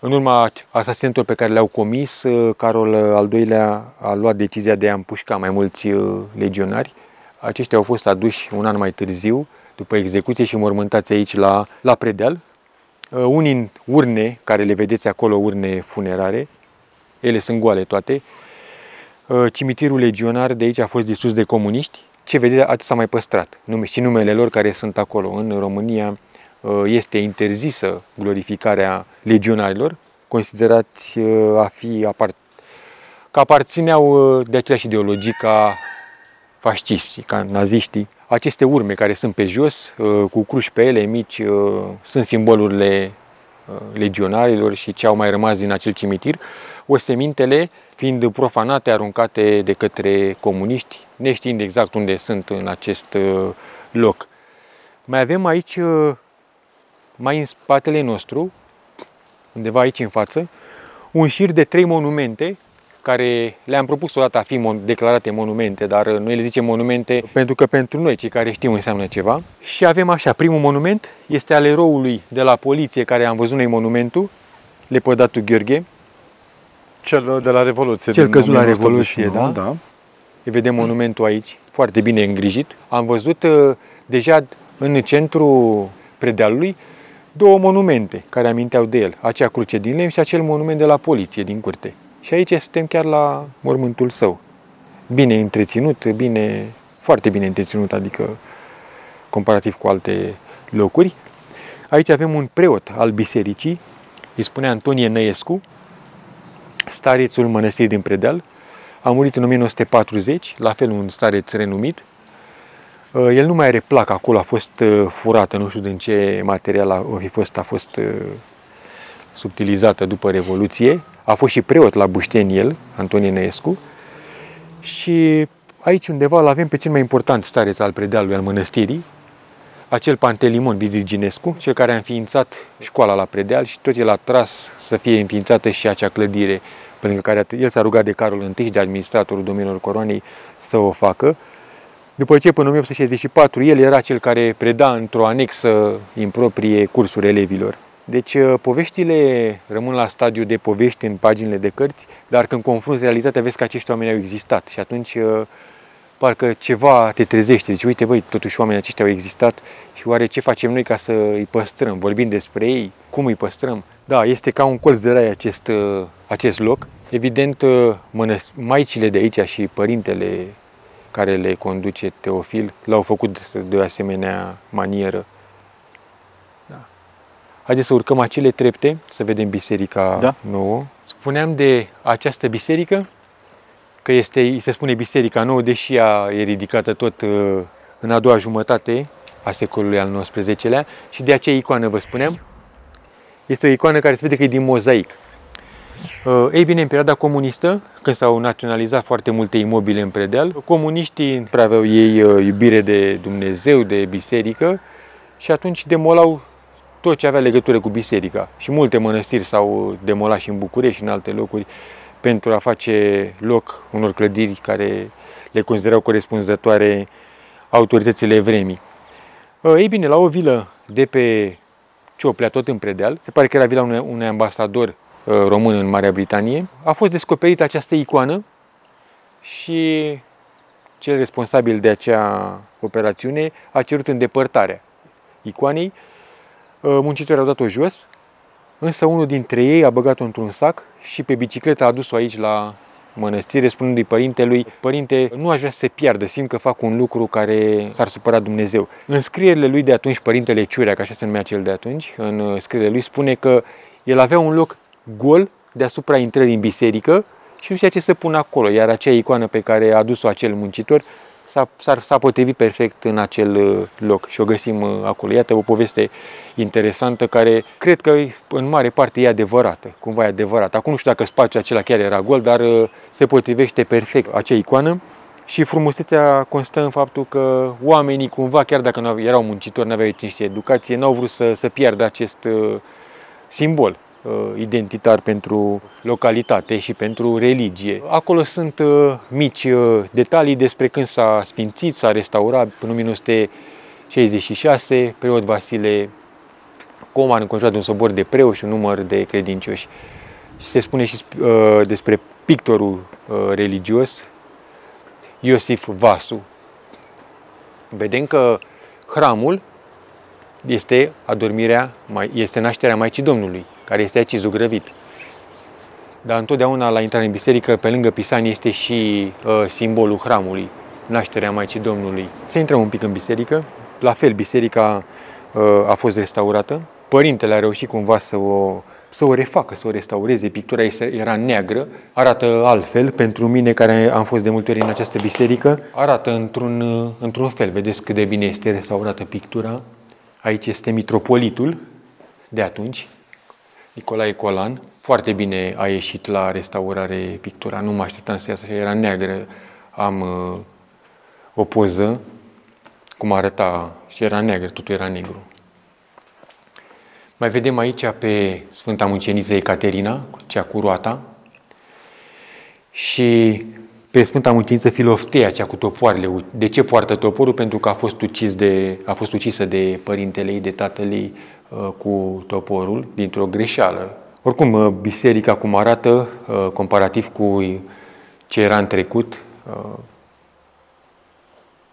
în urma asasinatelor pe care le-au comis, uh, Carol uh, al II-lea a luat decizia de a împușca mai mulți uh, legionari. Aceștia au fost aduși un an mai târziu, după execuție și mormântați aici la, la Predeal. Unii în urne, care le vedeți acolo, urne funerare, ele sunt goale toate. Cimitirul legionar de aici a fost distrus de comuniști. Ce vedeți, atât s-a mai păstrat. Nume, și numele lor care sunt acolo. În România Uh, este interzisă glorificarea legionarilor, considerați uh, a fi apart- că aparțineau uh, de aceeași ideologii ca fasciștii, ca naziștii. Aceste urme care sunt pe jos, cu cruci pe ele mici, sunt simbolurile legionarilor și ce au mai rămas din acel cimitir, osemintele fiind profanate, aruncate de către comuniști, neștiind exact unde sunt în acest loc. Mai avem aici mai în spatele nostru, undeva aici în față, un șir de trei monumente care le-am propus odată a fi declarate monumente, dar noi le zicem monumente pentru că pentru noi, cei care știm, înseamnă ceva. Și avem așa, primul monument este al eroului de la poliție care am văzut noi monumentul, lepădatul Gheorghe. Cel de la Revoluție. Cel căzut la Revoluție, da? da. Vedem monumentul aici, foarte bine îngrijit. Am văzut uh, deja în centru predealului două monumente care aminteau de el, acea cruce din lemn și acel monument de la poliție din curte. Și aici suntem chiar la mormântul său. Bine întreținut, bine, foarte bine întreținut, adică comparativ cu alte locuri. Aici avem un preot al bisericii, îi spune Antonie Năiescu, starețul mănăstirii din Predeal. A murit în 1940, la fel un stareț renumit, Uh, el nu mai are placă acolo, a fost uh, furată, nu știu din ce material a fi fost, a fost uh, subtilizată după Revoluție. A fost și preot la Bușteni el, Antonie Năescu. Și aici undeva îl avem pe cel mai important stareț al predealului al mănăstirii, acel Pantelimon Virginescu, cel care a înființat școala la predeal și tot el a tras să fie înființată și acea clădire pentru care el s-a rugat de Carol I și de administratorul domeniilor coroanei să o facă. După ce până în 1864 el era cel care preda într-o anexă improprie cursuri elevilor. Deci uh, poveștile rămân la stadiu de povești în paginile de cărți, dar când confrunți realitatea vezi că acești oameni au existat și atunci uh, parcă ceva te trezește. Deci uite băi, totuși oamenii aceștia au existat și oare ce facem noi ca să îi păstrăm? Vorbim despre ei, cum îi păstrăm? Da, este ca un colț de rai acest, uh, acest loc. Evident, maicile de aici și părintele care le conduce Teofil, l-au făcut de o asemenea manieră. Da. Haideți să urcăm acele trepte, să vedem biserica da. nouă. Spuneam de această biserică, că este, se spune biserica nouă, deși ea e ridicată tot uh, în a doua jumătate a secolului al XIX-lea și de aceea icoană, vă spuneam, este o icoană care se vede că e din mozaic. Uh, ei bine, în perioada comunistă, când s-au naționalizat foarte multe imobile în predeal, comuniștii prea aveau ei uh, iubire de Dumnezeu, de biserică și atunci demolau tot ce avea legătură cu biserica. Și multe mănăstiri s-au demolat și în București și în alte locuri pentru a face loc unor clădiri care le considerau corespunzătoare autoritățile vremii. Uh, ei bine, la o vilă de pe Cioplea, tot în Predeal, se pare că era vila unui, unui ambasador uh, român în Marea Britanie, a fost descoperită această icoană și cel responsabil de acea operațiune a cerut îndepărtarea icoanei. Uh, muncitorii au dat-o jos, însă unul dintre ei a băgat-o într-un sac și pe bicicletă a adus-o aici la mănăstire, spunându-i părintelui, părinte, nu aș vrea să se piardă, simt că fac un lucru care s-ar supăra Dumnezeu. În scrierile lui de atunci, părintele Ciurea, că așa se numea cel de atunci, în scrierile lui spune că el avea un loc gol deasupra intrării în biserică și nu știa ce să pună acolo, iar acea icoană pe care a adus-o acel muncitor s-a, s-a potrivit perfect în acel uh, loc și o găsim uh, acolo. Iată o poveste interesantă care cred că în mare parte e adevărată, cumva e adevărată. Acum nu știu dacă spațiul acela chiar era gol, dar uh, se potrivește perfect acea icoană și frumusețea constă în faptul că oamenii cumva, chiar dacă nu erau muncitori, nu aveau niște educație, n-au vrut să, să piardă acest simbol. Uh, identitar pentru localitate și pentru religie. Acolo sunt uh, mici uh, detalii despre când s-a sfințit, s-a restaurat până în 1966, preot Vasile Coman înconjurat de un sobor de preoți și un număr de credincioși. Și se spune și uh, despre pictorul uh, religios Iosif Vasu. Vedem că hramul este adormirea, este nașterea Maicii Domnului care este aici zugrăvit. Dar întotdeauna la intrare în biserică, pe lângă pisanie, este și uh, simbolul hramului, nașterea Maicii Domnului. Să intrăm un pic în biserică. La fel, biserica uh, a fost restaurată. Părintele a reușit cumva să o, să o refacă, să o restaureze. Pictura era neagră, arată altfel. Pentru mine, care am fost de multe ori în această biserică, arată într-un, uh, într-un fel. Vedeți cât de bine este restaurată pictura. Aici este mitropolitul de atunci, Nicolae Colan. Foarte bine a ieșit la restaurare pictura, nu mă așteptam să iasă așa, era neagră. Am uh, o poză cum arăta și era neagră, totul era negru. Mai vedem aici pe Sfânta Muceniță Ecaterina, cea cu roata, și pe Sfânta Muceniță Filoftea, cea cu topoarele. De ce poartă toporul? Pentru că a fost, ucis de, a fost ucisă de părintele ei, de tatăl ei, Uh, cu toporul dintr-o greșeală. Oricum, uh, biserica cum arată, uh, comparativ cu ce era în trecut,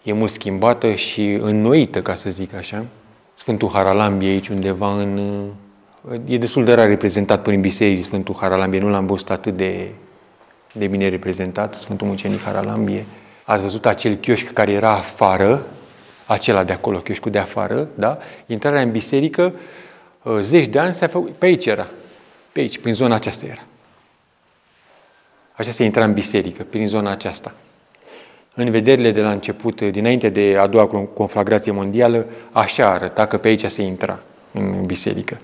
e mult schimbată și înnoită, ca să zic așa. Sfântul Haralambie aici undeva în... E destul de rar reprezentat prin biserici Sfântul Haralambie, nu l-am văzut atât de, de bine reprezentat, Sfântul Mucenic Haralambie. Ați văzut acel chioșc care era afară, acela de acolo, chioșcul de afară, da? Intrarea în biserică, uh, zeci de ani s-a făcut, pe aici era, pe aici, prin zona aceasta era. Așa se intra în biserică, prin zona aceasta. În vederile de la început, dinainte de a doua conflagrație mondială, așa arăta că pe aici se intra în biserică,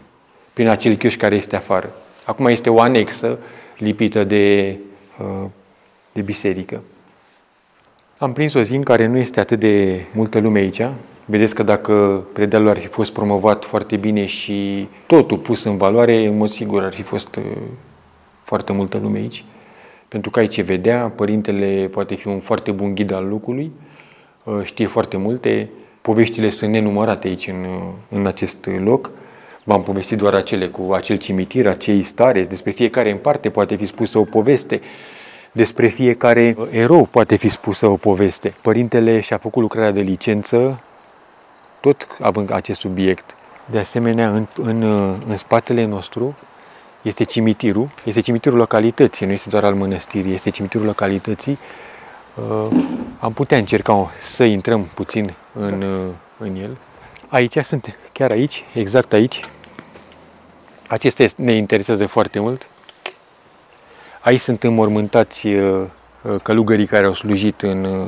prin acel chioșc care este afară. Acum este o anexă lipită de, uh, de biserică. Am prins o zi în care nu este atât de multă lume aici. Vedeți că dacă predealul ar fi fost promovat foarte bine și totul pus în valoare, în mod sigur ar fi fost uh, foarte multă lume aici. Pentru că aici vedea, părintele poate fi un foarte bun ghid al lucrului, uh, știe foarte multe, poveștile sunt nenumărate aici în, uh, în acest loc. V-am povestit doar acele cu acel cimitir, acei stare, despre fiecare în parte poate fi spusă o poveste. Despre fiecare erou poate fi spusă o poveste. Părintele și-a făcut lucrarea de licență, tot având acest subiect. De asemenea, în, în, în spatele nostru este cimitirul, este cimitirul localității, nu este doar al mănăstirii, este cimitirul localității. Uh, am putea încerca să intrăm puțin în, uh, în el. Aici sunt, chiar aici, exact aici. Acesta ne interesează foarte mult. Aici sunt înmormântați uh, uh, călugării care au slujit în, uh,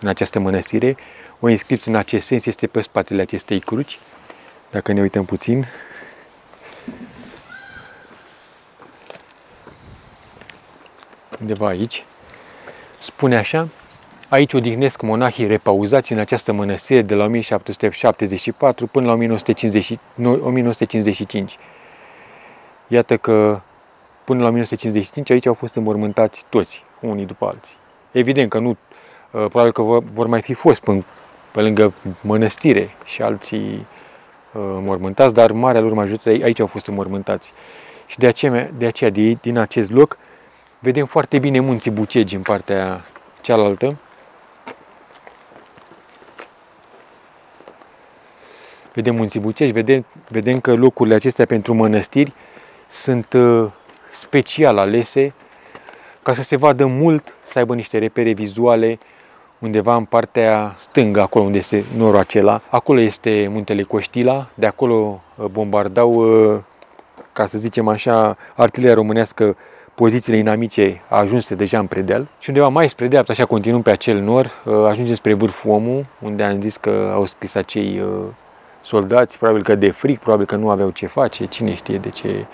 în această mănăstire. o inscripție în acest sens este pe spatele acestei cruci. Dacă ne uităm puțin, undeva aici, spune așa, aici odihnesc monahii repauzați în această mănăstire de la 1774 până la 1955. Iată că până la 1955 aici au fost înmormântați toți, unii după alții. Evident că nu, uh, probabil că vor mai fi fost până pe lângă mănăstire și alții uh, mormântați, dar marea lor majoritate aici au fost înmormântați. Și de aceea, de aceea de, din acest loc, vedem foarte bine munții Bucegi în partea cealaltă. Vedem munții Bucegi, vedem, vedem că locurile acestea pentru mănăstiri sunt uh, special alese ca să se vadă mult, să aibă niște repere vizuale, undeva în partea stângă, acolo unde este norul acela. Acolo este muntele Coștila, de acolo uh, bombardau, uh, ca să zicem așa, artileria românească pozițiile inamice ajunse deja în predeal și undeva mai spre dreapta, așa continuăm pe acel nor, uh, ajungem spre vârful omul, unde am zis că au scris acei soldați, probabil că de fric, probabil că nu aveau ce face, cine știe de ce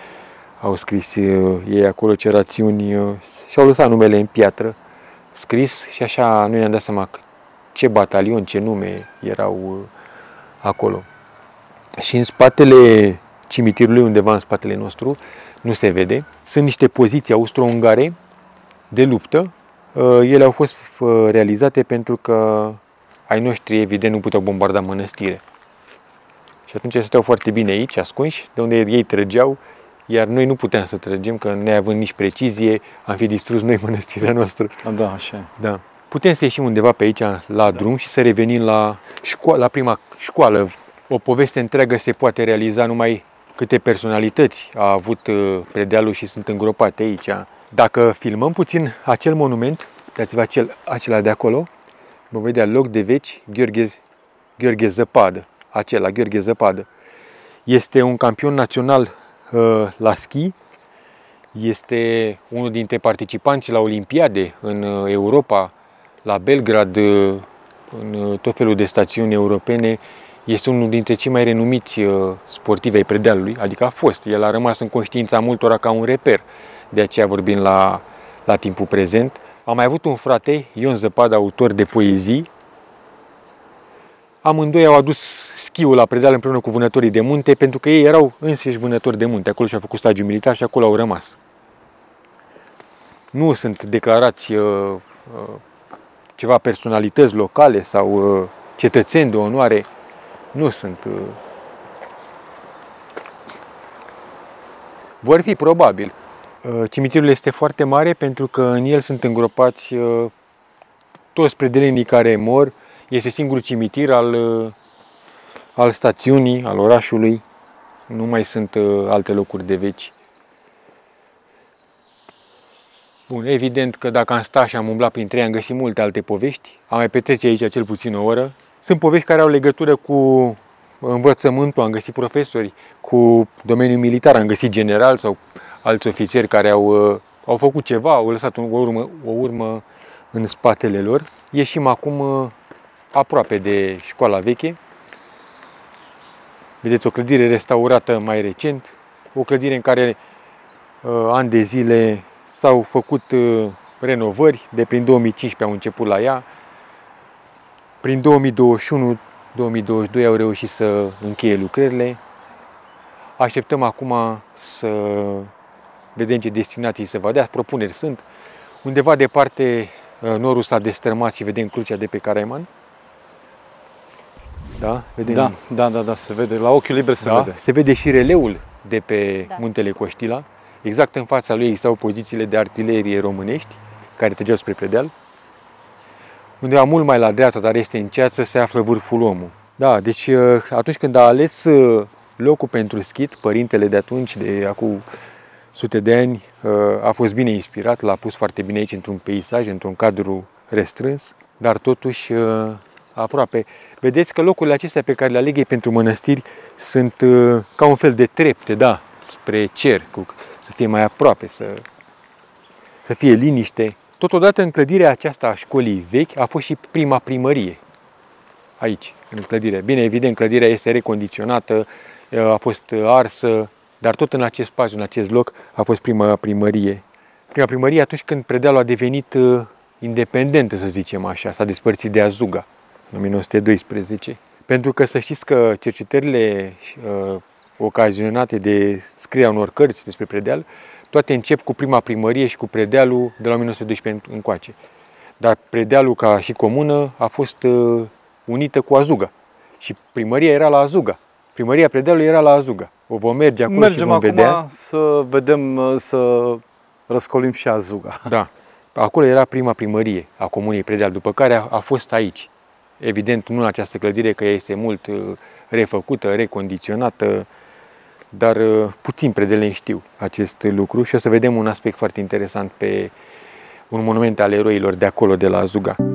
au scris ei acolo ce rațiuni și au lăsat numele în piatră scris și așa nu ne-am dat seama ce batalion, ce nume erau uh, acolo. Și în spatele cimitirului, undeva în spatele nostru, nu se vede, sunt niște poziții austro-ungare de luptă. Uh, ele au fost uh, realizate pentru că ai noștri, evident, nu puteau bombarda mănăstire. Și atunci stăteau foarte bine aici, ascunși, de unde ei trăgeau iar noi nu puteam să trăgem, că neavând nici precizie, am fi distrus noi mănăstirea noastră. Da, așa Da. Putem să ieșim undeva pe aici la da. drum și să revenim la, șco- la prima școală. O poveste întreagă se poate realiza numai câte personalități a avut uh, predealul și sunt îngropate aici. Dacă filmăm puțin acel monument, dați-vă acel, acela de acolo, vă vedea loc de veci Gheorghe, Gheorghe Zăpadă. Acela, Gheorghe Zăpadă. Este un campion național Uh, la schi. Este unul dintre participanții la Olimpiade în uh, Europa, la Belgrad, uh, în tot felul de stațiuni europene. Este unul dintre cei mai renumiți sportivi ai predealului, adică a fost. El a rămas în conștiința multora ca un reper, de aceea vorbim la, la timpul prezent. Am mai avut un frate, Ion Zăpadă, autor de poezii, Amândoi au adus schiul la predeal împreună cu vânătorii de munte, pentru că ei erau înșiși vânători de munte. Acolo și-au făcut stagiu militar și acolo au rămas. Nu sunt declarați uh, uh, ceva personalități locale sau uh, cetățeni de onoare. Nu sunt. Uh, vor fi probabil. Uh, cimitirul este foarte mare pentru că în el sunt îngropați uh, toți predelenii care mor, este singurul cimitir al, uh, al stațiunii, al orașului. Nu mai sunt uh, alte locuri de veci. Bun, evident că dacă am stat și am umblat printre ei, am găsit multe alte povești. Am mai petrece aici cel puțin o oră. Sunt povești care au legătură cu învățământul, am găsit profesori, cu domeniul militar, am găsit general sau alți ofițeri care au, uh, au făcut ceva, au lăsat o urmă, o urmă în spatele lor. Ieșim acum aproape de școala veche. Vedeți o clădire restaurată mai recent, o clădire în care uh, ani de zile s-au făcut uh, renovări, de prin 2015 au început la ea. Prin 2021-2022 au reușit să încheie lucrările. Așteptăm acum să vedem ce destinații se va dea. Propuneri sunt. Undeva departe uh, norul s-a destrămat și vedem crucea de pe Caraiman. Da? Vedem... Da, da, da, da, se vede. La ochiul liber se da? vede. Se vede și releul de pe da. muntele Coștila. Exact în fața lui existau pozițiile de artilerie românești care trăgeau spre predeal. Undeva mult mai la dreapta, dar este în ceață, se află vârful omul. Da, deci uh, atunci când a ales uh, locul pentru schit, părintele de atunci, de acum sute de ani, uh, a fost bine inspirat, l-a pus foarte bine aici într-un peisaj, într-un cadru restrâns, dar totuși aproape. Vedeți că locurile acestea pe care le aleg ei pentru mănăstiri sunt uh, ca un fel de trepte, da, spre cer, cu, să fie mai aproape, să, să fie liniște. Totodată în clădirea aceasta a școlii vechi a fost și prima primărie aici, în clădire. Bine, evident, clădirea este recondiționată, a fost arsă, dar tot în acest spațiu, în acest loc, a fost prima primărie. Prima primărie atunci când Predealul a devenit independentă, să zicem așa, s-a despărțit de Azuga în 1912. Pentru că să știți că cercetările uh, ocazionate de scrierea unor cărți despre Predeal, toate încep cu prima primărie și cu Predealul de la 1912 încoace. Dar Predealul ca și comună a fost uh, unită cu Azuga. Și primăria era la Azuga. Primăria Predealului era la Azuga. O vom merge acolo Mergem și vom acum vedea. să vedem, uh, să răscolim și Azuga. Da. Acolo era prima primărie a Comunei Predeal, după care a, a fost aici. Evident, nu în această clădire, că ea este mult uh, refăcută, recondiționată, dar uh, puțin predeleni știu acest lucru și o să vedem un aspect foarte interesant pe un monument al eroilor de acolo, de la Azuga.